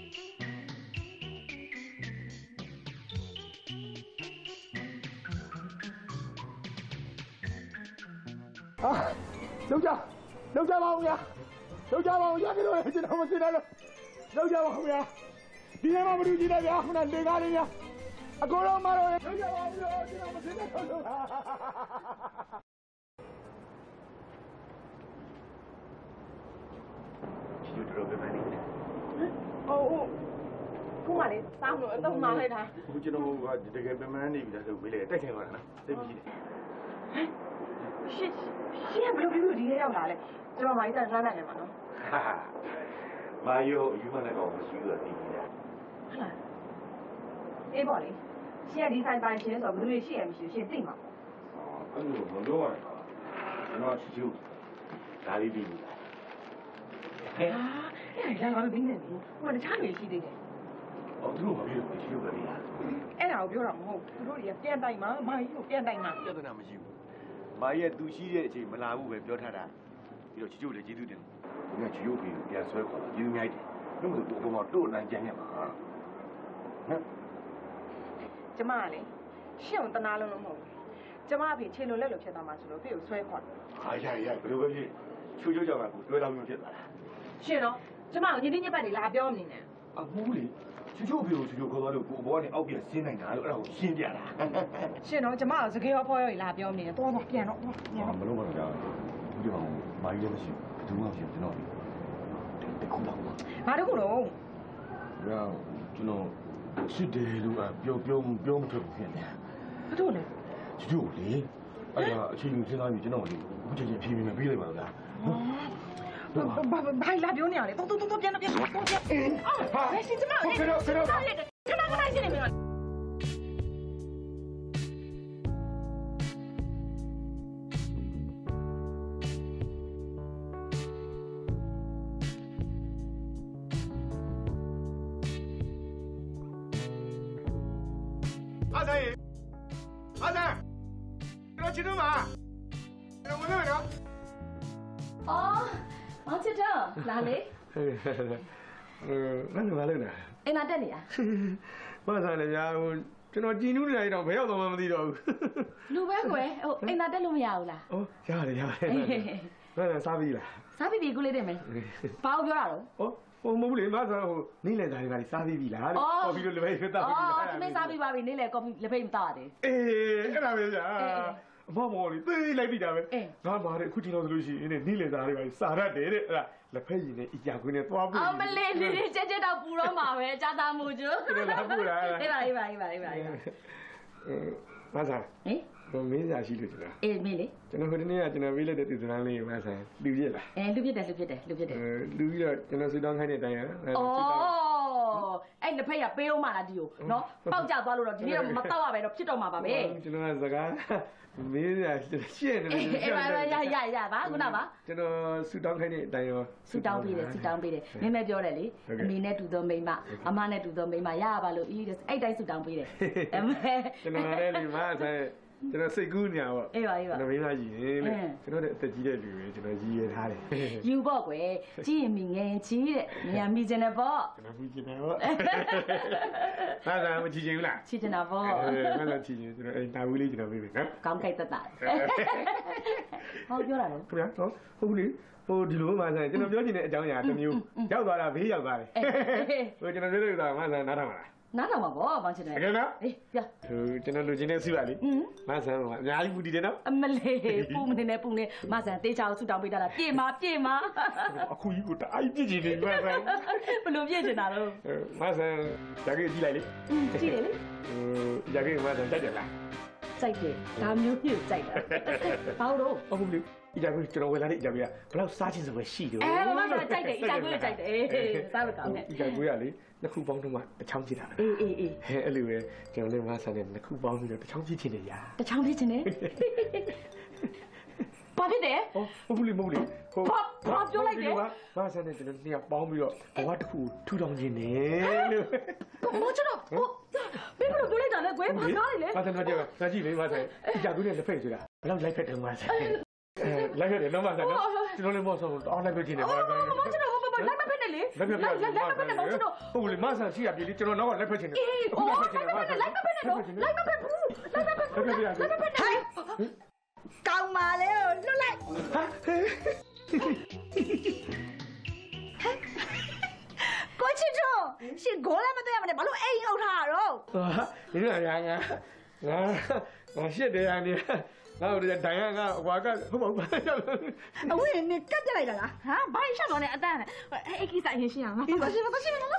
လောက်ကြပါဦးဗျာဒီနေ့မှမလို့ကြည့်တယ်ဗျာခုနလေကားလေးဗျာအကုန်လုံးမတော့လောက်ကြပါဦးကျွန်တော်မသိတယ်လို့ချီတို့တော်တော်ပဲနေတယ်ဟုတ်ဟုတ်ခုမှလေစောင်းလို့အတော့မှလိုက်တာခုကျွန်တော်ကတကယ်ပမန်းနေပြီလားဆိုပြီးလေတက်ခင်သွားတာနော်သိပြီလေ ရှင်းရှင်းဘယ်လိုဖြစ်လို့ဒီထဲရောက်လာလဲကျွန်တော်မိုင်းတန်လှမ်းနိုင်တယ်မှာနော်ဟာမာယောအယူမနဲ့ကောင်မရှိဘူးသိပြီလားဟုတ်လားအေးပေါ့လေရှင်းကဒီဆိုင်ပိုင်ရှင်းဆိုဘယ်လိုရှိရမရှိရှင်းသိမှာအဲ့လိုမပြောရဘူးကျွန်တော်ချီချူဒါလေးပြီးပြီလားဟဲ့အဲ့ဒါကတော့ဘင်းနေပြီဟိုတခြားတွေရှိသေးတယ်အော်သူတို့မပြောဘူးချီချူပဲလေအဲ့ဒါကိုပြောတာမဟုတ်သူတို့တွေကပြန်တိုင်မှာမိုင်းကိုပြန်တိုင်မှာပြဿနာမရှိဘူး မာရဲ့သူရှိတဲ့အချိန်မလာဘူးပဲပြောထားတာပြီးတော့ချီချူလည်းကျေးဇူးတင်တယ်ဘယ်နဲ့ချီချူပြီးပြန်ဆွဲခေါ်တာကျေးဇူးများတယ်ဘယ်မှာတော့တော့တော့နိုင်ကြညမှာဟမ်ကျမကလေရှင်းအောင်တနာလုံးလုံးမဟုတ်ဘူးကျမအဖေခြေလွန်လက်လိုဖြစ်သွားမှာဆိုလို့ဖေကိုဆွဲခေါ်တယ်ဟာရရဘယ်လိုပဲဖြစ်ချူချူကြောင့်ကကိုတွဲတော်မျိုးဖြစ်သွားတာရှင်းတော့ကျမကိုညီတင်းညက်ပတ်တွေလာပြောမနေနဲ့ဟအမူးလေ ချူချူဖေကိုချူချူခေါ်သွားလို့ကိုဘောကနေအောက်ပြန်ဆင်းနိုင်တာလို့အဲ့ဒါကိုရှင်းပြတာရှင်တော့ကျမကစကေးရောဖောရောလာပြောနေတယ်တော့တော့ပြန်တော့တော့ပြန်မလုံးပါတော့ကြာဘူးဒီကောင်မာကြီးလည်းမရှိဘူးဘူးမှမရှိဘူးကျွန်တော်တခုတော့ဘာတခုတော့ရာကျွန်တော်ချစ်တယ်လို့ပြောပြောပြောမထွက်ဘူးဖြစ်နေဘာတို့လဲချူချူလေအဲ့ဒါအချိန်ကြီးစဉ်းစားပြီးကျွန်တော်လေအခုချိန်ချင်းဖြေးပြီးမပြီးလိုက်ပါလား ဘာဘာဘာလာပြောနေရလဲတော့တော့တော့ပြန်တော့ပြန်တော့ပြန်အာဘယ်ရှင်ကျမခဏခဏခဏရှင်နေမလား ဟဲ့ဟိုမင်းကလည်းနာအိမ်လာတက်နေရမဆန်လည်းညာဟိုကျွန်တော်ကြည်နူးနေတိုင်းတော့ဘယ်ရောက်တော့မှမသိတော့ဘူးလူပဲကွယ်ဟိုအိမ်လာတက်လို့မရဘူးလား။အော်ရတယ်ရတယ်။မင်းစားပြီလားစားပြီပြီကုလေးတင်မယ်ဘာလို့ပြောတာတော့။အော်ဟိုမဟုတ်ဘူးလေမဆန်ဟိုနေလေသားတွေကလည်းစားပြီလားတဲ့အော်။ဟောပြီးလို့လည်းပဲဖက်တာပြီအော်လားခမင်းစားပြီပါပြီနေလေကော်ဖီလက်ဖိတ်မတောက်ရတယ်။အေးအဲ့ဒါပဲကြာ။အမမော်လေးသိလိုက်ပြီတာပဲ။ငါမာတယ်အခုချိန်တော့ဆိုလို့ရှိရင်နေလေသားတွေကစားရတယ်တဲ့။အဲ့ဒါ လက်ဖက်ရည်နဲ့အကြာခွင်းနဲ့သွားပြီအော်မလေးလေးလေးကြက်ကြက်တော့ပူတော့မှာပဲကြာတာမူကျိုးကျွန်တော်လာပူလားအေးပါအေးပါအေးပါအေးပါအေးပါမဆန်ဟင် ဟိုမင်းစားရှိလို့ကျွန်တော်အေးမင်းလေကျွန်တော်ဟိုတနေ့ကကျွန်တော်ပေးလိုက်တဲ့တည်စမ်းလေးကိုမဆန်လူပြည့်လားအဲလူပြစ်တယ်လူပြစ်တယ်လူပြစ်တယ်အဲလူပြီးတော့ကျွန်တော်စူတောင်းခိုင်းတဲ့အတိုင်းရအော်အဲ့လက်ဖက်ရပေးအောင်မလားဒီကိုနော်ပေါက်ကြသွားလို့တော့ဒီနေ့တော့မတောက်ရပဲတော့ဖြစ်တော့မှာပါပဲကျွန်တော်ကစကားမင်းကရှင်းတယ်အေးအေးပါပါရရရပါခုနပါကျွန်တော်စူတောင်းခိုင်းတဲ့အတိုင်းရောဆူတောင်းပေးတယ်ဆူတောင်းပေးတယ်မင်းမဲပြောတယ်လေဟုတ်ကဲ့အမေနဲ့တူသောမိန်းမအမနဲ့တူသောမိန်းမရရပါလို့ဤတဲ့အဲ့တိုင်းဆူတောင်းပေးတယ်အမေကျွန်တော်လည်းဒီမှာဆိုင် ကျွန်တော်စိတ်ကူးနေပါအေးပါအေးပါကျွန်တော်မင်းသားကြီးလေအင်းကျွန်တော်တဲ့အသက်ကြီးတဲ့လူပဲကျွန်တော်ရည်ရထားတယ်ယူပေါ့ကွယ်ကြည့်ရင်မိငယ်ရင်ကြီးတဲ့မြန်မိကျင်တယ်ပေါ့ကျွန်တော်ပြီးကျင်တယ်ပေါ့ဟာသာမချီချင်ဘူးလားချစ်ကျင်တာပေါ့အဲမလားချီချင်ကျွန်တော်အဲတာဝီလေးကျွန်တော်ပြေးပြီနော်ကောင်းကြိုက်တတ်တာဟောပြောတာတော့ခင်ဗျာတော့ဟုတ်ပြီဟိုဒီလိုမှဆိုင်ကျွန်တော်ပြောချင်တဲ့အကြောင်းအရာတစ်မျိုးရောက်သွားတာဘေးရောက်သွားတယ်ဟိုကျွန်တော်ပြောလို့တာမှဆိုင်နားထောင်ပါလား နားထောင်ပါပေါ့ဘောင်းချစ်တယ်တကယ်နော်အေးပြဟိုကျွန်တော်လူချင်းနဲ့စီပါလေမဆန်းကအများကြီးပူတည်တယ်နော်အမလေးပူမနေနဲ့ပူနေမဆန်တေးချောင်းဆူတောင်းပေးတာလားပြေမပြေမအခုကြီးကိုတအားကြီးပြည့်ချင်နေမဆန်းဘလို့ပြေချင်တာတော့မဆန်းဂျာကေကြည့်လိုက်လေကြည့်တယ်လေဟိုဂျာကေမဆန်းတက်တယ်လား ကြိုက်တယ်ဒါမျိုးမျိုးကြိုက်တာဘာလို့ဟုတ်ဘူးလေဂျာကေကျွန်တော်ဝယ်လာတဲ့ဂျာကေကဘယ်လောက်စားချင်စပွဲရှိတယ်အဲမမကြိုက်တယ်အကြိုက်ကိုကြိုက်တယ်အေးစားလို့ကောင်းတယ်ဂျာကေကလေနှစ်ခုပေါင်းတော့မှတစ်ချောင်းကြည့်တာအေးအေးအေးဟဲအဲ့လိုပဲကျွန်တော်လည်းမဆန်းနဲ့နှစ်ခုပေါင်းပြီးတော့တစ်ချောင်းကြည့်ချင်တယ်ညာတချောင်းဖြစ်ချင်တယ် ဘာဖြစ်တယ်ဟုတ်ဘူးလေမဟုတ်လေဟိုဘာဘာပြောလိုက်တယ်မဆန်းနဲ့ကျွန်တော်နှစ်ယောက်ပေါင်းပြီးတော့ဘဝတစ်ခုထူထောင်ခြင်းနဲ့လို့မောချတော့ဟိုဘယ်လိုပြောလိုက်တာလဲကွယ်ဘာကားလဲမဆန်းတော့ကြည့်ပါကြည့်လေမဆန်းအကြကူးနဲ့လက်ဖက်ဆိုတာဘယ်လောက်လိုက်ဖက်တယ်မဆန်းအဲလိုက်ဖက်တယ်နော်မဆန်းနော်ကျွန်တော်လည်းမဆောတော့လိုက်ဖက်ခြင်းနဲ့မဆန်းမောချတော့ဘာလိုက်မဖက်နဲ့လေလက်ဖက်ပြလိုက်လိုက်မဖက်နဲ့မောချတော့ဟုတ်လေမဆန်းရှိရပြီလေကျွန်တော်နောက်ကလက်ဖက်ခြင်းနဲ့အေးအခုအော်လက်ဖက်ခြင်းနဲ့မဆန်းလိုက်မဖက်နဲ့တော့လိုက်မဖက်ဘူးလိုက်မဖက်လက်ဖက်ပြလိုက်လိုက်မဖက်နဲ့ ကောင်းပါလေလွတ်လိုက်ကိုချစ်တော့ရှင်ဂိုးလည်းမတွေ့ရမနဲ့ဘာလို့အိမ်ဟုတ်ထားတာတော့ဟာဒီလိုငါငါငါငါရှစ်တယ်ရနေ ငါတို့တိုင်ရငါဟွာကဟုတ်ပါဘူးအဝင်းနဲ့ကတ်ပြလိုက်တာလားဟာဘာရှက်တော့လဲအတန်းနဲ့အဲ့ကိစ္စအရင်ရှင်းအောင်ငါဒီပါရှင်ပါရှင်ပါ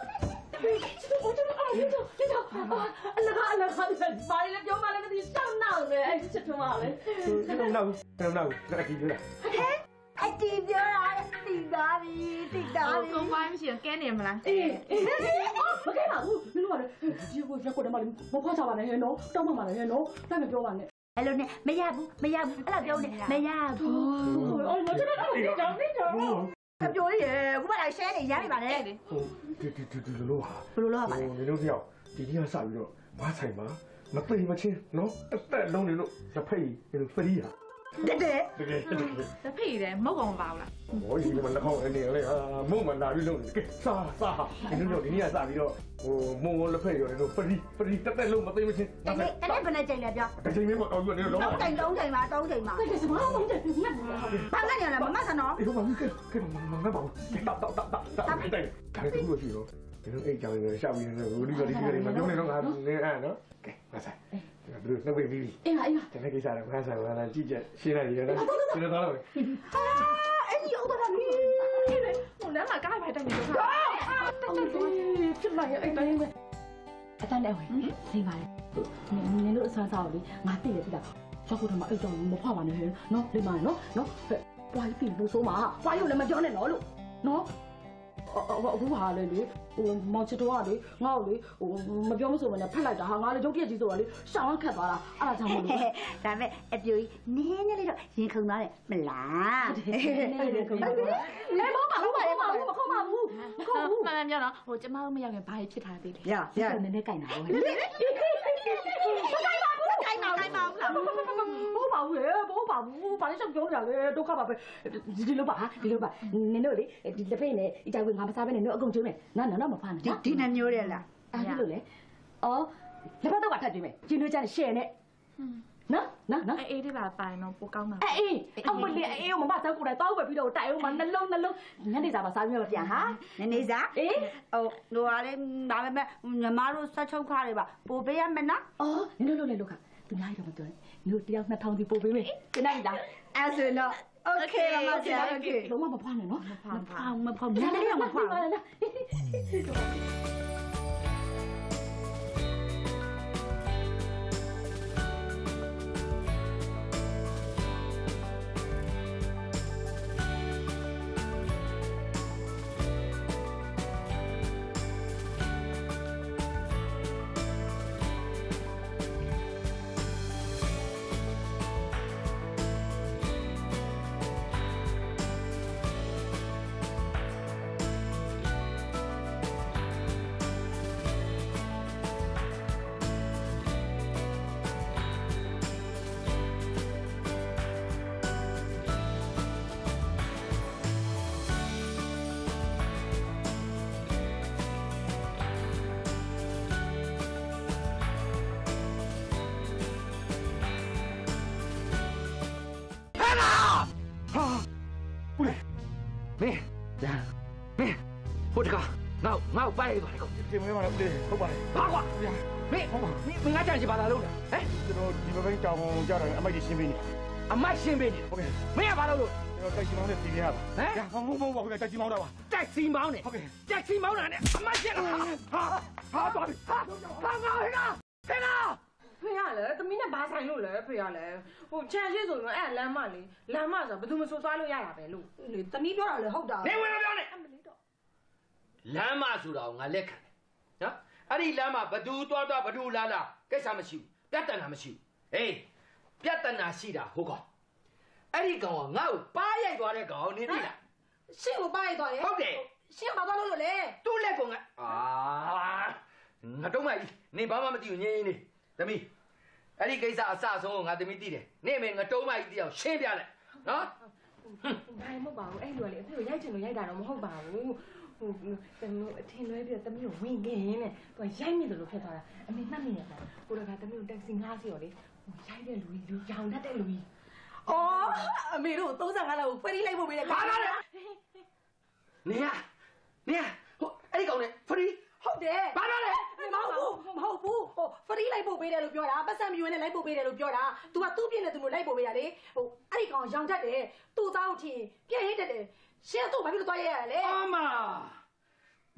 ချစ်တော့ဘောချတော့အော်ချစ်တော့ချစ်တော့အလကားအလကားဘာလဲပြောမှလည်းမသိရှောင်းနောက်ပဲအဲ့ချစ်တော့ပါလေနောက်နောက်နောက်နောက်နောက်ဒီလိုလားအတီးပြောတာတိသားပြီတိသားပြီကုန်းပိုင်းမရှိရင်ကဲနေမလားအေးအေးအော်မကဲပါဘူးမင်းတို့ကလည်းဒီကိုရက်ကိုတည်းမှလည်းမဖွားချပါနဲ့ဟဲ့နော်တောင်းမှပါနဲ့ဟဲ့နော်တိုင်းမပြောပါနဲ့ အဲ့လိုနဲ့မရဘူးမရဘူးအဲ့လိုပြောနေမရဘူးအော်မချစ်တော့နေကြောင်နေကြောင်အပြောရခုမှလည်း share နေရပြီပါလေဟိုဒီဒီဒီလိုလို့ဟာဘယ်လိုလုပ်ရမှာလဲဟိုနေလို့တယောက်ဒီနေ့ကစပြီးတော့မဆိုင်ပါမသိမချင်းနော်တက်တက်လုံးနေလို့တစ်ဖိတ်ဖရီးဟာတက်တယ်တကယ်တကယ်တဖိတ်တယ်မဟုတ်ကောင်ပါဘူးလားဟိုဒီမှာလက်ခေါင်းအနေနဲ့ဟာမုံမလာပြီးလုံးနေကဲစားစားဒီလိုဒီနေ့ကစပြီးတော့ ဟိုမုံလက်ဖက်ရောနေလို့ဖရီးဖရီးတက်တက်လုံးမသိမချင်းတကယ်တကယ်ဘယ်နဲ့ကြိုင်လဲပြောတစ်ချိန်လေးမတော့ဘူးနေလုံးသုံးချိန်သုံးချိန်ပါသုံးချိန်ပါတကယ်စမအောင်တယ်ငတ်ဘာကနေလဲမမဆန်တော့အေးဘာလို့ကဲကဲမမမပါဘူးတောက်တောက်တောက်တောက်တိုင်တိုင်တူလို့ရှိရောတို့အိတ်ကြောင်နေရှောက်ပြီးနေဘူးဒီကဒီကဒီမပြောနေတော့ငါနေအဲ့နော်ကဲငါဆိုင်သူတို့နှုတ်ပိတ်ပြီးပြီအေးပါအေးပါတကယ်ကိစ္စတော့ငါဆိုင်ငါလာကြည့်ချက်ရှင်းလိုက်ရနော်ဒီလိုတော့လို့အဲ့ဒီဥပဒေမီးလေဟိုလမ်းမှာကားပဲတိုင်နေတော့တက်တက် ဖြစ်လာရဲ့အဲ့တိုင်းပဲအတန်းတဲ့ဝင်လိမ့်ပါလေနင်တို့အဆန်းစားကိုလေငါသိတယ်သိလားရောက်ဖို့တော့မအိတ်တော့မဖွာပါနဲ့ဟဲ့နော်လိမ့်ပါနော်နော်ပွားကြီးပြီလို့ဆိုမှာပွားရုပ်လည်းမပြောနဲ့နော်လို့နော် အခုဟာလေလေဟိုမောင်ချစ်တော်ကလေငါ့ကိုလေဟိုမပြောမဆိုမနဲ့ဖက်လိုက်တာဟာငါလေရုပ်ပြက်ကြီးဆိုတာလေရှောင်းခတ်သွားတာအဲ့ဒါကြောင့်မလို့ဒါပေမဲ့အပြိုကြီးနင်းနေလေးတော့ရင်ခုန်သွားတယ်မလားလေမဟုတ်ပါဘူးမဟုတ်ပါဘူးမဟုတ်ပါဘူးမဟုတ်ဘူးမှန်မှန်ပြောတော့ဟိုကျမတို့မရောက်ရင်ဘာဖြစ်ထားသေးလဲရရနည်းနည်းကြိုက်တာဟဲ့ မကိုက်ပါဘူးကိုက်ပါကိုက်ပါဘူးလားဘိုးပါဘူးလေဘိုးပါဘူးဘာလို့ချက်ပြောကြလဲဒုက္ခပါပဲဒီလိုပါဒီလိုပါနင်တို့လေဒီလက်ဖေးနဲ့ဒီတိုင်ဝင်ငါမစားဘဲနဲ့တို့အကုန်ကျုံးမယ်နော်နော်မဖားနဲ့ဒီဒီနှမျိုးတယ်လားအဲ့လိုလေအော်လက်ဖက်တော့ကထပ်ကြည့်မယ်ကျင်းတို့ကြတဲ့ရှယ်နဲ့နော်နော်နော်အေးဒီပါပိုင်တော့ပိုကောင်းတာအေးအမလေးအေးမမစားကိုယ်တိုင်တောက်ပဲပြီးတော့တိုင်အောင်မနှလုံးနှလုံးညနေစာပါစားပြီးတော့ပြန်ဟာနည်းနည်းစားအေးဟိုတို့ကလေဒါပေမဲ့ညီမတို့ဆက်ချုပ်ခါတွေပါပို့ပေးရမယ်နော်အော်နင်တို့လို့လေလို့ခ သူများတော့မပြောနဲ့နင်တို့တယောက်2000ဒီပို့ပေးမယ်ခဏကြီးလားအဲ့ဆိုတော့ okay ပါမဆရာ okay လုံးဝမဖွားနဲ့နော်မဖွားမဖောက်မဖောက်ညနေကမဖွား လည်းဦးလေးဟုတ်ပါလေဘာကွာမင်းဟုတ်ပါမင်းငါကြံချင်ပါလားလို့ဟမ်ကျွန်တော်ဒီဘက်ကြောင်ကြောက်တယ်အမိုက်ကြီးရှင်းပေးနေအမတ်ရှင်းပေးနေဟုတ်ကဲ့မင်းကဘာလို့လို့ကျွန်တော်တိုက်ချင်အောင်နဲ့ပြည်ပြရပါဟမ်ရမဟုတ်မဟုတ်ပါဘူးတိုက်ချင်အောင်တော့ပါတက်စီမောင်းနေဟုတ်ကဲ့တက်စီမောင်းတာနဲ့အမတ်ရှင်းတာဟာဟာတော်ပြီဟာဟာငါဟဲ့ကဟဲ့ကဖေရလေတမီးနဲ့ဘာဆိုင်လို့လဲဖေရလေဟိုချန်ရှိဆိုရင်အဲ့လမ်းမလေးလမ်းမဆိုဘယ်သူမဆိုသွားလို့ရတာပဲလို့လေတမီးပြောတာလေဟုတ်တာနေဝင်မပြောနဲ့လမ်းမဆိုတာကိုငါလက်ခံတယ်နော် အဲ့ဒီလမ်းမဘသူသွားသွားဘသူလာလာကိစ္စမရှိဘူးပြဿနာမရှိဘူးဟေးပြဿနာရှိတာဟုတ်ကောအဲ့ဒီကောင်ကငါ့ကိုပါရိုက်သွားတဲ့ကောင်နေပြီလားရှင်းကိုပါရိုက်သွားတယ်ဟုတ်တယ်ရှင်းကဘာသွားလို့လို့လဲသူ့လက်ကောင်ကအာငါတော့မကြီးနေဘာမှမသိဘူးငင်းငင်းနေသမီးအဲ့ဒီကိစ္စအစအဆုံးကိုငါသမီးသိတယ်နေမေငါတုံးမကြီးတယောက်ရှင်းပြလိုက်နော်ဘာမှမဟုတ်ပါဘူးအဲ့လိုလေအဖေကိုရိုက်ချင်လို့ရိုက်တာတော့မဟုတ်ပါဘူး ဟိုတမီးကိုအထင်လွဲပြီးတော့တမီးကိုဝင်ခဲ့ရင်းနဲ့သူကရိုက်မိတယ်လို့ဖြစ်သွားတာအမေမှတ်မိရလားကိုတော့ကတမီးကိုတက်ဆီငှားစီရောလေဟိုရိုက်တဲ့လူကြီးလူရောင်တတ်တဲ့လူကြီးအော်အမေတို့35လောက်ကိုဖရီလိုက်ဖို့ပေးတယ်ဘာလာလဲနေရနေရဟိုအဲ့ဒီကောင်နဲ့ဖရီဟုတ်တယ်ဘာလာလဲမဟုတ်ဘူးမဟုတ်ဘူးဟိုဖရီလိုက်ဖို့ပေးတယ်လို့ပြောတာပတ်စံမြွေနဲ့လိုက်ဖို့ပေးတယ်လို့ပြောတာ तू ကသူ့ပြင်းနဲ့သူ့ကိုလိုက်ဖို့ပေးတာလေဟိုအဲ့ဒီကောင်ရောင်တတ်တယ်သူ့သားကိုထင်ပြည့်ဟိတ်တတ်တယ် ရှင်းတော့ဘာဖြစ်လို့သွားရရလဲအမ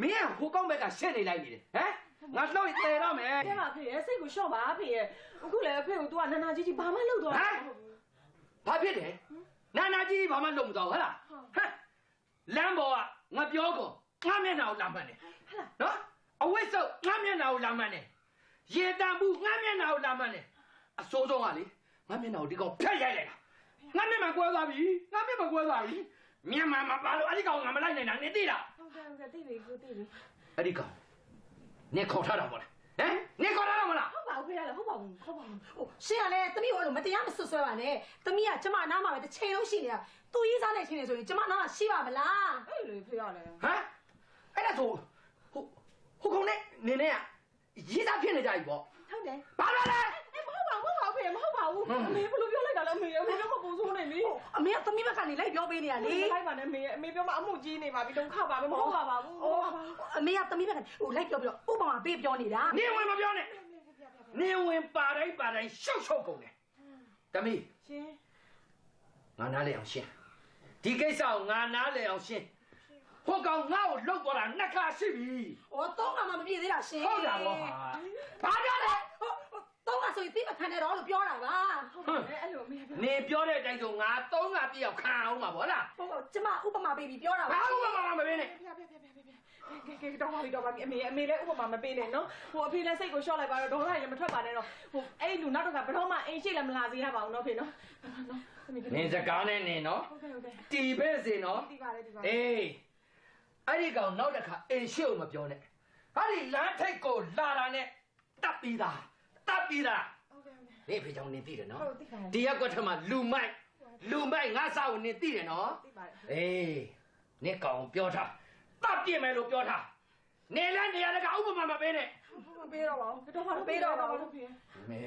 မင်းကဟိုကောင်ဘက်ကရှင်းနေလိုက်နေတယ်ဟမ်ငါလှုပ်ရင်တည်တော့မယ်တဲ့ပါဖေရဲ့စိတ်ကိုရှော့ပါဖေရဲ့အခုလည်းအဖေကို तू ကနာနာကြီးကြီးဘာမှလုပ်တော့ဘာဖြစ်တယ်နာနာကြီးဘာမှလုပ်မသွားဘူးဟဲ့လားဟမ်လမ်းပေါ်ကငါပြောကုန်ငါမျက်နှာကိုလာမှန်တယ်ဟဲ့လားနော်အဝိစုပ်ငါမျက်နှာကိုလာမှန်တယ်ရေတံဘူးငါမျက်နှာကိုလာမှန်တယ်အစိုးဆုံးကလေငါမျက်နှာကိုဒီကောင်ဖျက်ရိုက်လိုက်တာငါမျက်မှန်ကွဲသွားပြီငါမျက်မှန်ကွဲသွားပြီ မြန်မာမှာပါလို့အဲ့ဒီကောင်ငါမလိုက်နိုင်တာနေသိလားဟုတ်ကဲ့ဟုတ်ကဲ့သိပြီကိုသိပြီအဲ့ဒီကောင်နေခေါ်ထားတာပေါ့လားဟမ်နေခေါ်ထားတာမလားဟုတ်ပါဘူးဖေရတယ်ဟုတ်ပါဘူးဟုတ်ပါဘူးဟိုရှင်းရလဲတမီးကိုအဲ့လိုမတရားမဆွဆွဲပါနဲ့တမီးကကျမနားမှာပဲတစ်ချိန်လုံးရှိနေတာသူရေးစားနေချင်းနေဆိုရင်ကျမနားမှာရှိပါမလားအဲ့လိုဖေရလဲဟမ်အဲ့ဒါဆိုဟိုဟိုကောင်နဲ့နေနေကရေးသားဖြစ်နေကြပြီပေါ့ဟုတ်တယ်ဘာလာလဲမဟုတ်ပါဘူးမဟုတ်ပါဘူးဖေမဟုတ်ပါဘူးအမေဘယ်လိုပြောလိုက်တာလဲ အမေအမေတော့မပူဆိုးနေလေအမေကတမီးဘက်ကကနေလိုက်ပြောပေးနေရလေလိုက်ပါနဲ့မေအမေပြောမှအမှုကြီးနေပါပြီဒုက္ခပါပဲမဟုတ်ပါပါဘူးဟိုအမေကသမီးဘက်ကနေဟိုလိုက်ပြောပြီးတော့ဥပမာပေးပြောနေတာနင်းဝင်မပြောနဲ့နင်းဝင်ပါတိုင်းပါတိုင်းရှုပ်ရှုပ်ကုန်တယ်တမီးရှင်ငါနားလေအောင်ရှင်းဒီကိစ္စကိုငါနားလေအောင်ရှင်းဟိုကောင်ငါ့ကိုလှုပ်သွားတာနှစ်ခါရှိပြီဟောတော့ကမှမပြည့်သေးတာရှင်ဟုတ်တာပေါ့ဟာဘာပြောလဲ ဟိုတော့ကဆိုရင်သိမခံနဲ့တော့လို့ပြောတာပါအဲ့လိုမေနင်ပြောတဲ့အတိုင်းဆိုငါသုံးငါပြည့်အောင်ခံအောင်ပါဗောလားဟိုကျမဥပမာပေးပြီးပြောတာပါဘာဥပမာမှမပေးနဲ့ကဲကဲတော့ပါပြီတော့ပါပြီအမေအမေလည်းဥပမာမပေးနဲ့နော်ဟိုအဖေလည်းစိတ်ကိုရှော့လိုက်ပါတော့ဒေါသလည်းမထွက်ပါနဲ့တော့ဟိုအဲ့ဒီလူနောက်တော့ကဘယ်တော့မှအိမ်ရှိလည်းမလာစေရပါဘူးနော်ဖေနော်နော်နင်စကားနဲ့နင်နော်ဟုတ်ကဲ့ဟုတ်ကဲ့တီပဲစေနော်တီပါလေတီပါအေးအဲ့ဒီကောင်နောက်တစ်ခါအိမ်ရှိအောင်မပြောနဲ့ဟာဒီလမ်းထိပ်ကိုလာတာနဲ့တပ်ပြီးသား တပ်ပြီးသားနေဖေချောင်းနင်သိတယ်နော် ဟုတ်သိပါတယ် ဒီရက်ကွက်ထက်မှာလူမိုက်လူမိုက်ငါစာကိုနင်သိတယ်နော် သိပါတယ် အေးနင်ကောင်ပြောထားတပ်ပြစ်မယ်လို့ပြောထားနေလဲနေရတဲ့ကဥပမာမပေးနဲ့ မပေးတော့ပါဘူးတော့ပါတော့ပေးတော့ပါဘူးဖေ မေ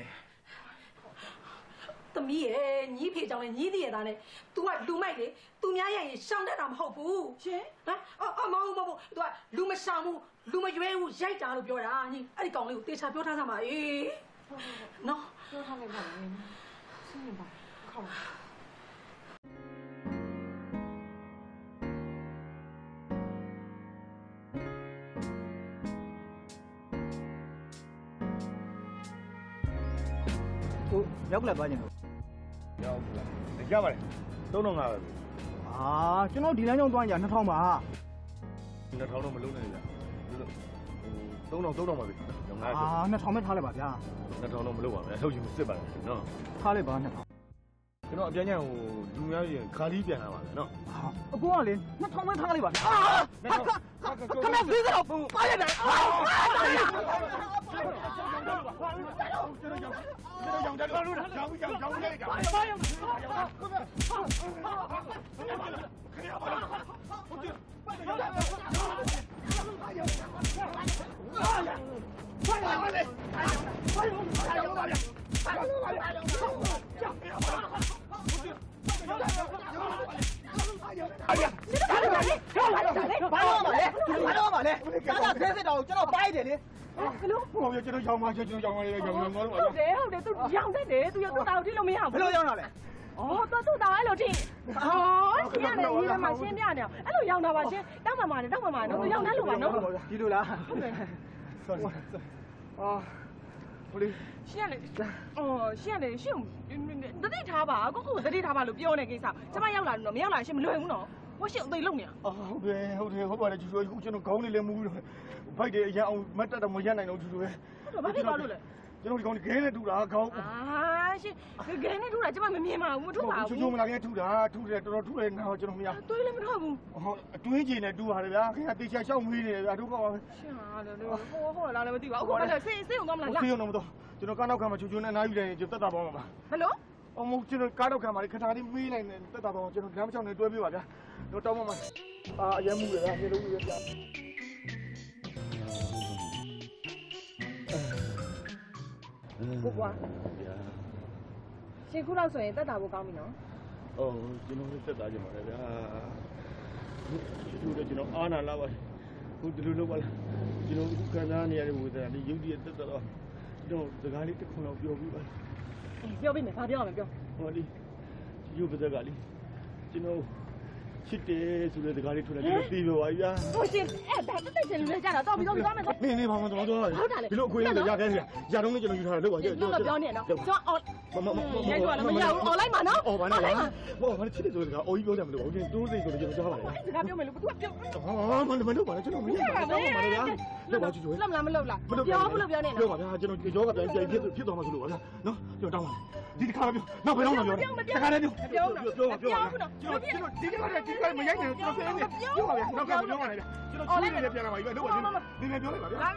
သမီးရဲ့ညီးဖေကြောင့်လည်းညီးတည်ရတာနဲ့ तू ကလူမိုက်လေ तू များရဲ့ရင်ရှောင်းတတ်တာမဟုတ်ဘူးရှင်ဟမ်အော်အော်မဟုတ်ဘူးမဟုတ်ဘူး तू ကလူမရှောင်းဘူးလူမရွေးဘူးရိုက်တာလို့ပြောတာညီအဲ့ဒီကောင်လေးကိုတေချာပြောထားစမ်းပါအေး နော်ပြောထားလိုက်ပါဦးစဉ်းနေပါခေါက်ကိုရောက်လာပါကျင်တော့ရောက်ဘူးလားရပါတယ်3000ငါပဲအာကျွန်တော်ဒီလမ်းကြောင်းသွားကြ2000ပါ2000တော့မလုံးနိုင် ဗျာဟို3000 3000ပါပြီရောငါအာ2000ပဲထားလိုက်ပါဗျာ2000တော့မလုံးပါနဲ့ထုတ်ယူစစ်ပါမယ်နော်ထားလိုက်ပါ2000ကျွန်တော်အပြန်ညံဟိုလူများရင်ခါလီးပြန်လာပါမယ်နော်အကိုကလေ2000ပဲထားလိုက်ပါအာခမပြေးတော့ပါရတယ်အာရောင်တယ်လို့ရောင်ရောင်ရောင်လိုက်တာဘာလို့မလဲဘာလို့မလဲကားကဆဲစစ်တော်ကိုကျွန်တော်ပိုင်းတယ်လေဘလို့ဟိုကျွန်တော်ရောင်ပါကျွန်တော်ရောင်ပါလေရော င်ရောင်တော့ဟုတ်တယ်ဟုတ်တယ်သူရောင်တတ်တယ်သူရသူ့တာကိုထိလို့မရဘူးဘယ်လိုရော က်လာလဲအော်သူသူ့တာအဲ့လိုထိဟောရှင်းရတယ်ဒီမှာရှင်းပြနေအောင်အဲ့လိုရောင်တာပါရှင်းတောက်မှမှာနေတောက်မှမှာနော်သူရောင်တတ်လို့ပါနော်ဒီလိုလားဟုတ်တယ် sorry အာဟိုလေရှင်းရတယ်အော်ရှင်းရတယ်ရှင်းတတိထားပါကိုကိုတတိထားပါလို့ပြောနေကိစ္စကျမရောက်လာလို့မရောက်လာရှင်းမလွယ်ဘူးနော်ဟိုရှင်းအသိလုံးနေအာဟုတ်တယ်ဟုတ်တယ်ဟုတ်ပါတယ်ကျူကျူအခုကျွန်တော်ခေါင်းလေးလည်းမူးတော့ဖိုက်တယ်အရန်အောင်မတ်တက်တော့မရက်နိုင်တော့ကျူကျူပဲဟုတ်တော့ဘာဖြစ်သွားလို့လဲ ကျွန်တော်ဒီကောင်ခဲနဲ့တူတာခေါင်းအာရှင်းဂဲနဲ့ထူတာကျမမမြင်ပါဘူးမထူပါကျူဘူးကျူမလာခင်ထူတာထူတယ်တော်တော်ထူတယ်နားကျွန်တော်မရတွေးလည်းမထဘူးဟောအတွင်းကျင်နဲ့တူပါတယ်ဗျာခင်ဗျာတေချာရှောက်မွေးနေတယ်ဗျာဒုက္ခပါပဲရှင်းဟာလေဟိုဟိုလာလည်းမသိပါဘူးအခုလည်းဆေးဆေးုံသွားမလားဆေးရုံတော့မတော့ကျွန်တော်ကားနောက်ခံမှာကျူကျူနဲ့နားယူတယ်ကျွန်တော်တက်တာပေါင်းပါဟယ်လိုအော်မဟုတ်ကျွန်တော်ကားနောက်ခံမှာခဏလေးမေးလိုက်တယ်တက်တာပေါင်းကျွန်တော်လမ်းမချောင်းနဲ့တွဲပြပါဗျာတော့တောင်းပါမှာအာအရင်မှုရဗျာနေလို့ရဗျာ ကိုကွာရှင်းခုတော့ဆိုရင်တက်တာဖို့ကောင်းပြီနော်အော်ကျွန်တော်တက်တာကြမှာလေဗျာကျူလည်းကျွန်တော်အာနာလာပါဟုတ်ဒီလိုလုပ်ပါလားကျွန်တော်အခုခံစားနေရတဲ့ဝေဒနာလေးရုပ်တရက်တက်တော့ကျွန်တော်စကားလေးတစ်ခုလောက်ပြောပြပါပြောပြီမယ်ဘာပြောရမလဲပြောဟောဒီရုပ်ပဇက်ကလေးကျွန်တော် ချစ်တယ်ဆိုတဲ့စကားလေးထွက်လာကျွန်တော်သိပါပါဗျာဟိုရှင်းအဲ့ဒါတက်တက်ချင်းလူလေးကြတာတော့ပြီးတော့ပြီးသွားမယ်နေနေပါမတော်တော့ဒီလိုအခွင့်အရေးရခဲ့ရရတော့ကျွန်တော်ယူထားတယ်လို့ပါကျွန်တော်ပြောနေနော်ကျွန်တော်အော်မမမရိုက်တော့လည်းမရဘူး online မှာနော်အော်ဘာလဲဘောဘာချစ်တယ်ဆိုတဲ့စကားအော်ကြီးပြောတယ်မလို့ဘာလို့တိုးစိတ်ဆိုတော့ကျွန်တော်ကြားပါလေစကားပြောမယ်လို့ तू ပြောဟာမမလို့ပါကျွန်တော်မရဘူးတော့ပါလေဗျာလောက်ပါချူချူလောက်မလားမလောက်လားပြောဘူးလို့ပြောနေပြောပါဗျာကျွန်တော်ယောဂပြန်ပြန်ဖြစ်ဖြစ်သွားမှဆိုလို့ပါဗျာနော်ကျွန်တော်တောင်းပါဒီတစ်ခါပြောနောက်ဘယ်တော့မှပြောတခါတည်းပြောပြောပါပြောပါကျွန်တော်ကျွန်တော်ဒီကနေ့ဒီကနေ့မရိုက်နေကျွန်တော်ပြောနေပြောပါဗျာနောက်ကပြောပါလေဗျာကျွန်တော်ချူနေပြန်လာပါပြီလို့ပါဒီနေ့ပြောလိုက်ပါဗျာ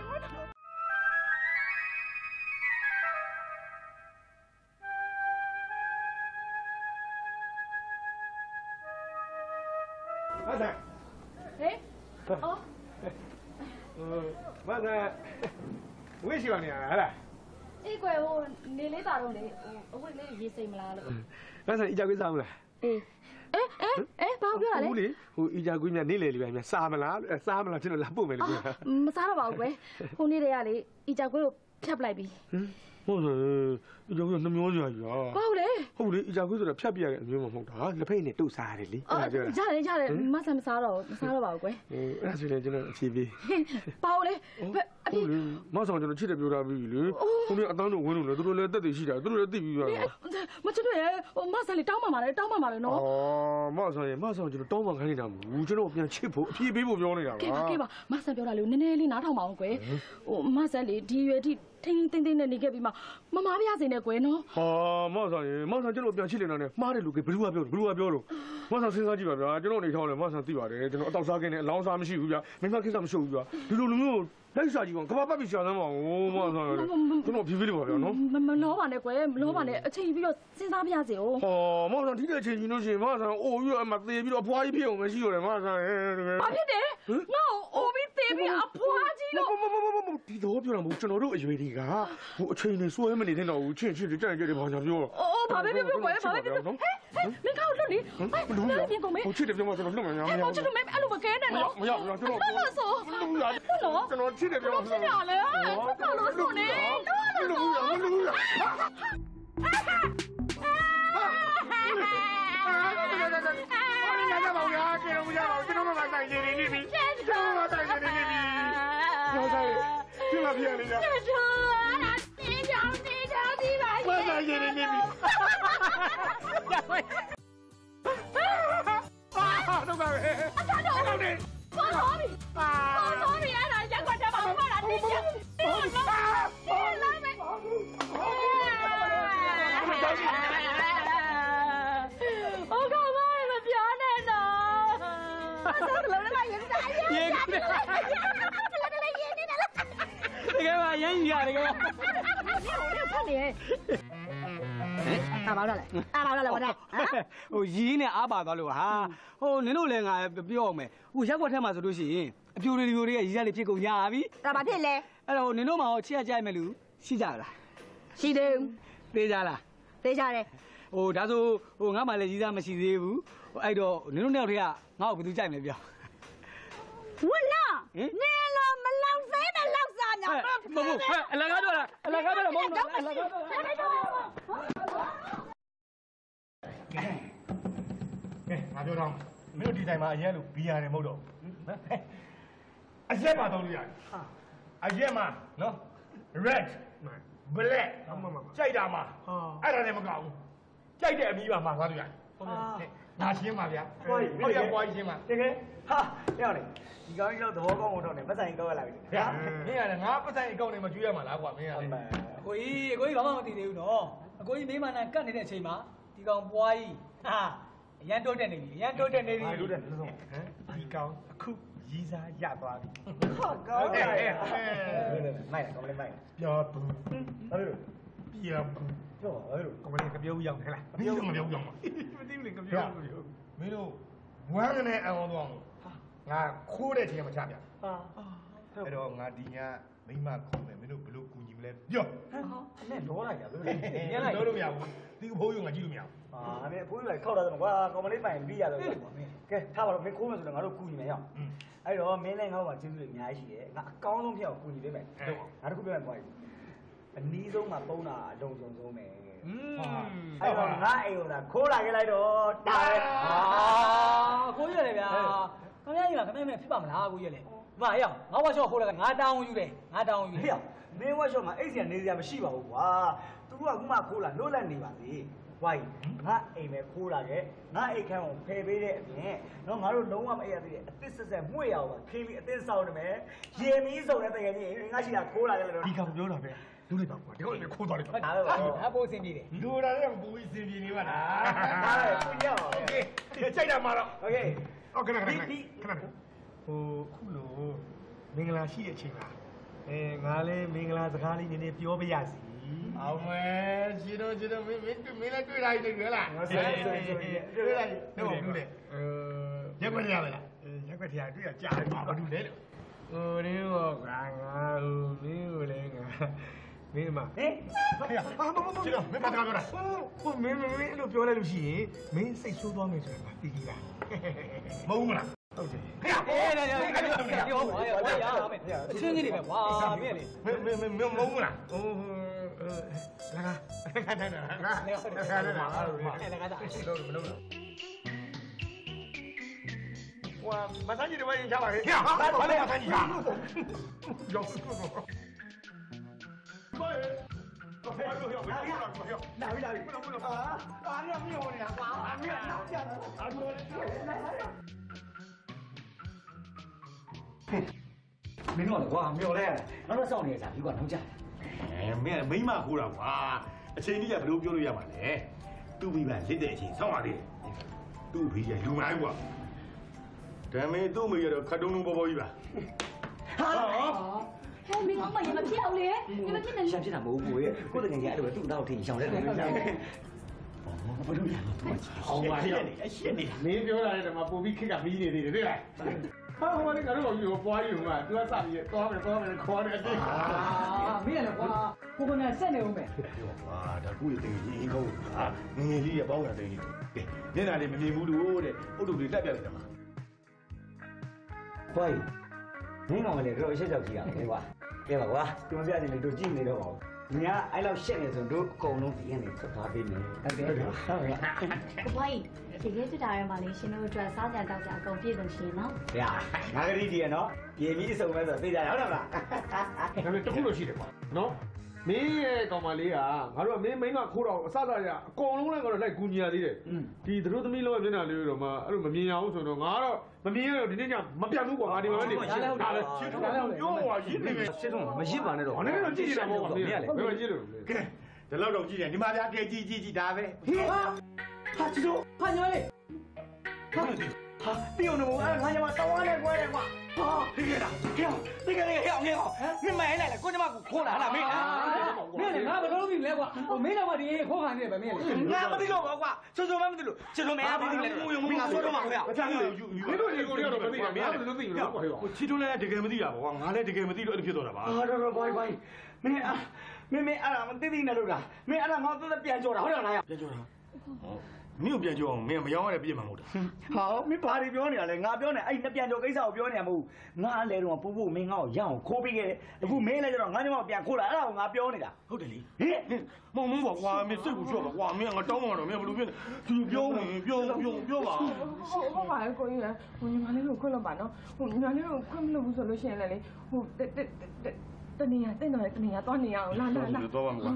ဟုတ်တယ်ဟေးအော်ဟိုမကဝိရှိပါနေရဟလားအေးကွယ်ဟိုနေလေးတာတော့လေဟိုအဝတ်လေးရေးစိမ်မလားလို့ဒါဆိုအကြိုက်စားမလားအေး အဲအဲအဲဘာပြောတာလဲဟုတ်လေဟိုအီဂျာကွေးမြနေလေလေးပဲမြစားမလားအဲစားမလားကျွန်တော်လာပို့မယ်လို့ပြောတာမစားတော့ပါဘူးကွယ်ဟိုနေ့တည်းကလေအီဂျာကွေးကိုဖြတ်ပလိုက်ပြီဟုတ်တယ် အီဂျာကွေးကနှမျောကြရကြီးဘာဟုတ်လဲဟုတ်လေအီဂျာကွေးဆိုတာဖြတ်ပြရတဲ့အမျိုးမဟုတ်တာလက်ဖိတ်နဲ့တုတ်စားရတယ်လေအဲ့ဒါပြောတာရတယ်ရတယ်မဆန်မစားတော့မစားတော့ပါဘူးကွယ်ဟိုအဲ့ဒါဆိုရင်ကျွန်တော်အဖြေပေးဘာဟုတ်လဲဘယ်အဖေဟုတ်လေမဆောင်ကျွန်တော်ချစ်တယ်ပြောတာပြီလေခုနေ့အတန်းတို့ဝင်းလို့လေသူတို့လည်းတက်တည်ရှိတာသူတို့လည်းသိပြီးပါတော့မချစ်တော့ရဲ့ဟိုမဆန်လေးတောင်းမှမှာလေတောင်းမှမှာလေနော်အော်မဆောင်ရင်မဆောင်ကျွန်တော်တောင်းပန်ခိုင်းနေတာမဟုတ်ဘူးကျွန်တော်ပြန်ချစ်ဖို့အဖြေပေးဖို့ပြောနေတာပါကဲပါကဲပါမဆန်ပြောတာလေနည်းနည်းလေးနားထောင်ပါအောင်ကွယ်ဟိုမဆန်လေးဒီရွယ်ထိထိန်းထိန်းသိမ်းသိမ်းနဲ့နေခဲ့ပြီးမှမမားပြစေနဲ့ကွယ်နော်ဟာမဆောင်ရင်မဆောင်ကျွန်တော်ပြန်ချစ်နေတာနဲ့မှားတယ်လို့ကဘယ်သူကပြောဘယ်သူကပြောလို့မဆောင်စဉ်းစားကြည့်ပါဗျာကျွန်တော်နေထောင်းတယ်မဆောင်သိပါတယ်ကျွန်တော်အတော့စားခင်းနဲ့အလောင်းစားမရှိဘူးဗျာမင်းမကိစ္စမရှိဘူးဗျာဒီလိုလူမျိုး လိုက်စားကြည့်ပါကဘာပတ်ပြီးရှာသမ်းပါဦးမဆောင်ရင်ကျွန်တော်ဖြေးဖြေးလေးပါဗျာနော်မမလောပါနဲ့ကွယ်မလောပါနဲ့အချိန်ပြီးတော့စဉ်းစားပြစေ哦ဟောမဆောင်ဒီတဲ့အချိန်ကြီးလို့ရှိရင်မဆောင်အိုးပြီးတော့အမသေးပြီးတော့အဖွားကြီးဖြစ်အောင်မရှိရတယ်မဆောင်ရင်တကယ်ဘာဖြစ်တယ်ငါ့ကိုအိုပြီးသေးပြီးအဖွားကြီးလို့မမမမမဒီတော့ပြောတာမဟုတ်ကျွန်တော်တို့အရွယ်တွေကဟိုအချိန်နဲ့စွဲမနေတဲ့တော့ဘူးချင်းချင်းကြက်ကြက်တွေဘာညာပြောအိုးဘာပဲပြောပြောကွယ်ဘာပဲပြောပြောဟဲ့ဟဲ့မင်းကောက်လွတ်နေဟဲ့ဘာပြင်ကုန်မေးဟိုချစ်တယ်ပြောမှကျွန်တော်လွတ်မှာမရဟဲ့ဘူးတော့ချစ်လို့မေးအဲ့လိုမကဲနဲ့နော်မရဘူးကျွန်တော်လွတ်လို့ဆိုလွတ်ရနော်ကျွန်တော်ချစ်တယ်ပြောချစ်ရလေချစ်လို့ဆိုနေလွတ်လို့ဆိုလွတ်ရငါကပါဗျာကျေတော့မရပါဘူးကျွန်တော်မှတိုင်နေနေပြီကျွန်တော်မှတိုင်နေနေပြီကျွန်တော်ကျွန်တော်ပြန်နေလားချစ်ချူအဲ့ဒါတင်းကြောင်တင်းကြောင်ဒီပါမ တိုင်နေနေပြီအာတော့ပါပဲအသာတော့ဟုတ်တယ်ပေါ်တော်ပြီပေါ်တော်ပြီအဲ့ဒါရက်ကွက်တယ်ပါမလားတင်းကြောင်တင်းကြောင်တင်း အဆောလုံးလည်းမရင်တာရင်ရေကလည်းရင်နေတယ်လားတကယ်ပါရမ်းကြီးရတယ်ကဟိုလည်းဖတ်နေအာပါတော့လေအာပါတော့လေဘာလဲဟမ်ဟိုရီးနဲ့အားပါသွားလို့ဟာဟိုနင်တို့လည်းငါပြောအောင်မယ်ဟိုရက်ွက်ထဲမှာဆိုလို့ရှိရင်အပြိုတွေဒီပြိုတွေကရီးရလေးဖြစ်ကုန်ကြပြီဒါဘာဖြစ်လဲအဲ့တော့နင်တို့မှာဟိုချစ်ရကြိုက်မယ်လူရှိကြလားရှိတယ်သေးကြလားသေးကြတယ်ဟိုဒါဆိုဟိုငါမှလည်းရီးစားမရှိသေးဘူးဟိုအဲ့တော့နင်တို့နှစ်ယောက်တည်းကငါ့ကိုဘယ်သူကြိုက်မလဲပြောဝလာ နင်လောမလောက်သေးနဲ့လောက်စားညာမဟုတ်ဘူးဟဲ့အလကားတော့လားအလကားတော့မဟုတ်တော့အလကားတော့ကဲငါပြောတော့မင်းတို့ဒီတိုင်းမှာအရက်လို့ဘီယာတယ်မဟုတ်တော့အရက်မှာတော့လို့ရတယ်အရက်မှာနော် red black ကြိုက်တာမှာအဲ့ဒါလည်းမကောက်ဘူးကြိုက်တဲ့အမီးပါမှာသွားလို့ရတယ် ငါရှင်းပါဗျာဟုတ်ရပွားရှင်းပါတကယ်ဟာရောက်လေဒီကောင်ကြီးတော့သဘောကောင်းအောင်တော့နေမဆိုင်ကောက်ရလာပြီဗျာမင်းရတယ်ငါပတ်ဆိုင်အကောင့်တွေမကျွေးရမှာလားကွာမင်းရတယ်အကိုကြီးအကိုကြီးဘာမှမသိသေးဘူးနော်အကိုကြီးမိမနာကတ်နေတဲ့အချိန်မှာဒီကောင်ပွားကြီးဟာအရန်တိုးတက်နေပြီအရန်တိုးတက်နေပြီတိုးတက်နေဆုံးဟမ်ဒီကောင်အခုရီးစားရသွားပြီဟာကောင်းတယ်မိုက်တယ်ကောင်းလေးမိုက်ပြောဘူးဘာလို့ ပြောဘူးပြောပါဘာလို့ကမလေးကပြောဦးရောက်နေလားမင်းတို့မပြောဦးရောက်မှာမသိဘူးလေကပြောဦးပြောမင်းတို့ဝမ်းကနေအောင်တော့ငါခိုးတဲ့ချိန်မှာချပြဟာအဲ့တော့ငါဒီညမိမခေါ်မယ်မင်းတို့ဘယ်လိုကူညီမလဲပြောနဲ့လောလိုက်တာလို့ညလိုက်လို့မရဘူးဒီဘိုးရုံငါကြည့်လို့မရဘူးဟာမင်းအဖိုးလိုက်ခောက်တာတော့ကွာကောင်းလေးပိုင်ပြီးရတယ်ကွာမင်းကဲထားပါတော့မင်းခိုးမယ်ဆိုတော့ငါတို့ကူညီမယ်ရောက်အဲ့တော့မင်းလည်းငါ့မှာကျေးဇူးတွေအများကြီးရှိတယ်ငါအကောင်းဆုံးဖြစ်အောင်ကူညီပေးမယ်ငါတခုပြောမယ်ကွာ အနည်းဆုံးမှာပုံးတာအလုံးစုံဆုံးမယ်အဲ့တော့ငါအိမ်ကိုသာခိုးလာခဲ့လိုက်တော့တာပဲအာကိုကြီးရတယ်ဗျာခင်ဗျားကြီးကခင်ဗျားမဲ့ဖြစ်ပါမလားကိုကြီးရတယ်မအေးအောင်ငါဝါရှော့ခိုးလိုက်ငါတောင်းယူတယ်ငါတောင်းယူဟေ့မင်းဝက်ရှော့မှာအိတ်စရာနေစရာမရှိပါဘူးကွာသူကခုမှခိုးလာလွတ်လပ်နေပါသေး ဝိုင်းငါအိမ်ပဲခိုးလာခဲ့ငါအိတ်ခန်းကိုဖယ်ပေးတဲ့အပြင်တော့ငါတို့လုံးဝမအိပ်ရသေးတဲ့အစ်စ်ဆက်ဆက်မှု့ရအောင်ပါခင်းပြီးအသင်းဆောင်နေမယ်ရေမီးစုံတဲ့တကယ်ကြီးငါရှိတာခိုးလာခဲ့လို့ ဒီကောင်ပြောတာပဲလူတွေပါကွာဒီကောင်လည်းခိုးသွားတယ် ဟုတ်တယ်အပိုးစင်ပြေတယ် လူတာလည်းပူပြီးစင်ပြေနေပါလား ဒါပဲပူညောင်း โอเคကြိုက်တာမှာတော့ โอเค โอเคခဏခဏခဏခဏဟိုခုလိုမင်္ဂလာရှိတဲ့အချိန်မှာအဲငါလည်းမင်္ဂလာစကားလေးနည်းနည်းပြောပြရစီ အောင်မယ်ရှင်တို့ရှင်တို့မင်းမင်းမင်းလည်းတွေ့လိုက်တယ်ကွာလားတွေ့လိုက်တွေ့လိုက်တော့ဘူးလေအဲရက်ွက်ရရမလားရက်ွက်ထရတွေ့ရကြားတယ်ပါဘာလို့လဲလို့ဟိုရင်းတော့ငါငါဟိုမင်းကိုလည်းငါမင်းမဟင်ဟေးဟာမမမကျွန်တော်မင်းမကားပြောတာဟိုမင်းမင်းအဲ့လိုပြောလိုက်လို့ရှိရင်မင်းစိတ်ဆိုးသွားမယ်ဆိုတာငါသိကြလားမဟုတ်ဘူးလားဟုတ်တယ်ဟေးအေးလေလေဒီဟောဘာရဘာရအမေအချင်းကြီးတွေပဲကွာမင်းလေမင်းမင်းမင်းမဟုတ်ဘူးလားဟို လာကလာကလာကလာကလာကလာကလုံးမလုံးဟွာမဆန်းကြီးတွေဝိုင်းချပါလေဟေးဟာဘာလဲမဆန်းကြီးကရောက်ဘာလဲလာပြီလာပြီဘယ်လိုဘယ်လိုအာအာရမင်းဟိုနေတာကွာအာမင်းနောက်ကြတာအာတို့လည်းမင်းတို့ကကွာ မျောလဲနောက်တော့စောင့်နေကြပြီကွာနောက်ကြအဲမင်းကမိမခိုးတာကွာအချိန်ကြီးကဘယ်လိုပြောလို့ရမှာလဲသူ့မိဘလစ်တဲ့အချိန်ဆောင်းပါသေးတယ်သူ့ဖေးကလူမိုင်းကွာဒါမင်းသူ့မိကတော့ခတ်တုံးတုံးပေါ်ပေါ်ကြီးပါဟဲ့မင်းကမရမဖြစ်အောင်လေမမဖြစ်နေရှမ်းဖြစ်တာမဟုတ်ဘူးကိုကိုတကယ်ကြီးအဲ့လိုသူ့နောက်ထင်ရှောင်တဲ့တယ်လို့ရှာတယ်ဘယ်လိုလဲသူကဟောင်းပါရဲ့အရှင်းနေမင်းပြောလာတဲ့မှာပိုပြီးခက်ကမီးနေသေးတယ်တွေ့လား ဟာဟိုကလည်းကတော့ယူပွားယူမှာသူကစပြီးသွားမယ်သွားမယ်ခေါ်တယ်အတိတ်အာမင်းလည်းကွာကိုကနဲ့ဆက်နေဦးမယ်ကွာဒါကူရဲ့တင်ကြီးအင်းကောင်းဟာငငယ်လေးရဲ့ပေါင်းရတဲ့ကြီးကဲမျက်နှာလေးမမြင်ဘူးလို့တဲ့အုတ်တုလေးတက်ပြလိုက်တယ်မှာခွိုင်းမင်းကောင်ကလည်းတော့ရှက်ကြောက်ကြည့်ရမယ်ကွာကဲပါကွာသူမပြတယ်လေတို့ကြည့်နေတော့ပါဘူး ညာအဲ့လောက်ရှက်နေဆိုတို့အကုန်လုံးဒီကနေထွက်သွားပေးမယ်ဟုတ်ကဲ့ဟုတ်ကဲ့ကိုဘွားကြီးဒီကဲတက်တာရမှာလေရှင်တို့အတွက်စားကြတောက်ကြအကုန်ပြည့်စုံရှင်နော်။ရာငါကလေးတည်းရနော်။ရေပြီးအစုံပဲဆိုသိကြရဟုတ်လားမလားဒါပေမဲ့တခုလို့ရှိတယ်ကွာနော် မင်းရဲ့ကောင်မလေးကငါတို့ကမင်းမိန်းမခိုးတော့အစစရအကုန်လုံးလည်းကတော့လိုက်ကူညီရသေးတယ်ဒီသူတို့သမီးလုံးရဲ့မျက်နှာလေးတော့မှအဲ့လိုမမြင်ရအောင်ဆိုတော့ငါတော့မမြင်ရတော့ဒီနေ့ညမပြတ်ဘူးကွာငါဒီမှာပဲနေဒါလည်းချစ်တော့ပြောဟွာရင်းနေမယ်။ရှင်းတော့မရစ်ပါနဲ့တော့ဘာနဲ့တော့ကြည့်နေတာပေါ့ကွာမင်းကလေဘယ်မှာကြည့်လို့ကဲဒီလောက်တော့ကြည့်တယ်ဒီမှာဗျာကဲကြည့်ကြည့်ကြည့်ဒါပဲဟေးဟာဟာချစ်တို့ဟာညီမလေးဟာ ဟာတီယိုနိုအဲ့ငါညီမတောင်းရနဲ့ကွဲတယ်ကွာဟာဒီကလားဟေးဒီကလေးဟေးအောင်ဟေးအောင်မင်းမအဲ့လိုက်လေကိုညီမကိုခိုးလာဟလားမင်းလားမင်းလည်းငါဘယ်လိုလုပ်ပြီလဲကွာဟိုမင်းတော့ကဒီခိုးခံနေတယ်ပဲမင်းလေငါမသိတော့ပါကွာချိုးချိုးမမသိလို့ချစ်လို့မရဘူးလေမင်းငါဆိုတော့မှာခင်ဗျာမချမ်းလို့ယူယူမင်းတို့ဒီကိုရတော့မသိဘူးမင်းကလည်းသိလို့ပေါ့ဟဲ့ကိုချီတိုးလည်းတကယ်မသိတာပေါ့ကွာငါလည်းတကယ်မသိလို့အဲ့လိုဖြစ်သွားတာပါဟာတော့တော့ဘိုင်ဘိုင်မင်းအာမင်းမင်းအဲ့ဒါမသိသိနဲ့လို့လားမင်းအဲ့ဒါငါသက်ပြန်ကြောတာဟုတ်တယ်လားပြန်ကြောတာ မင်းကိုပြန်ကြောအောင်မင်းမယောင်းရတဲ့ပြည့်မှာမဟုတ်တာဟာမင်းဘာတွေပြောနေရလဲငါပြောနေအဲ့နှစ်ပြန်ကြောကိစ္စကိုပြောနေမှာမဟုတ်ငါလည်းတော့ပူပူမင်းငါ့ကိုရအောင်ခိုးပေးခဲ့တယ်အခုမင်းလည်းကျတော့ငါညီမကိုပြန်ခိုးလာအဲ့ဒါကိုငါပြောနေတာဟုတ်တယ်လေဟင်မောင်မပါကွာမင်းစိတ်ကိုချော့ပါကွာမင်းငါတောင်းမှာတော့မင်းဘယ်လိုဖြစ်လဲသူပြောဝင်ပြောပြောပြောပါဟုတ်ပါရဲ့ကိုကြီးလေဟိုညီမလေးကိုခွင့်လို့ပါနော်ဟိုညီမလေးကိုခွင့်မလို့ဘူးဆိုလို့ရှိရင်လည်းလေဟို တတတနေရတဲ့တော့တနေရသွားနေရအောင်လာလာလာတော့ပါမကွာ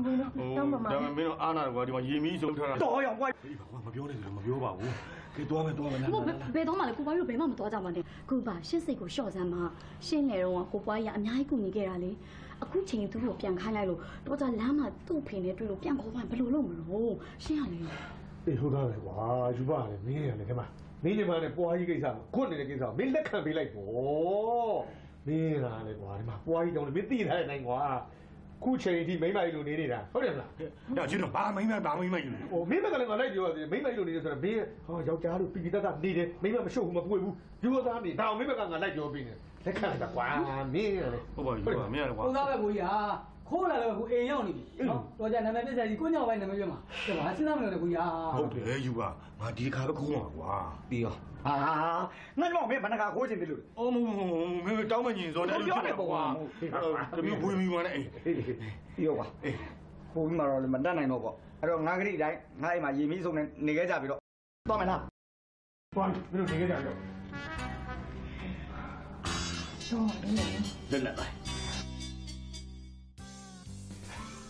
တောင်းပါမဒါပေမဲ့မင်းတို့အားနာတယ်ကွာဒီမှာရေမီးဆုံးထားတာတော်ရောကွာကွာမပြောနဲ့ဆိုတော့မပြောပါဘူးကဲသွားမယ်သွားမယ်လားကိုဘယ်တော့မှလည်းကိုဘွားကြီးတို့ဘယ်မှမသွားကြပါနဲ့ကိုပါရှင်းစိတ်ကိုလျှော့စမ်းပါရှင်းလေတော့ကိုဘွားကြီးကအများကြီးကူညီခဲ့တာလေအခုချိန်သူ့ကိုပြန်ခိုင်းလိုက်လို့တော့ကြလမ်းမှာသူ့ဖေနဲ့တွေ့လို့ပြန်ခေါ်သွားဘယ်လိုလုပ်မလို့ရှင်းရလေအေးဟုတ်သားပဲကွာယူပါလေမင်းရတယ်ဒီမှာမင်းညီမနဲ့ပွားကြီးကိစ္စကိုခွတ်နေတဲ့ကိစ္စကိုမင်းလက်ခံပေးလိုက်ပေါ့ မင်းလာလေကွာဒီမှာပွားကြီးတောင်းလေမင်းသိထားတဲ့နိုင်ကွာခုချိန်အထိမိမ့်မကြီးလိုနေနေတာဟုတ်တယ်မလားဒါချစ်တော့ဘာမိမ့်မဘာမိမ့်မယူဟိုမင်းဘက်ကလည်းငါလိုက်ပြောရတယ်မိမ့်မကြီးလိုနေတယ်ဆိုတော့မင်းဟောယောက်ျားလိုပီပီတတ်တတ်နေတယ်မိမ့်မမရှုပ်ဘူးမပွေဘူးယူသားနေဒါအောင်မင်းဘက်ကငါလိုက်ပြောပေးနေလက်ခံလိုက်တာကွာမင်းရတယ်ဟုတ်ပါပြီကွာမင်းရတယ်ကွာဟုတ်သားပဲကိုကြီးဟာခိုးလာတော့ကိုအိမ်ရောက်နေပြီနော်တော်ကြနာမည်ပြဆက်ကြီးကိုညောင်ပိုင်းနာမည်ပြမှာကဲပါစဉ်းစားမလို့လေကိုကြီးဟာဟုတ်တယ်ယူပါငါဒီခါပဲခိုးမှာကွာပြီးရော ဟာငါညီမမင်းဘဏ္ဍာခိုးချင်တယ်လို့အော်မဟုတ်မင်းတောင်းမညင်စောတယ်ပြောတယ်ကွာတမျိုးဘွေမီဝင်နေအေးပြီးရောကွာအေးဟိုပြီးမှတော့မတတ်နိုင်တော့ပေါ့အဲ့တော့ငါကလေးအတိုင်းငါအိမ်မှာရေမီးစုံနဲ့နေခဲ့ကြပြီတော့သွားမယ်လားသွားမင်းတို့နေကြကြတော့တော့တယ်လက်လက်ပါ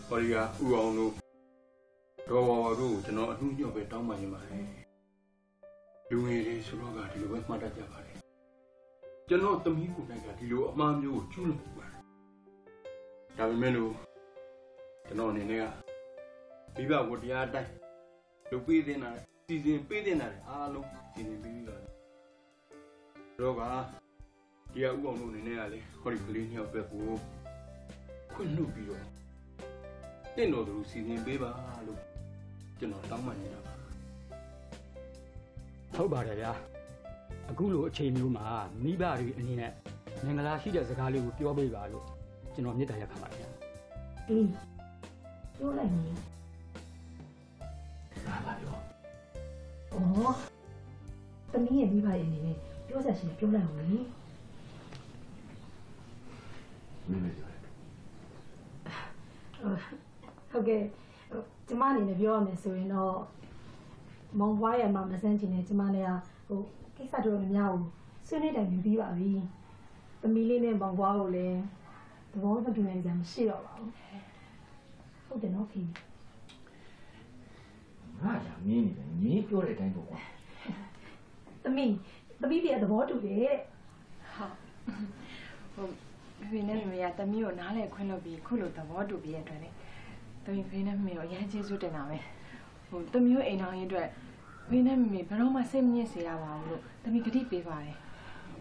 ဟောဒီကဥအောင်တို့တော်ပါပါတို့ကျွန်တော်အနှူးညော့ပဲတောင်းပန်နေပါတယ် လူငယ်လေးဆိုတော့ကဒီလိုပဲမှတ်တတ်ကြပါတယ်ကျွန်တော်သမီးကိုနိုင်ကဒီလိုအမှားမျိုးကိုကျူးလွန်ပါတယ်ဒါပေမဲ့လို့ကျွန်တော်အနေနဲ့ကမိဘကိုတရားအတိုင်းလုပ်ပေးတင်တာစီစဉ်ပေးတင်တာအားလုံးစီစဉ်ပေးပြီးပါတော့ကဒီကဥအောင်တို့အနေနဲ့ကလေဟောဒီကလေးနှစ်ယောက်ပဲကိုခွင့်လွှတ်ပြီးတော့တင့်တော်သူစီစဉ်ပေးပါလို့ကျွန်တော်တောင်းပန်နေတာပါ ဟုတ်ပါတယ်ဗျာအခုလိုအချိန်မျိုးမှာမိဘတွေအနေနဲ့မင်္ဂလာရှိတဲ့စကားလေးကိုပြောပေးပါလို့ကျွန်တော်မေတ္တာရက်ခံပါတယ်ဗျာအေးပြောလိုက်နေငါပါပြော။အော်တမီးရဲ့မိဘရဲ့အနေနဲ့ပြောဆက်ရှင်ပြောလိုက်အောင်လေမင်းလည်းပြောတယ်။ဟုတ်ကဲ့ကျမအနေနဲ့ပြောရမယ်ဆိုရင်တော့ မောင်ဘွားရဲ့မမစန်းချင်နဲ့ကျမနဲ့ကဟိုကိစ္စတော်တော်များကိုဆွေးနွေးတိုင်ယူပြီးပါပြီ။သမီးလေးနဲ့မောင်ဘွားကိုလည်းသဘောမတူနိုင်ကြမရှိတော့ပါဘူး။ဟုတ်တယ်နော်ဖေငါညာမင်းနေတယ်မင်းပြောတဲ့အတိုင်းပေါ့ကွာ။သမီးသမီးပြသဘောတူတယ်တဲ့ဟုတ်ဟိုဖေနဲ့မေကတမီးကိုနားလဲခွင့်လုပ်ပြီးခုလိုသဘောတူပြီးရတဲ့အတွက်လေတမီးဖေနဲ့မေကိုအရင်ကျေးဇူးတင်တာပဲ ဟိုတမီးကိုအိမ်တော်ရင်အတွက်ဖေနဲ့မေဘယ်တော့မှစိတ်မညစ်စေရပါဘူးလို့တမီးကတိပေးပါတယ်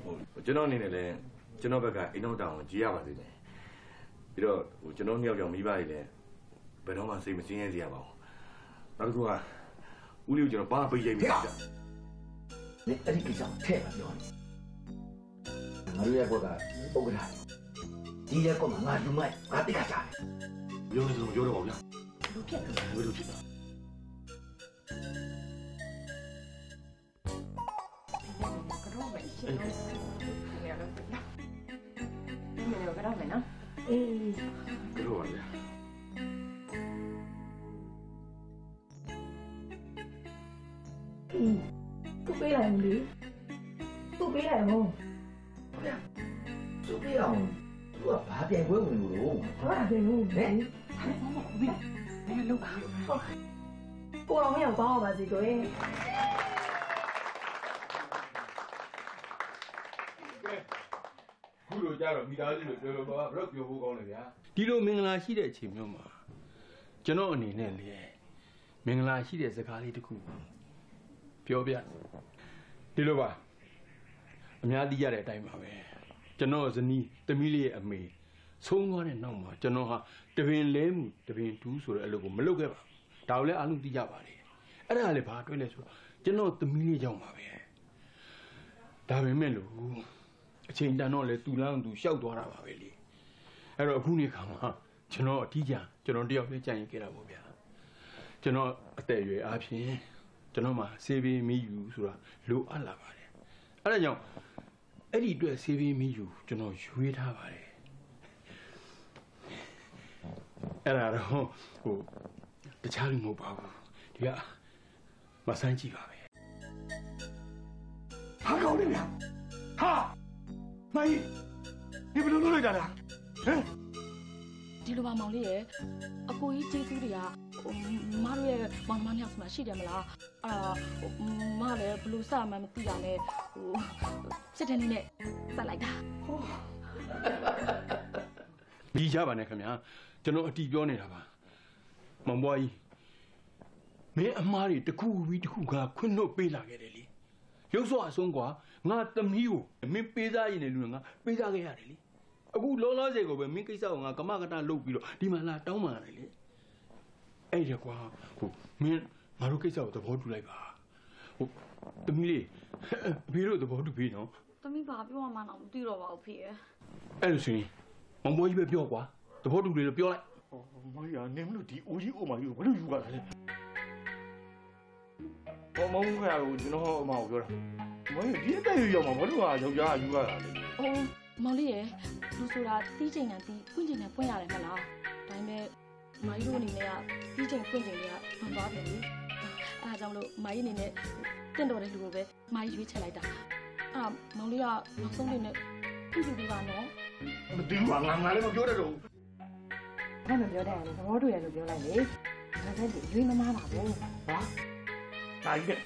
ဟိုကျွန်တော်အနေနဲ့လည်းကျွန်တော်ဘက်ကအိမ်တော်တောင်ကိုကြည်ရပါသေးတယ်ပြီးတော့ဟိုကျွန်တော်နှစ်ယောက်ကြောင့်မိဘတွေလည်းဘယ်တော့မှစိတ်မစင်းရဲစေရပါဘူးနောက်တစ်ခုကဦးလေးကိုကျွန်တော်ဘာပိတ်ရိုက်မိတာကြာဒီအဲ့ဒီကိစ္စကိုထည့်မပြောနဲ့ငါတို့ရဲ့ဘက်ကဥက္ကဋ္ဌဒီရက်ကောငါလူမိုက်ငါတိခါကြတယ်ပြောနေဆိုပြောတော့ပါဗျာလူဖြစ်တယ်ဘယ်လိုဖြစ်တာ သူ့ပေးလိုက်အောင်လေသူ့ပေးလိုက်အောင်သူပြအောင်သူကဘာပြိုင်ပွဲဝင်လို့လို့ဟုတ်တယ်ဟုတ်တယ်ဘယ်လိုပါ ကိုတော်မင်းအောင်ကောင်းအောင်ပါစေကွယ်ခုလိုကြတော့မိသားစုလို့ပြောလို့ပါဘယ်တော့ပြောဖို့ကောင်းလဲဗျာဒီလိုမင်္ဂလာရှိတဲ့အချိန်မျိုးမှာကျွန်တော်အနေနဲ့လေမင်္ဂလာရှိတဲ့စကားလေးတစ်ခုပြောပြဒီလိုပါအများသိရတဲ့အတိုင်းပါပဲကျွန်တော်ဇနီးတမီးလေးရဲ့အမေဆုံးသွားတဲ့နောက်မှာကျွန်တော်ဟာတပင်လဲမှုတပင်တူးဆိုတဲ့အလုပ်ကိုမလုပ်ခဲ့ပါဘူး ဒါကိုလည်းအလုံးသိကြပါတယ်အဲ့ဒါလည်းဘာတွေ့လဲဆိုတော့ကျွန်တော်တမီးလေးကြောင့်ပါပဲဒါပေမဲ့လို့အချိန်တန်တော့လေတူလန်းသူရှောက်သွားတာပါပဲလေအဲ့တော့အခုနေခါမှာကျွန်တော်အထီးကျန်ကျွန်တော်တယောက်လေးကြံရင်ခဲ့တာပေါ့ဗျာကျွန်တော်အသက်အရွယ်အားဖြင့်ကျွန်တော်မှာစေးပေးမိယူဆိုတာလိုအပ်လာပါတယ်အဲ့ဒါကြောင့်အဲ့ဒီအတွက်စေးပေးမိယူကျွန်တော်ရွေးထားပါတယ်အဲ့ဒါတော့ဟို တခြားလူမဟုတ်ပါဘူးဒီကမဆန်းကြည့်ပါပဲဟာကောင်းတယ်ဗျာဟာမိုင်းဒီဘယ်လိုလုပ်လိုက်တာလဲဟမ်ဒီလိုပါမောင်လေးရဲ့အကိုကြီးကျေးဇူးတွေကဟိုမတို့ရဲ့မောင်နှမနှစ်ယောက်ဆိုမှရှိတယ်မလားအဲ့ဒါဟိုမလည်းဘလို့စမှမသိတာနဲ့ဟိုစစ်တဲ့နေ့နဲ့စက်လိုက်တာမြည်ကြပါနဲ့ခင်ဗျာကျွန်တော်အတီပြောနေတာပါ မောင်ဘွားကြီးမင်းအမားတွေတစ်ခုပြီးတစ်ခုကခွင့်လွတ်ပေးလာခဲ့တယ်လေရုပ်စောအဆုံးကွာငါသမီးကိုမင်းပေးစားရင်လည်းလူကငါပေးစားခဲ့ရတယ်လေအခုလောလောဆယ်ကိုပဲမင်းကိစ္စကိုငါကမကတလုပ်ပြီးတော့ဒီမှာလာတောင်းပန်ရတယ်လေအဲ့ဒါကွာဟိုမင်းငါတို့ကိစ္စကိုသဘောတူလိုက်ပါဟိုသမီးလေးအဖေတို့သဘောတူပြီနော်သမီးဘာပြောမှန်းတော့မသိတော့ပါဘူးဖေရဲ့အဲ့လိုဆိုရင်မောင်ဘွားကြီးပဲပြောကွာသဘောတူတယ်လို့ပြောလိုက် မိုင်းရနင်းမလို့ဒီအိုကြီးအိုမကြီးကိုဘယ်လိုယူရတာလဲဘောမောင်းခါကိုကျွန်တော်အမကိုပြောတာမိုင်းဒီအတက်ရောက်မှာဘာလို့ဟာယောက်ျားယူရတာလဲဟိုမောင်လေးရဲ့လူဆိုတာတီးချိန်နဲ့တီးပွင့်ချိန်နဲ့ပွင့်ရတယ်မလားဒါပေမဲ့မာကြီးတို့အနေနဲ့ကတီးချိန်ပွင့်ချိန်တွေကမှန်သွားပြီလေအဲဒါကြောင့်မလို့မာကြီးအနေနဲ့တင့်တော်တဲ့လူကိုပဲမာကြီးရွေးချယ်လိုက်တာအဲ့ဒါမောင်လေးကနောက်ဆုံးနေ့နဲ့ပြုစုပေးပါနော်မသိဘူးငါငါလည်းမပြောတတ်တော့ဘာ မှပြောတယ်လေသဘောတူတယ်လို့ပြောလိုက်လေဒါကလည်းရွေးမမားပါဘူးဟာဒါကြီးနဲ့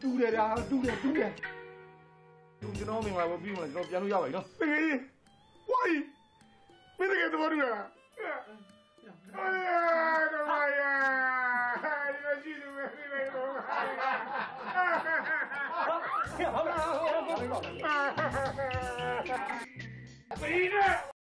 တူတယ်လားတူတယ်တူတယ်သူကျွန်တော်မင်္ဂလာပါပြီးမှကျွန်တော်ပြန်လို့ရပါပြီနော်တကယ်ကြီးဝိုင်းမင်းတကယ်သဘောတူလားအာတော့ပါရဒီလိုရှိသူပဲဒီလိုတော့ Beat it!